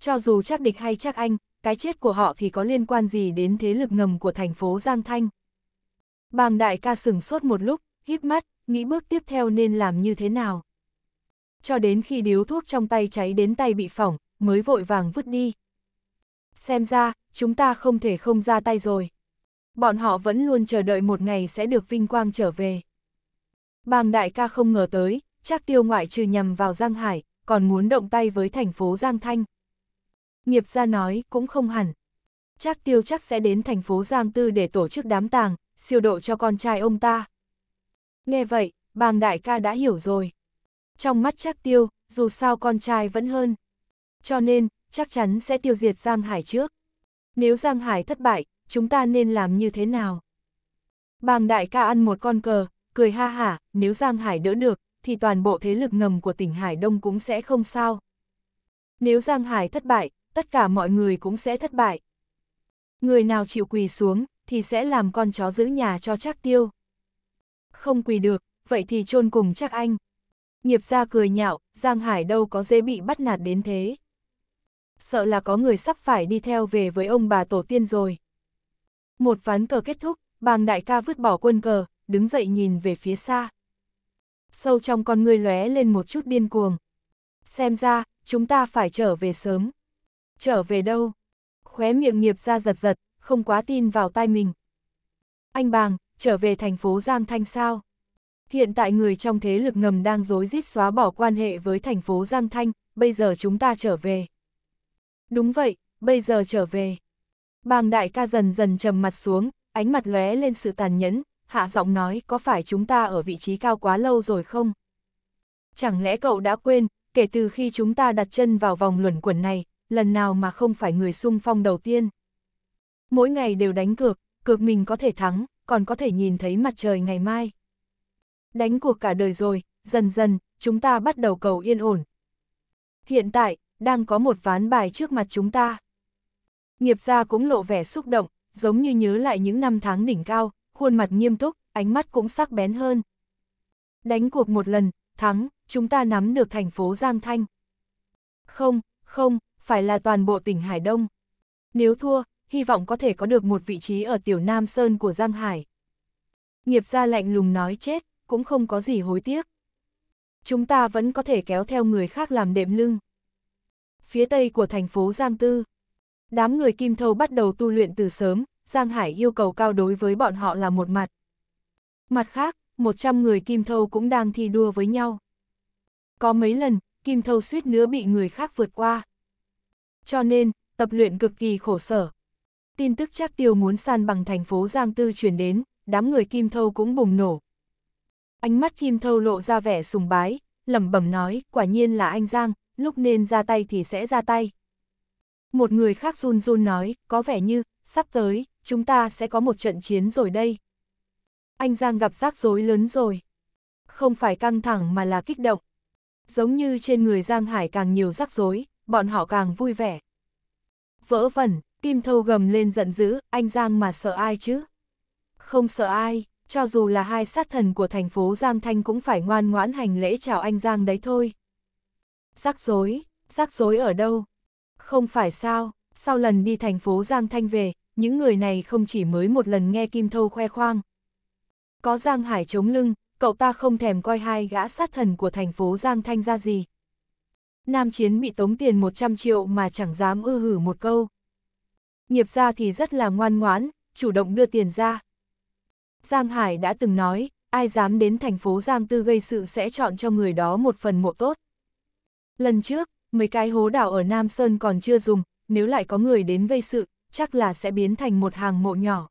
Cho dù chắc địch hay chắc anh, cái chết của họ thì có liên quan gì đến thế lực ngầm của thành phố Giang Thanh. Bàng đại ca sửng sốt một lúc, híp mắt, nghĩ bước tiếp theo nên làm như thế nào. Cho đến khi điếu thuốc trong tay cháy đến tay bị phỏng, mới vội vàng vứt đi. Xem ra, chúng ta không thể không ra tay rồi. Bọn họ vẫn luôn chờ đợi một ngày sẽ được vinh quang trở về. Bàng đại ca không ngờ tới, chắc tiêu ngoại trừ nhằm vào Giang Hải, còn muốn động tay với thành phố Giang Thanh. Nghiệp gia nói cũng không hẳn. Chắc tiêu chắc sẽ đến thành phố Giang Tư để tổ chức đám tàng, siêu độ cho con trai ông ta. Nghe vậy, bàng đại ca đã hiểu rồi. Trong mắt chắc tiêu, dù sao con trai vẫn hơn. Cho nên, chắc chắn sẽ tiêu diệt Giang Hải trước. Nếu Giang Hải thất bại, chúng ta nên làm như thế nào? Bàng đại ca ăn một con cờ, cười ha hả, nếu Giang Hải đỡ được, thì toàn bộ thế lực ngầm của tỉnh Hải Đông cũng sẽ không sao. Nếu Giang Hải thất bại, tất cả mọi người cũng sẽ thất bại. Người nào chịu quỳ xuống, thì sẽ làm con chó giữ nhà cho chắc tiêu. Không quỳ được, vậy thì chôn cùng chắc anh. Nghiệp ra cười nhạo, Giang Hải đâu có dễ bị bắt nạt đến thế. Sợ là có người sắp phải đi theo về với ông bà tổ tiên rồi. Một ván cờ kết thúc, bàng đại ca vứt bỏ quân cờ, đứng dậy nhìn về phía xa. Sâu trong con người lóe lên một chút điên cuồng. Xem ra, chúng ta phải trở về sớm. Trở về đâu? Khóe miệng nghiệp ra giật giật, không quá tin vào tai mình. Anh bàng, trở về thành phố Giang Thanh sao? Hiện tại người trong thế lực ngầm đang dối rít xóa bỏ quan hệ với thành phố Giang Thanh, bây giờ chúng ta trở về. Đúng vậy, bây giờ trở về. Bàng đại ca dần dần trầm mặt xuống, ánh mặt lóe lên sự tàn nhẫn, hạ giọng nói có phải chúng ta ở vị trí cao quá lâu rồi không? Chẳng lẽ cậu đã quên, kể từ khi chúng ta đặt chân vào vòng luẩn quẩn này, lần nào mà không phải người sung phong đầu tiên? Mỗi ngày đều đánh cược, cược mình có thể thắng, còn có thể nhìn thấy mặt trời ngày mai. Đánh cuộc cả đời rồi, dần dần, chúng ta bắt đầu cầu yên ổn. Hiện tại, đang có một ván bài trước mặt chúng ta. Nghiệp gia cũng lộ vẻ xúc động, giống như nhớ lại những năm tháng đỉnh cao, khuôn mặt nghiêm túc, ánh mắt cũng sắc bén hơn. Đánh cuộc một lần, thắng, chúng ta nắm được thành phố Giang Thanh. Không, không, phải là toàn bộ tỉnh Hải Đông. Nếu thua, hy vọng có thể có được một vị trí ở tiểu Nam Sơn của Giang Hải. Nghiệp gia lạnh lùng nói chết, cũng không có gì hối tiếc. Chúng ta vẫn có thể kéo theo người khác làm đệm lưng. Phía tây của thành phố Giang Tư, đám người Kim Thâu bắt đầu tu luyện từ sớm, Giang Hải yêu cầu cao đối với bọn họ là một mặt. Mặt khác, 100 người Kim Thâu cũng đang thi đua với nhau. Có mấy lần, Kim Thâu suýt nữa bị người khác vượt qua. Cho nên, tập luyện cực kỳ khổ sở. Tin tức chắc tiêu muốn san bằng thành phố Giang Tư truyền đến, đám người Kim Thâu cũng bùng nổ. Ánh mắt Kim Thâu lộ ra vẻ sùng bái, lẩm bẩm nói, quả nhiên là anh Giang, lúc nên ra tay thì sẽ ra tay. Một người khác run run nói, có vẻ như, sắp tới, chúng ta sẽ có một trận chiến rồi đây. Anh Giang gặp rắc rối lớn rồi. Không phải căng thẳng mà là kích động. Giống như trên người Giang Hải càng nhiều rắc rối, bọn họ càng vui vẻ. Vỡ vẩn, Kim Thâu gầm lên giận dữ, anh Giang mà sợ ai chứ? Không sợ ai, cho dù là hai sát thần của thành phố Giang Thanh cũng phải ngoan ngoãn hành lễ chào anh Giang đấy thôi. Rắc rối, rắc rối ở đâu? Không phải sao, sau lần đi thành phố Giang Thanh về, những người này không chỉ mới một lần nghe Kim Thâu khoe khoang. Có Giang Hải chống lưng, cậu ta không thèm coi hai gã sát thần của thành phố Giang Thanh ra gì. Nam Chiến bị tống tiền 100 triệu mà chẳng dám ư hử một câu. Nghiệp ra thì rất là ngoan ngoãn, chủ động đưa tiền ra. Giang Hải đã từng nói, ai dám đến thành phố Giang Tư gây sự sẽ chọn cho người đó một phần mộ tốt. Lần trước, mấy cái hố đảo ở Nam Sơn còn chưa dùng, nếu lại có người đến gây sự, chắc là sẽ biến thành một hàng mộ nhỏ.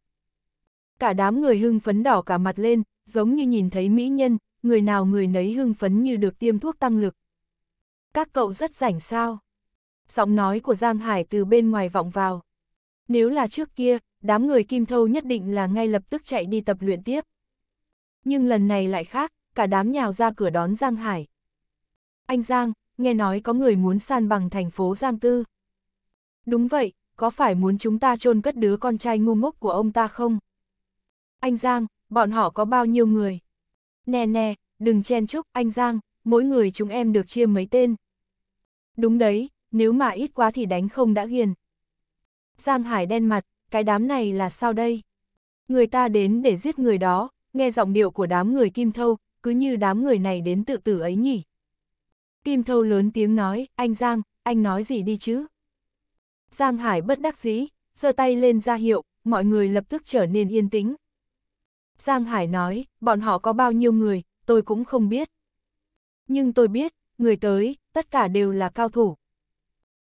Cả đám người hưng phấn đỏ cả mặt lên, giống như nhìn thấy mỹ nhân, người nào người nấy hưng phấn như được tiêm thuốc tăng lực. Các cậu rất rảnh sao? Giọng nói của Giang Hải từ bên ngoài vọng vào. Nếu là trước kia, đám người Kim Thâu nhất định là ngay lập tức chạy đi tập luyện tiếp. Nhưng lần này lại khác, cả đám nhào ra cửa đón Giang Hải. Anh Giang, nghe nói có người muốn san bằng thành phố Giang Tư. Đúng vậy, có phải muốn chúng ta chôn cất đứa con trai ngu ngốc của ông ta không? Anh Giang, bọn họ có bao nhiêu người? Nè nè, đừng chen chúc, anh Giang, mỗi người chúng em được chia mấy tên. Đúng đấy, nếu mà ít quá thì đánh không đã ghiền. Giang Hải đen mặt, cái đám này là sao đây? Người ta đến để giết người đó, nghe giọng điệu của đám người Kim Thâu, cứ như đám người này đến tự tử ấy nhỉ. Kim Thâu lớn tiếng nói, anh Giang, anh nói gì đi chứ? Giang Hải bất đắc dĩ, giơ tay lên ra hiệu, mọi người lập tức trở nên yên tĩnh. Giang Hải nói, bọn họ có bao nhiêu người, tôi cũng không biết. Nhưng tôi biết, người tới, tất cả đều là cao thủ.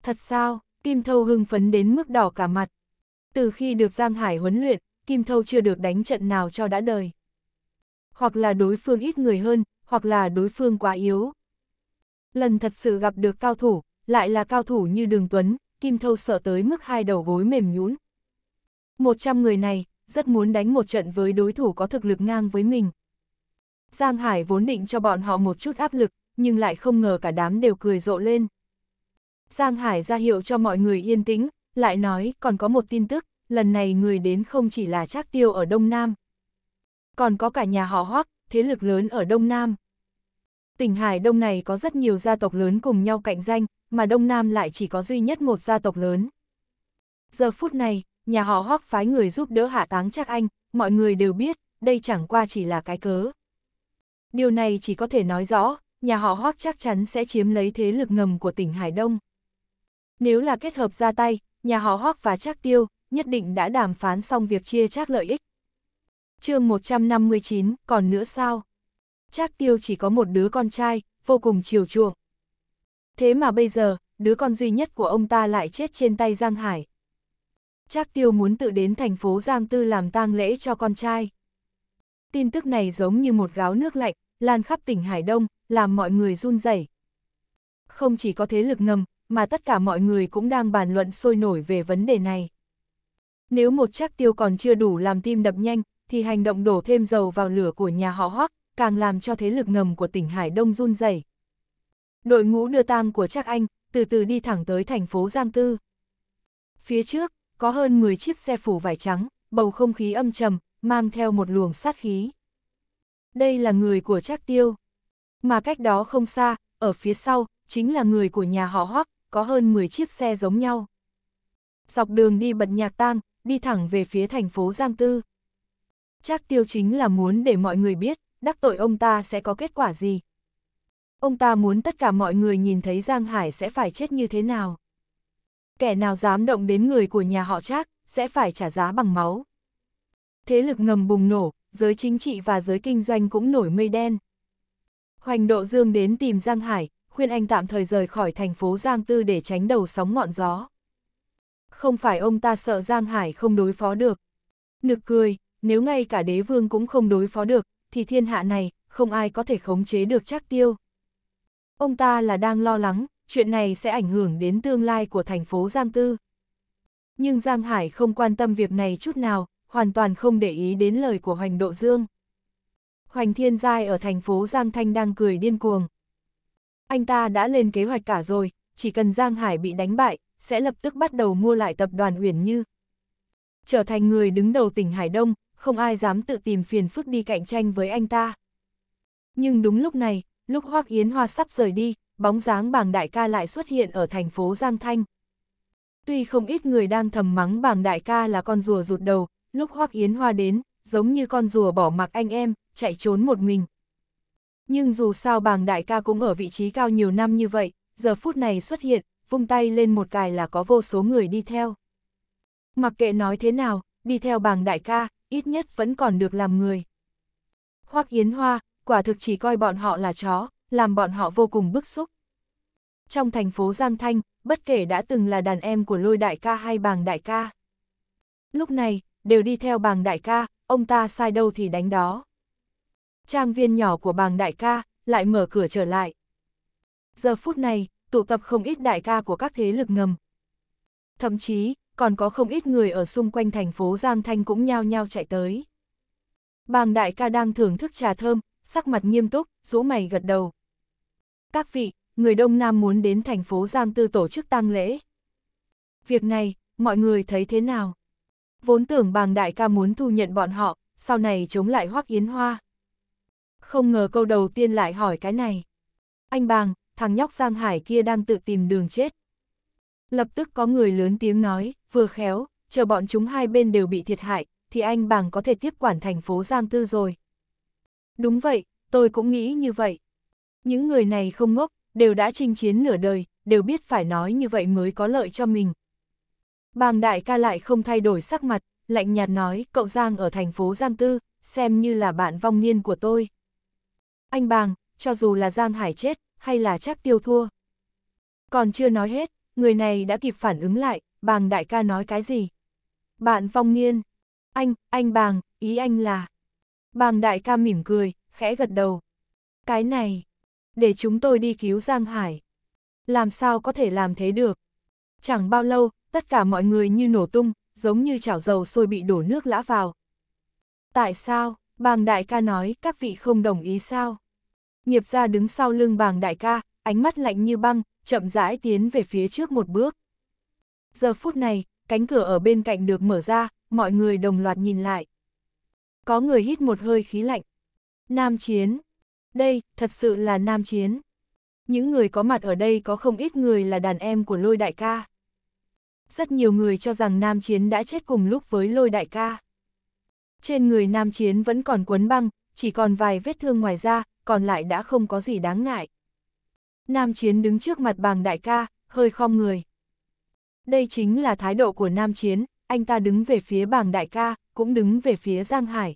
Thật sao, Kim Thâu hưng phấn đến mức đỏ cả mặt. Từ khi được Giang Hải huấn luyện, Kim Thâu chưa được đánh trận nào cho đã đời. Hoặc là đối phương ít người hơn, hoặc là đối phương quá yếu. Lần thật sự gặp được cao thủ, lại là cao thủ như Đường Tuấn, Kim Thâu sợ tới mức hai đầu gối mềm nhũn. Một trăm người này, rất muốn đánh một trận với đối thủ có thực lực ngang với mình. Giang Hải vốn định cho bọn họ một chút áp lực, nhưng lại không ngờ cả đám đều cười rộ lên. Giang Hải ra hiệu cho mọi người yên tĩnh, lại nói còn có một tin tức, lần này người đến không chỉ là Trác Tiêu ở Đông Nam. Còn có cả nhà họ Hoắc, thế lực lớn ở Đông Nam. Tỉnh Hải Đông này có rất nhiều gia tộc lớn cùng nhau cạnh tranh, mà Đông Nam lại chỉ có duy nhất một gia tộc lớn. Giờ phút này, nhà họ Hoắc phái người giúp đỡ hạ táng Trác Anh, mọi người đều biết, đây chẳng qua chỉ là cái cớ. Điều này chỉ có thể nói rõ, nhà họ Hoắc chắc chắn sẽ chiếm lấy thế lực ngầm của tỉnh Hải Đông. Nếu là kết hợp ra tay, nhà họ Hoắc và Trác Tiêu, nhất định đã đàm phán xong việc chia chác lợi ích. chương 159, còn nữa sao? Trác Tiêu chỉ có một đứa con trai, vô cùng chiều chuộng. Thế mà bây giờ, đứa con duy nhất của ông ta lại chết trên tay Giang Hải. Trác Tiêu muốn tự đến thành phố Giang Tư làm tang lễ cho con trai. Tin tức này giống như một gáo nước lạnh, lan khắp tỉnh Hải Đông, làm mọi người run rẩy. Không chỉ có thế lực ngầm, mà tất cả mọi người cũng đang bàn luận sôi nổi về vấn đề này. Nếu một chắc tiêu còn chưa đủ làm tim đập nhanh, thì hành động đổ thêm dầu vào lửa của nhà họ Hoắc càng làm cho thế lực ngầm của tỉnh Hải Đông run rẩy. Đội ngũ đưa tang của chắc anh, từ từ đi thẳng tới thành phố Giang Tư. Phía trước, có hơn 10 chiếc xe phủ vải trắng, bầu không khí âm trầm, mang theo một luồng sát khí. Đây là người của Trác Tiêu. Mà cách đó không xa, ở phía sau, chính là người của nhà họ Hoắc, có hơn 10 chiếc xe giống nhau. Dọc đường đi bật nhạc tang, đi thẳng về phía thành phố Giang Tư. Trác Tiêu chính là muốn để mọi người biết, đắc tội ông ta sẽ có kết quả gì. Ông ta muốn tất cả mọi người nhìn thấy Giang Hải sẽ phải chết như thế nào. Kẻ nào dám động đến người của nhà họ Trác, sẽ phải trả giá bằng máu. Thế lực ngầm bùng nổ, giới chính trị và giới kinh doanh cũng nổi mây đen. Hoành Độ Dương đến tìm Giang Hải, khuyên anh tạm thời rời khỏi thành phố Giang Tư để tránh đầu sóng ngọn gió. Không phải ông ta sợ Giang Hải không đối phó được. Nực cười, nếu ngay cả đế vương cũng không đối phó được, thì thiên hạ này, không ai có thể khống chế được chắc tiêu. Ông ta là đang lo lắng, chuyện này sẽ ảnh hưởng đến tương lai của thành phố Giang Tư. Nhưng Giang Hải không quan tâm việc này chút nào, hoàn toàn không để ý đến lời của Hoành Độ Dương. Hoành Thiên Giai ở thành phố Giang Thanh đang cười điên cuồng. Anh ta đã lên kế hoạch cả rồi, chỉ cần Giang Hải bị đánh bại, sẽ lập tức bắt đầu mua lại tập đoàn Uyển Như. Trở thành người đứng đầu tỉnh Hải Đông, không ai dám tự tìm phiền phức đi cạnh tranh với anh ta. Nhưng đúng lúc này, lúc Hoác Yến Hoa sắp rời đi, bóng dáng bàng đại ca lại xuất hiện ở thành phố Giang Thanh. Tuy không ít người đang thầm mắng bàng đại ca là con rùa rụt đầu, lúc Hoác Yến Hoa đến, giống như con rùa bỏ mặc anh em, chạy trốn một mình. Nhưng dù sao bàng đại ca cũng ở vị trí cao nhiều năm như vậy, giờ phút này xuất hiện, vung tay lên một cài là có vô số người đi theo. Mặc kệ nói thế nào, đi theo bàng đại ca, ít nhất vẫn còn được làm người. Hoắc Yến Hoa, quả thực chỉ coi bọn họ là chó, làm bọn họ vô cùng bức xúc. Trong thành phố Giang Thanh, bất kể đã từng là đàn em của lôi đại ca hay bàng đại ca. Lúc này, đều đi theo bàng đại ca, ông ta sai đâu thì đánh đó. Trang viên nhỏ của bàng đại ca, lại mở cửa trở lại. Giờ phút này, tụ tập không ít đại ca của các thế lực ngầm. Thậm chí, còn có không ít người ở xung quanh thành phố Giang Thanh cũng nhao nhao chạy tới. Bàng đại ca đang thưởng thức trà thơm, sắc mặt nghiêm túc, rũ mày gật đầu. Các vị, người Đông Nam muốn đến thành phố Giang Tư tổ chức tang lễ. Việc này, mọi người thấy thế nào? Vốn tưởng bàng đại ca muốn thu nhận bọn họ, sau này chống lại Hoắc Yến Hoa. Không ngờ câu đầu tiên lại hỏi cái này. Anh bàng, thằng nhóc Giang Hải kia đang tự tìm đường chết. Lập tức có người lớn tiếng nói, vừa khéo, chờ bọn chúng hai bên đều bị thiệt hại, thì anh bàng có thể tiếp quản thành phố Giang Tư rồi. Đúng vậy, tôi cũng nghĩ như vậy. Những người này không ngốc, đều đã chinh chiến nửa đời, đều biết phải nói như vậy mới có lợi cho mình. Bàng đại ca lại không thay đổi sắc mặt, lạnh nhạt nói, cậu Giang ở thành phố Giang Tư, xem như là bạn vong niên của tôi. Anh bàng, cho dù là Giang Hải chết, hay là chắc tiêu thua. Còn chưa nói hết, người này đã kịp phản ứng lại, bàng đại ca nói cái gì? Bạn Phong niên. Anh, anh bàng, ý anh là... Bàng đại ca mỉm cười, khẽ gật đầu. Cái này, để chúng tôi đi cứu Giang Hải. Làm sao có thể làm thế được? Chẳng bao lâu, tất cả mọi người như nổ tung, giống như chảo dầu sôi bị đổ nước lã vào. Tại sao? Bàng đại ca nói các vị không đồng ý sao? Nghiệp gia đứng sau lưng bàng đại ca, ánh mắt lạnh như băng, chậm rãi tiến về phía trước một bước. Giờ phút này, cánh cửa ở bên cạnh được mở ra, mọi người đồng loạt nhìn lại. Có người hít một hơi khí lạnh. Nam chiến. Đây, thật sự là nam chiến. Những người có mặt ở đây có không ít người là đàn em của lôi đại ca. Rất nhiều người cho rằng nam chiến đã chết cùng lúc với lôi đại ca. Trên người nam chiến vẫn còn quấn băng, chỉ còn vài vết thương ngoài ra, còn lại đã không có gì đáng ngại. Nam chiến đứng trước mặt bàng đại ca, hơi khom người. Đây chính là thái độ của Nam Chiến, anh ta đứng về phía bàng đại ca, cũng đứng về phía Giang Hải.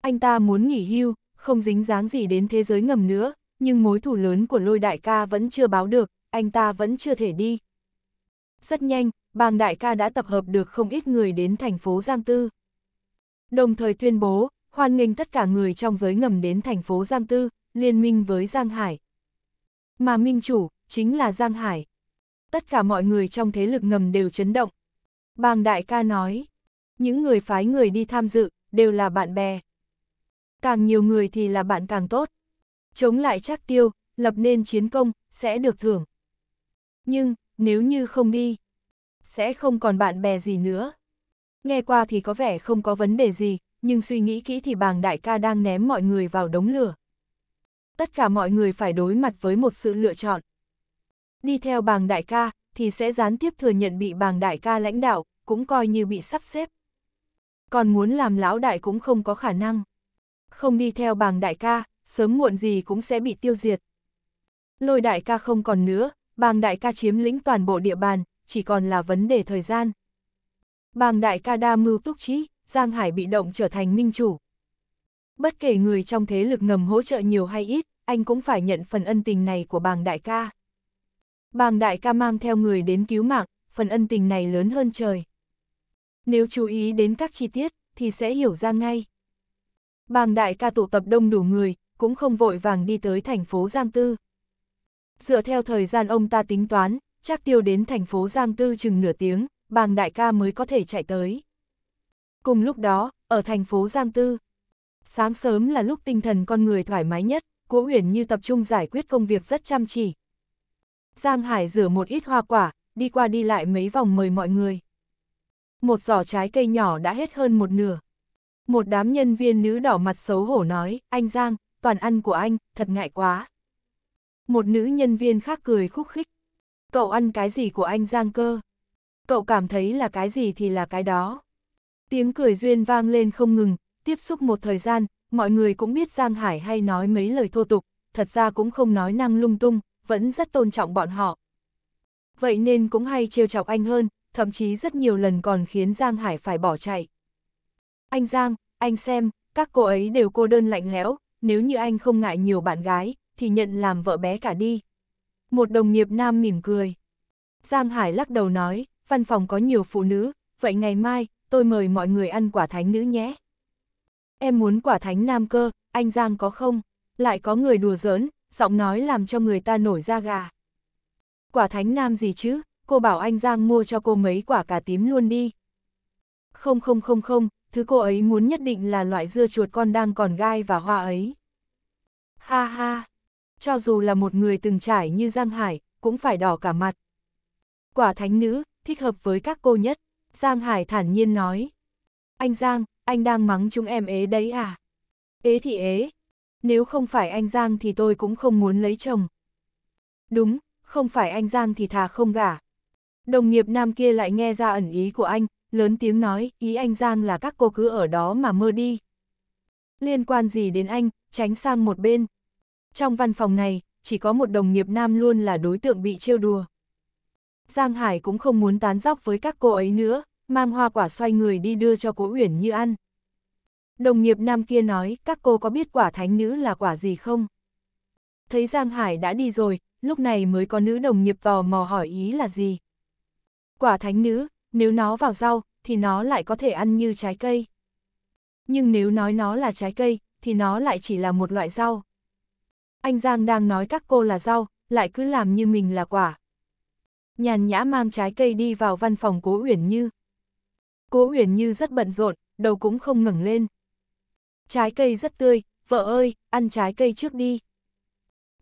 Anh ta muốn nghỉ hưu, không dính dáng gì đến thế giới ngầm nữa, nhưng mối thù lớn của lôi đại ca vẫn chưa báo được, anh ta vẫn chưa thể đi. Rất nhanh, bàng đại ca đã tập hợp được không ít người đến thành phố Giang Tư. Đồng thời tuyên bố, hoan nghênh tất cả người trong giới ngầm đến thành phố Giang Tư, liên minh với Giang Hải. Mà minh chủ, chính là Giang Hải. Tất cả mọi người trong thế lực ngầm đều chấn động. Bàng đại ca nói, những người phái người đi tham dự, đều là bạn bè. Càng nhiều người thì là bạn càng tốt. Chống lại chắc tiêu, lập nên chiến công, sẽ được thưởng. Nhưng, nếu như không đi, sẽ không còn bạn bè gì nữa. Nghe qua thì có vẻ không có vấn đề gì, nhưng suy nghĩ kỹ thì bàng đại ca đang ném mọi người vào đống lửa. Tất cả mọi người phải đối mặt với một sự lựa chọn. Đi theo bàng đại ca, thì sẽ gián tiếp thừa nhận bị bàng đại ca lãnh đạo, cũng coi như bị sắp xếp. Còn muốn làm lão đại cũng không có khả năng. Không đi theo bàng đại ca, sớm muộn gì cũng sẽ bị tiêu diệt. Lôi đại ca không còn nữa, bàng đại ca chiếm lĩnh toàn bộ địa bàn, chỉ còn là vấn đề thời gian. Bàng đại ca đa mưu túc trí, Giang Hải bị động trở thành minh chủ. Bất kể người trong thế lực ngầm hỗ trợ nhiều hay ít, anh cũng phải nhận phần ân tình này của bàng đại ca. Bàng đại ca mang theo người đến cứu mạng, phần ân tình này lớn hơn trời. Nếu chú ý đến các chi tiết, thì sẽ hiểu ra ngay. Bàng đại ca tụ tập đông đủ người, cũng không vội vàng đi tới thành phố Giang Tư. Dựa theo thời gian ông ta tính toán, chắc tiêu đến thành phố Giang Tư chừng nửa tiếng, bàng đại ca mới có thể chạy tới. Cùng lúc đó, ở thành phố Giang Tư, sáng sớm là lúc tinh thần con người thoải mái nhất, Cố Uyển như tập trung giải quyết công việc rất chăm chỉ. Giang Hải rửa một ít hoa quả, đi qua đi lại mấy vòng mời mọi người. Một giỏ trái cây nhỏ đã hết hơn một nửa. Một đám nhân viên nữ đỏ mặt xấu hổ nói, anh Giang, toàn ăn của anh, thật ngại quá. Một nữ nhân viên khác cười khúc khích. Cậu ăn cái gì của anh Giang cơ? Cậu cảm thấy là cái gì thì là cái đó. Tiếng cười duyên vang lên không ngừng, tiếp xúc một thời gian, mọi người cũng biết Giang Hải hay nói mấy lời thô tục, thật ra cũng không nói năng lung tung, vẫn rất tôn trọng bọn họ. Vậy nên cũng hay trêu chọc anh hơn, thậm chí rất nhiều lần còn khiến Giang Hải phải bỏ chạy. Anh Giang, anh xem, các cô ấy đều cô đơn lạnh lẽo, nếu như anh không ngại nhiều bạn gái, thì nhận làm vợ bé cả đi. Một đồng nghiệp nam mỉm cười. Giang Hải lắc đầu nói, văn phòng có nhiều phụ nữ, vậy ngày mai, tôi mời mọi người ăn quả thánh nữ nhé. Em muốn quả thánh nam cơ, anh Giang có không? Lại có người đùa giỡn, giọng nói làm cho người ta nổi da gà. Quả thánh nam gì chứ, cô bảo anh Giang mua cho cô mấy quả cà tím luôn đi. Không không không không, thứ cô ấy muốn nhất định là loại dưa chuột con đang còn gai và hoa ấy. Ha ha! cho dù là một người từng trải như Giang Hải, cũng phải đỏ cả mặt. Quả thánh nữ, thích hợp với các cô nhất, Giang Hải thản nhiên nói. Anh Giang, anh đang mắng chúng em ế đấy à? Ế thì ế. Nếu không phải anh Giang thì tôi cũng không muốn lấy chồng. Đúng, không phải anh Giang thì thà không gả. Đồng nghiệp nam kia lại nghe ra ẩn ý của anh, lớn tiếng nói, ý anh Giang là các cô cứ ở đó mà mơ đi. Liên quan gì đến anh, tránh sang một bên. Trong văn phòng này, chỉ có một đồng nghiệp nam luôn là đối tượng bị trêu đùa. Giang Hải cũng không muốn tán dóc với các cô ấy nữa, mang hoa quả xoay người đi đưa cho cố Uyển Như ăn. Đồng nghiệp nam kia nói, các cô có biết quả thánh nữ là quả gì không? Thấy Giang Hải đã đi rồi, lúc này mới có nữ đồng nghiệp tò mò hỏi ý là gì? Quả thánh nữ, nếu nó vào rau, thì nó lại có thể ăn như trái cây. Nhưng nếu nói nó là trái cây, thì nó lại chỉ là một loại rau. Anh Giang đang nói các cô là rau, lại cứ làm như mình là quả. Nhàn nhã mang trái cây đi vào văn phòng cố Uyển Như. Cố Uyển Như rất bận rộn, đầu cũng không ngẩng lên. Trái cây rất tươi, vợ ơi, ăn trái cây trước đi.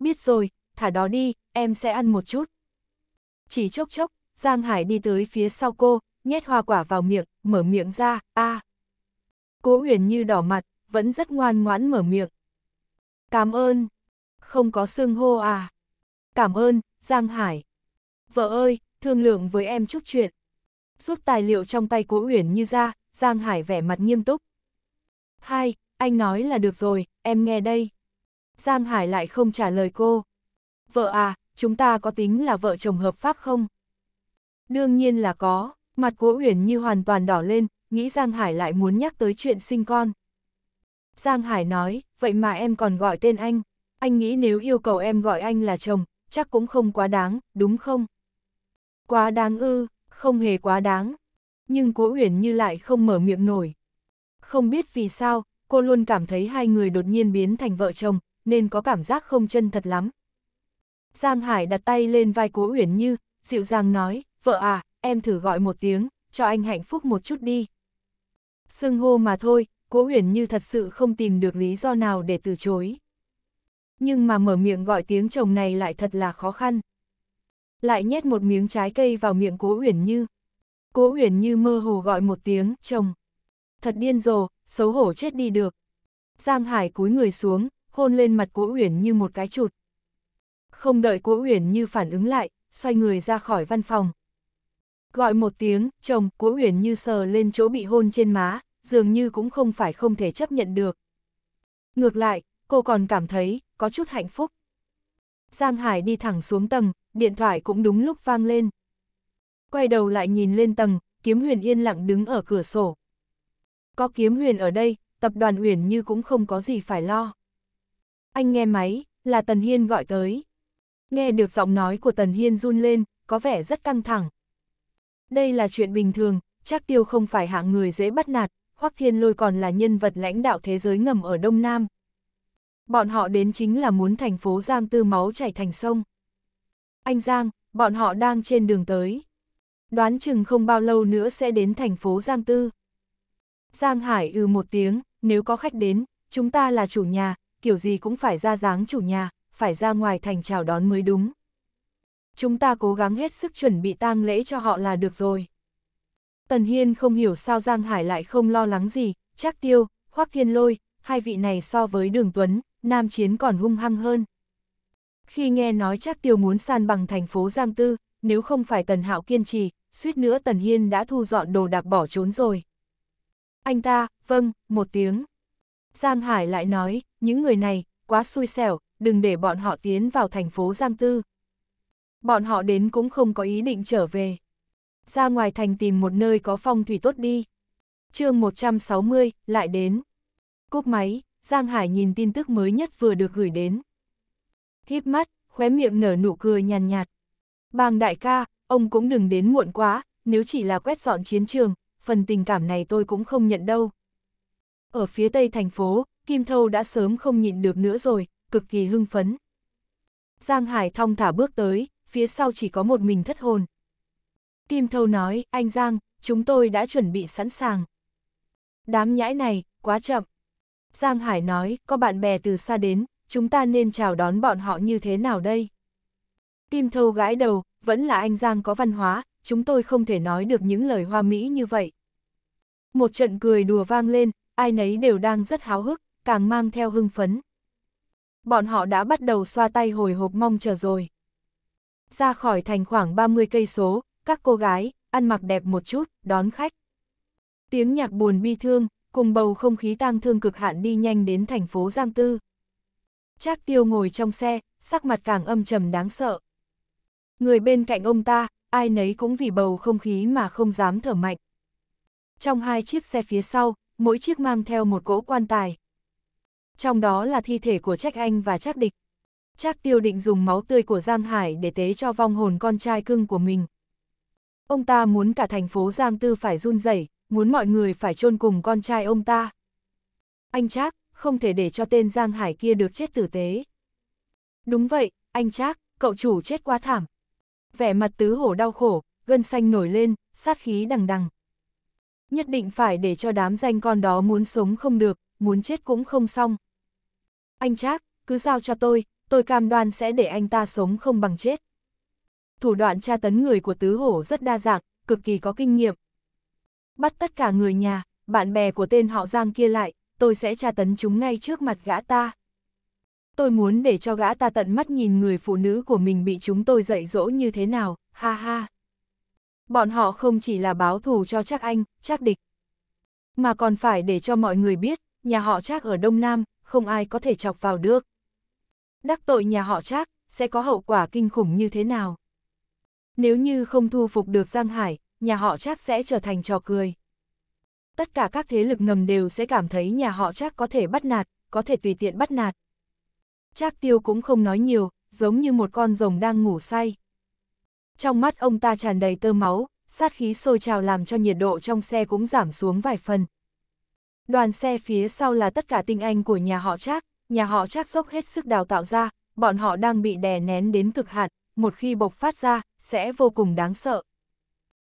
Biết rồi, thả đó đi, em sẽ ăn một chút. Chỉ chốc chốc, Giang Hải đi tới phía sau cô, nhét hoa quả vào miệng, mở miệng ra, a. Cố Uyển Như đỏ mặt, vẫn rất ngoan ngoãn mở miệng. Cảm ơn. Không có xương hô à. Cảm ơn, Giang Hải. Vợ ơi, thương lượng với em chút chuyện. Rút tài liệu trong tay Cố Uyển Như ra, Giang Hải vẻ mặt nghiêm túc. Hai, anh nói là được rồi, em nghe đây. Giang Hải lại không trả lời cô. Vợ à, chúng ta có tính là vợ chồng hợp pháp không? Đương nhiên là có, mặt của Uyển như hoàn toàn đỏ lên, nghĩ Giang Hải lại muốn nhắc tới chuyện sinh con. Giang Hải nói, vậy mà em còn gọi tên anh, anh nghĩ nếu yêu cầu em gọi anh là chồng, chắc cũng không quá đáng, đúng không? Quá đáng ư, không hề quá đáng. Nhưng cố Uyển như lại không mở miệng nổi. Không biết vì sao, cô luôn cảm thấy hai người đột nhiên biến thành vợ chồng, nên có cảm giác không chân thật lắm. Giang Hải đặt tay lên vai cố Uyển Như, dịu dàng nói, vợ à, em thử gọi một tiếng, cho anh hạnh phúc một chút đi. Sưng hô mà thôi, cố Uyển Như thật sự không tìm được lý do nào để từ chối. Nhưng mà mở miệng gọi tiếng chồng này lại thật là khó khăn. Lại nhét một miếng trái cây vào miệng cố Uyển Như. Cố Uyển Như mơ hồ gọi một tiếng, chồng. Thật điên rồ, xấu hổ chết đi được. Giang Hải cúi người xuống, hôn lên mặt Cố Uyển Như một cái chụt. Không đợi Cố Uyển Như phản ứng lại, xoay người ra khỏi văn phòng. Gọi một tiếng, chồng, Cố Uyển Như sờ lên chỗ bị hôn trên má, dường như cũng không phải không thể chấp nhận được. Ngược lại, cô còn cảm thấy, có chút hạnh phúc. Giang Hải đi thẳng xuống tầng, điện thoại cũng đúng lúc vang lên. Quay đầu lại nhìn lên tầng, kiếm huyền yên lặng đứng ở cửa sổ. Có kiếm huyền ở đây, tập đoàn huyền như cũng không có gì phải lo. Anh nghe máy, là Tần Hiên gọi tới. Nghe được giọng nói của Tần Hiên run lên, có vẻ rất căng thẳng. Đây là chuyện bình thường, chắc tiêu không phải hạng người dễ bắt nạt, Hoắc Thiên Lôi còn là nhân vật lãnh đạo thế giới ngầm ở Đông Nam. Bọn họ đến chính là muốn thành phố Giang Tư máu chảy thành sông. Anh Giang, bọn họ đang trên đường tới. Đoán chừng không bao lâu nữa sẽ đến thành phố Giang Tư. Giang Hải ừ một tiếng, nếu có khách đến, chúng ta là chủ nhà, kiểu gì cũng phải ra dáng chủ nhà, phải ra ngoài thành chào đón mới đúng. Chúng ta cố gắng hết sức chuẩn bị tang lễ cho họ là được rồi. Tần Hiên không hiểu sao Giang Hải lại không lo lắng gì, chắc tiêu, Hoắc Thiên Lôi, hai vị này so với Đường Tuấn, Nam Chiến còn hung hăng hơn. Khi nghe nói chắc tiêu muốn san bằng thành phố Giang Tư, nếu không phải Tần Hạo kiên trì, suýt nữa Tần Hiên đã thu dọn đồ đạc bỏ trốn rồi. Anh ta, vâng, một tiếng. Giang Hải lại nói, những người này, quá xui xẻo, đừng để bọn họ tiến vào thành phố Giang Tư. Bọn họ đến cũng không có ý định trở về. Ra ngoài thành tìm một nơi có phong thủy tốt đi. chương 160, lại đến. Cúp máy, Giang Hải nhìn tin tức mới nhất vừa được gửi đến. Híp mắt, khóe miệng nở nụ cười nhàn nhạt. Bàng đại ca, ông cũng đừng đến muộn quá, nếu chỉ là quét dọn chiến trường, phần tình cảm này tôi cũng không nhận đâu. Ở phía tây thành phố, Kim Thâu đã sớm không nhịn được nữa rồi, cực kỳ hưng phấn. Giang Hải thong thả bước tới, phía sau chỉ có một mình thất hồn. Kim Thâu nói, anh Giang, chúng tôi đã chuẩn bị sẵn sàng. Đám nhãi này, quá chậm. Giang Hải nói, có bạn bè từ xa đến, chúng ta nên chào đón bọn họ như thế nào đây? Kim thâu gãi đầu, vẫn là anh Giang có văn hóa, chúng tôi không thể nói được những lời hoa mỹ như vậy. Một trận cười đùa vang lên, ai nấy đều đang rất háo hức, càng mang theo hưng phấn. Bọn họ đã bắt đầu xoa tay hồi hộp mong chờ rồi. Ra khỏi thành khoảng 30 cây số, các cô gái, ăn mặc đẹp một chút, đón khách. Tiếng nhạc buồn bi thương, cùng bầu không khí tang thương cực hạn đi nhanh đến thành phố Giang Tư. Trác tiêu ngồi trong xe, sắc mặt càng âm trầm đáng sợ. Người bên cạnh ông ta, ai nấy cũng vì bầu không khí mà không dám thở mạnh. Trong hai chiếc xe phía sau, mỗi chiếc mang theo một cỗ quan tài. Trong đó là thi thể của Trách Anh và Trác Địch. Trác Tiêu định dùng máu tươi của Giang Hải để tế cho vong hồn con trai cưng của mình. Ông ta muốn cả thành phố Giang Tư phải run rẩy, muốn mọi người phải chôn cùng con trai ông ta. Anh Trác, không thể để cho tên Giang Hải kia được chết tử tế. Đúng vậy, anh Trác, cậu chủ chết quá thảm. Vẻ mặt tứ hổ đau khổ, gân xanh nổi lên, sát khí đằng đằng. Nhất định phải để cho đám danh con đó muốn sống không được, muốn chết cũng không xong. Anh Trác, cứ giao cho tôi, tôi cam đoan sẽ để anh ta sống không bằng chết. Thủ đoạn tra tấn người của tứ hổ rất đa dạng, cực kỳ có kinh nghiệm. Bắt tất cả người nhà, bạn bè của tên họ Giang kia lại, tôi sẽ tra tấn chúng ngay trước mặt gã ta. Tôi muốn để cho gã ta tận mắt nhìn người phụ nữ của mình bị chúng tôi dạy dỗ như thế nào, ha ha. Bọn họ không chỉ là báo thù cho chắc anh, chắc địch, mà còn phải để cho mọi người biết, nhà họ chắc ở Đông Nam, không ai có thể chọc vào được. Đắc tội nhà họ chắc, sẽ có hậu quả kinh khủng như thế nào? Nếu như không thu phục được Giang Hải, nhà họ chắc sẽ trở thành trò cười. Tất cả các thế lực ngầm đều sẽ cảm thấy nhà họ chắc có thể bắt nạt, có thể tùy tiện bắt nạt. Trác tiêu cũng không nói nhiều, giống như một con rồng đang ngủ say. Trong mắt ông ta tràn đầy tơ máu, sát khí sôi trào làm cho nhiệt độ trong xe cũng giảm xuống vài phần. Đoàn xe phía sau là tất cả tinh anh của nhà họ Trác, nhà họ Trác dốc hết sức đào tạo ra, bọn họ đang bị đè nén đến cực hạn, một khi bộc phát ra, sẽ vô cùng đáng sợ.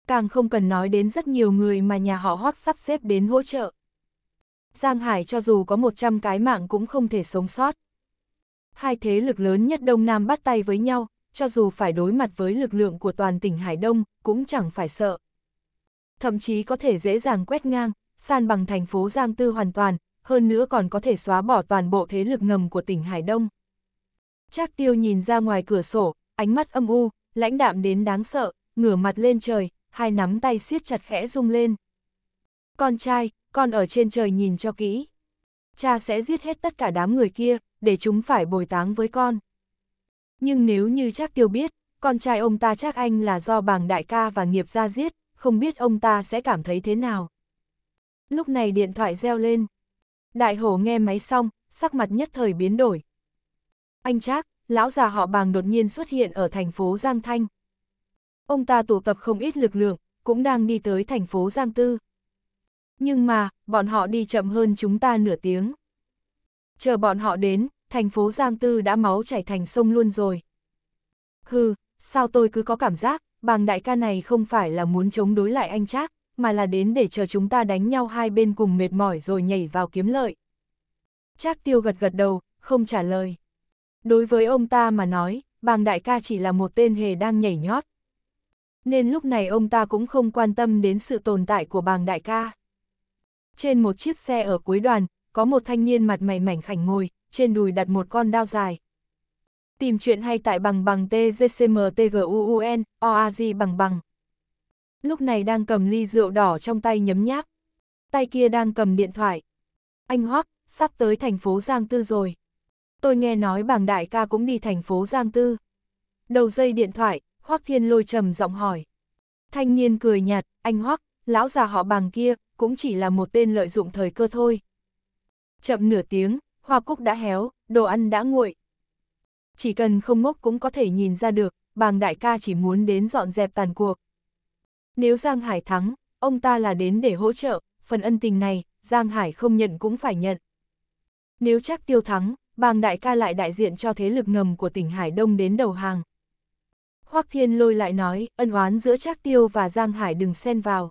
Càng không cần nói đến rất nhiều người mà nhà họ Hoắc sắp xếp đến hỗ trợ. Giang Hải cho dù có 100 cái mạng cũng không thể sống sót. Hai thế lực lớn nhất Đông Nam bắt tay với nhau, cho dù phải đối mặt với lực lượng của toàn tỉnh Hải Đông, cũng chẳng phải sợ. Thậm chí có thể dễ dàng quét ngang, san bằng thành phố Giang Tư hoàn toàn, hơn nữa còn có thể xóa bỏ toàn bộ thế lực ngầm của tỉnh Hải Đông. Trác tiêu nhìn ra ngoài cửa sổ, ánh mắt âm u, lãnh đạm đến đáng sợ, ngửa mặt lên trời, hai nắm tay siết chặt khẽ rung lên. Con trai, con ở trên trời nhìn cho kỹ. Cha sẽ giết hết tất cả đám người kia, để chúng phải bồi táng với con. Nhưng nếu như chắc tiêu biết, con trai ông ta chắc anh là do bàng đại ca và nghiệp gia giết, không biết ông ta sẽ cảm thấy thế nào. Lúc này điện thoại reo lên. Đại hổ nghe máy xong, sắc mặt nhất thời biến đổi. Anh Trác, lão già họ bàng đột nhiên xuất hiện ở thành phố Giang Thanh. Ông ta tụ tập không ít lực lượng, cũng đang đi tới thành phố Giang Tư. Nhưng mà, bọn họ đi chậm hơn chúng ta nửa tiếng. Chờ bọn họ đến, thành phố Giang Tư đã máu chảy thành sông luôn rồi. Hừ, sao tôi cứ có cảm giác, bàng đại ca này không phải là muốn chống đối lại anh Trác, mà là đến để chờ chúng ta đánh nhau hai bên cùng mệt mỏi rồi nhảy vào kiếm lợi. Trác tiêu gật gật đầu, không trả lời. Đối với ông ta mà nói, bàng đại ca chỉ là một tên hề đang nhảy nhót. Nên lúc này ông ta cũng không quan tâm đến sự tồn tại của bàng đại ca. Trên một chiếc xe ở cuối đoàn, có một thanh niên mặt mày mảnh khảnh ngồi, trên đùi đặt một con đao dài. Tìm chuyện hay tại bằng bằng TGCMTGUUN, OAZ bằng bằng. Lúc này đang cầm ly rượu đỏ trong tay nhấm nháp. Tay kia đang cầm điện thoại. Anh Hoắc, sắp tới thành phố Giang Tư rồi. Tôi nghe nói bàng đại ca cũng đi thành phố Giang Tư. Đầu dây điện thoại, Hoắc Thiên lôi trầm giọng hỏi. Thanh niên cười nhạt, anh Hoắc, lão già họ bàng kia, cũng chỉ là một tên lợi dụng thời cơ thôi. Chậm nửa tiếng, hoa cúc đã héo, đồ ăn đã nguội. Chỉ cần không ngốc cũng có thể nhìn ra được, bàng đại ca chỉ muốn đến dọn dẹp tàn cuộc. Nếu Giang Hải thắng, ông ta là đến để hỗ trợ, phần ân tình này, Giang Hải không nhận cũng phải nhận. Nếu chắc tiêu thắng, bàng đại ca lại đại diện cho thế lực ngầm của tỉnh Hải Đông đến đầu hàng. Hoắc Thiên lôi lại nói, ân oán giữa Trác Tiêu và Giang Hải đừng xen vào.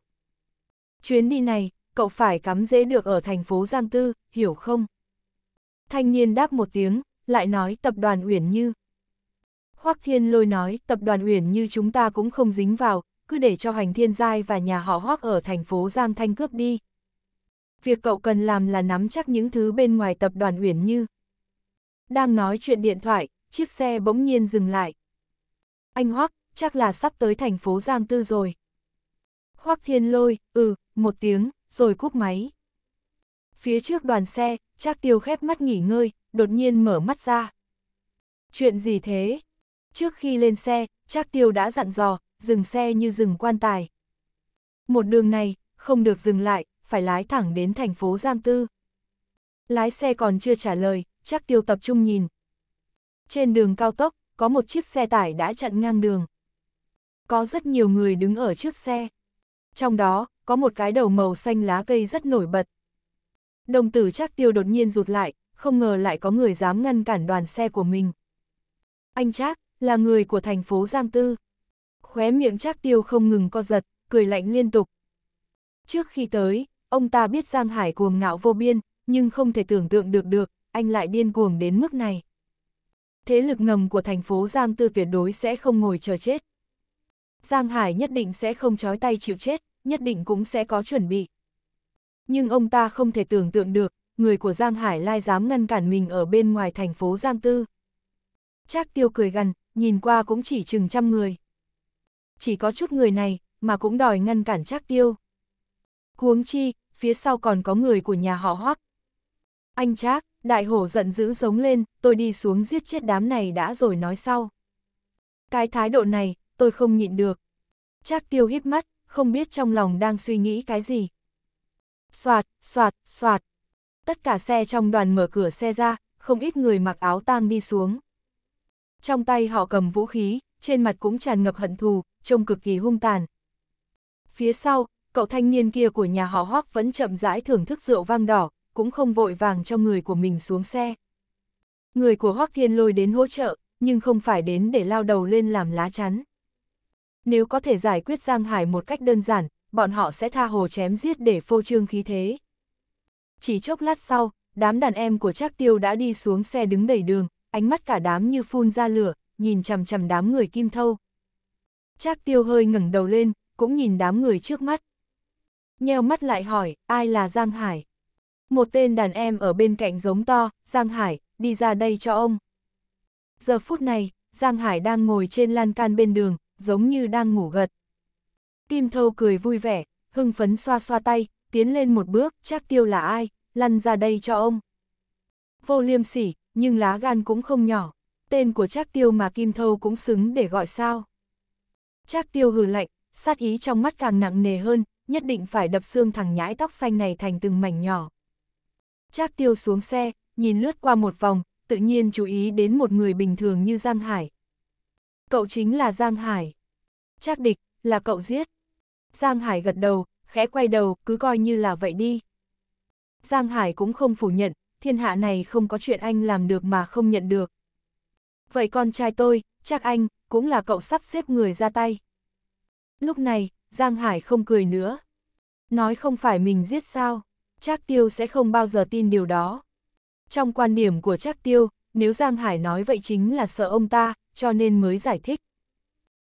Chuyến đi này, cậu phải cắm dễ được ở thành phố Giang Tư, hiểu không? Thanh niên đáp một tiếng, lại nói tập đoàn Uyển Như. Hoắc Thiên Lôi nói tập đoàn Uyển Như chúng ta cũng không dính vào, cứ để cho hành thiên giai và nhà họ Hoắc ở thành phố Giang Thanh cướp đi. Việc cậu cần làm là nắm chắc những thứ bên ngoài tập đoàn Uyển Như. Đang nói chuyện điện thoại, chiếc xe bỗng nhiên dừng lại. Anh Hoắc, chắc là sắp tới thành phố Giang Tư rồi. Hoắc Thiên Lôi, ừ, một tiếng, rồi cúp máy. Phía trước đoàn xe, Trác Tiêu khép mắt nghỉ ngơi, đột nhiên mở mắt ra. Chuyện gì thế? Trước khi lên xe, Trác Tiêu đã dặn dò, dừng xe như dừng quan tài. Một đường này, không được dừng lại, phải lái thẳng đến thành phố Giang Tư. Lái xe còn chưa trả lời, Trác Tiêu tập trung nhìn. Trên đường cao tốc, có một chiếc xe tải đã chặn ngang đường. Có rất nhiều người đứng ở trước xe. Trong đó, có một cái đầu màu xanh lá cây rất nổi bật. Đồng tử Trác Tiêu đột nhiên rụt lại, không ngờ lại có người dám ngăn cản đoàn xe của mình. Anh Trác, là người của thành phố Giang Tư. Khóe miệng Trác Tiêu không ngừng co giật, cười lạnh liên tục. Trước khi tới, ông ta biết Giang Hải cuồng ngạo vô biên, nhưng không thể tưởng tượng được được, anh lại điên cuồng đến mức này. Thế lực ngầm của thành phố Giang Tư tuyệt đối sẽ không ngồi chờ chết. Giang Hải nhất định sẽ không chói tay chịu chết, nhất định cũng sẽ có chuẩn bị. Nhưng ông ta không thể tưởng tượng được, người của Giang Hải lai dám ngăn cản mình ở bên ngoài thành phố Giang Tư. Trác tiêu cười gần, nhìn qua cũng chỉ chừng trăm người. Chỉ có chút người này, mà cũng đòi ngăn cản Trác tiêu. Huống chi, phía sau còn có người của nhà họ Hoắc. Anh Trác, đại hổ giận dữ giống lên, tôi đi xuống giết chết đám này đã rồi nói sau. Cái thái độ này, tôi không nhịn được. Trác tiêu híp mắt, không biết trong lòng đang suy nghĩ cái gì. Xoạt, xoạt, xoạt. Tất cả xe trong đoàn mở cửa xe ra, không ít người mặc áo tang đi xuống. Trong tay họ cầm vũ khí, trên mặt cũng tràn ngập hận thù, trông cực kỳ hung tàn. Phía sau, cậu thanh niên kia của nhà họ Hoắc vẫn chậm rãi thưởng thức rượu vang đỏ, cũng không vội vàng cho người của mình xuống xe. Người của Hoắc Thiên lôi đến hỗ trợ, nhưng không phải đến để lao đầu lên làm lá chắn. Nếu có thể giải quyết Giang Hải một cách đơn giản, bọn họ sẽ tha hồ chém giết để phô trương khí thế. Chỉ chốc lát sau, đám đàn em của Trác Tiêu đã đi xuống xe đứng đầy đường, ánh mắt cả đám như phun ra lửa, nhìn chằm chằm đám người kim thâu. Trác Tiêu hơi ngẩng đầu lên, cũng nhìn đám người trước mắt. Nheo mắt lại hỏi, ai là Giang Hải? Một tên đàn em ở bên cạnh giống to, Giang Hải, đi ra đây cho ông. Giờ phút này, Giang Hải đang ngồi trên lan can bên đường, giống như đang ngủ gật. Kim Thâu cười vui vẻ, hưng phấn xoa xoa tay, tiến lên một bước, chắc tiêu là ai, lăn ra đây cho ông. Vô liêm sỉ, nhưng lá gan cũng không nhỏ, tên của Trác Tiêu mà Kim Thâu cũng xứng để gọi sao. Trác Tiêu hừ lạnh, sát ý trong mắt càng nặng nề hơn, nhất định phải đập xương thằng nhãi tóc xanh này thành từng mảnh nhỏ. Trác Tiêu xuống xe, nhìn lướt qua một vòng, tự nhiên chú ý đến một người bình thường như Giang Hải. Cậu chính là Giang Hải. Trác địch, là cậu giết. Giang Hải gật đầu, khẽ quay đầu, cứ coi như là vậy đi. Giang Hải cũng không phủ nhận, thiên hạ này không có chuyện anh làm được mà không nhận được. Vậy con trai tôi, chắc anh, cũng là cậu sắp xếp người ra tay. Lúc này, Giang Hải không cười nữa. Nói không phải mình giết sao, Trác Tiêu sẽ không bao giờ tin điều đó. Trong quan điểm của Trác Tiêu, nếu Giang Hải nói vậy chính là sợ ông ta, cho nên mới giải thích.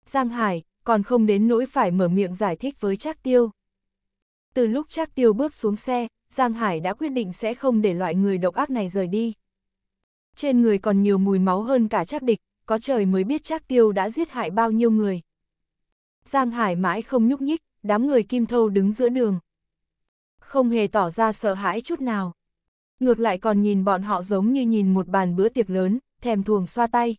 Giang Hải, còn không đến nỗi phải mở miệng giải thích với Trác Tiêu. Từ lúc Trác Tiêu bước xuống xe, Giang Hải đã quyết định sẽ không để loại người độc ác này rời đi. Trên người còn nhiều mùi máu hơn cả Trác Địch, có trời mới biết Trác Tiêu đã giết hại bao nhiêu người. Giang Hải mãi không nhúc nhích, đám người kim thâu đứng giữa đường. Không hề tỏ ra sợ hãi chút nào. Ngược lại còn nhìn bọn họ giống như nhìn một bàn bữa tiệc lớn, thèm thuồng xoa tay.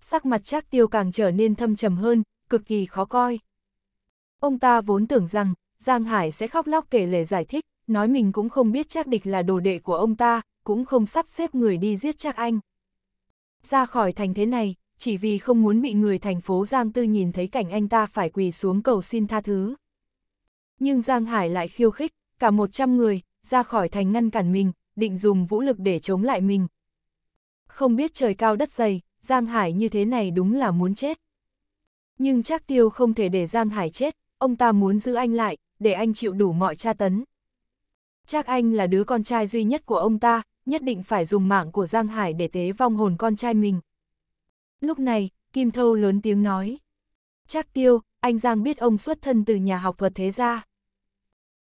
Sắc mặt Trác Tiêu càng trở nên thâm trầm hơn, cực kỳ khó coi. Ông ta vốn tưởng rằng, Giang Hải sẽ khóc lóc kể lể giải thích, nói mình cũng không biết chắc địch là đồ đệ của ông ta, cũng không sắp xếp người đi giết chắc anh. Ra khỏi thành thế này, chỉ vì không muốn bị người thành phố Giang Tư nhìn thấy cảnh anh ta phải quỳ xuống cầu xin tha thứ. Nhưng Giang Hải lại khiêu khích, cả 100 người, ra khỏi thành ngăn cản mình, định dùng vũ lực để chống lại mình. Không biết trời cao đất dày, Giang Hải như thế này đúng là muốn chết. Nhưng chắc tiêu không thể để Giang Hải chết, ông ta muốn giữ anh lại, để anh chịu đủ mọi tra tấn. Chắc anh là đứa con trai duy nhất của ông ta, nhất định phải dùng mạng của Giang Hải để tế vong hồn con trai mình. Lúc này, Kim Thâu lớn tiếng nói. Chắc tiêu, anh Giang biết ông xuất thân từ nhà học thuật thế gia.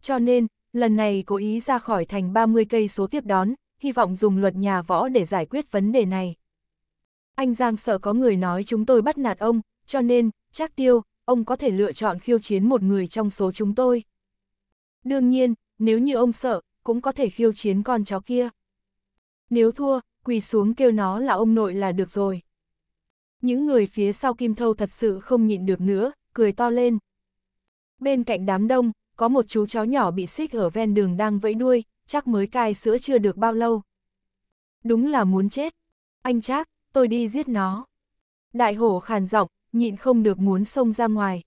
Cho nên, lần này cố ý ra khỏi thành 30 cây số tiếp đón, hy vọng dùng luật nhà võ để giải quyết vấn đề này. Anh Giang sợ có người nói chúng tôi bắt nạt ông, cho nên, chắc tiêu, ông có thể lựa chọn khiêu chiến một người trong số chúng tôi. Đương nhiên, nếu như ông sợ, cũng có thể khiêu chiến con chó kia. Nếu thua, quỳ xuống kêu nó là ông nội là được rồi. Những người phía sau Kim Thâu thật sự không nhịn được nữa, cười to lên. Bên cạnh đám đông, có một chú chó nhỏ bị xích ở ven đường đang vẫy đuôi, chắc mới cai sữa chưa được bao lâu. Đúng là muốn chết. Anh chắc, tôi đi giết nó. Đại hổ khàn giọng, nhịn không được muốn xông ra ngoài.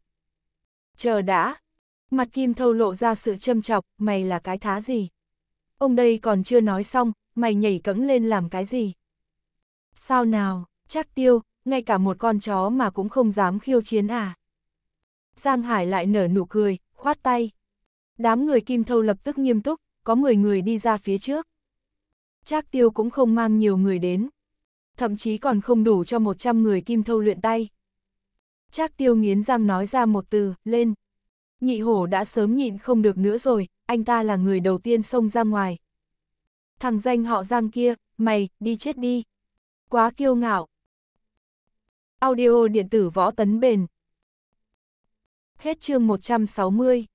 Chờ đã. Mặt Kim Thâu lộ ra sự châm chọc, mày là cái thá gì? Ông đây còn chưa nói xong, mày nhảy cẫng lên làm cái gì? Sao nào, chắc tiêu, ngay cả một con chó mà cũng không dám khiêu chiến à? Giang Hải lại nở nụ cười, khoát tay. Đám người Kim Thâu lập tức nghiêm túc, có 10 người đi ra phía trước. Trác tiêu cũng không mang nhiều người đến. Thậm chí còn không đủ cho 100 người Kim Thâu luyện tay. Trác tiêu nghiến răng nói ra một từ, lên. Nhị hổ đã sớm nhịn không được nữa rồi, anh ta là người đầu tiên xông ra ngoài. Thằng danh họ Giang kia, mày, đi chết đi. Quá kiêu ngạo. Audio điện tử võ tấn bền. Hết chương 160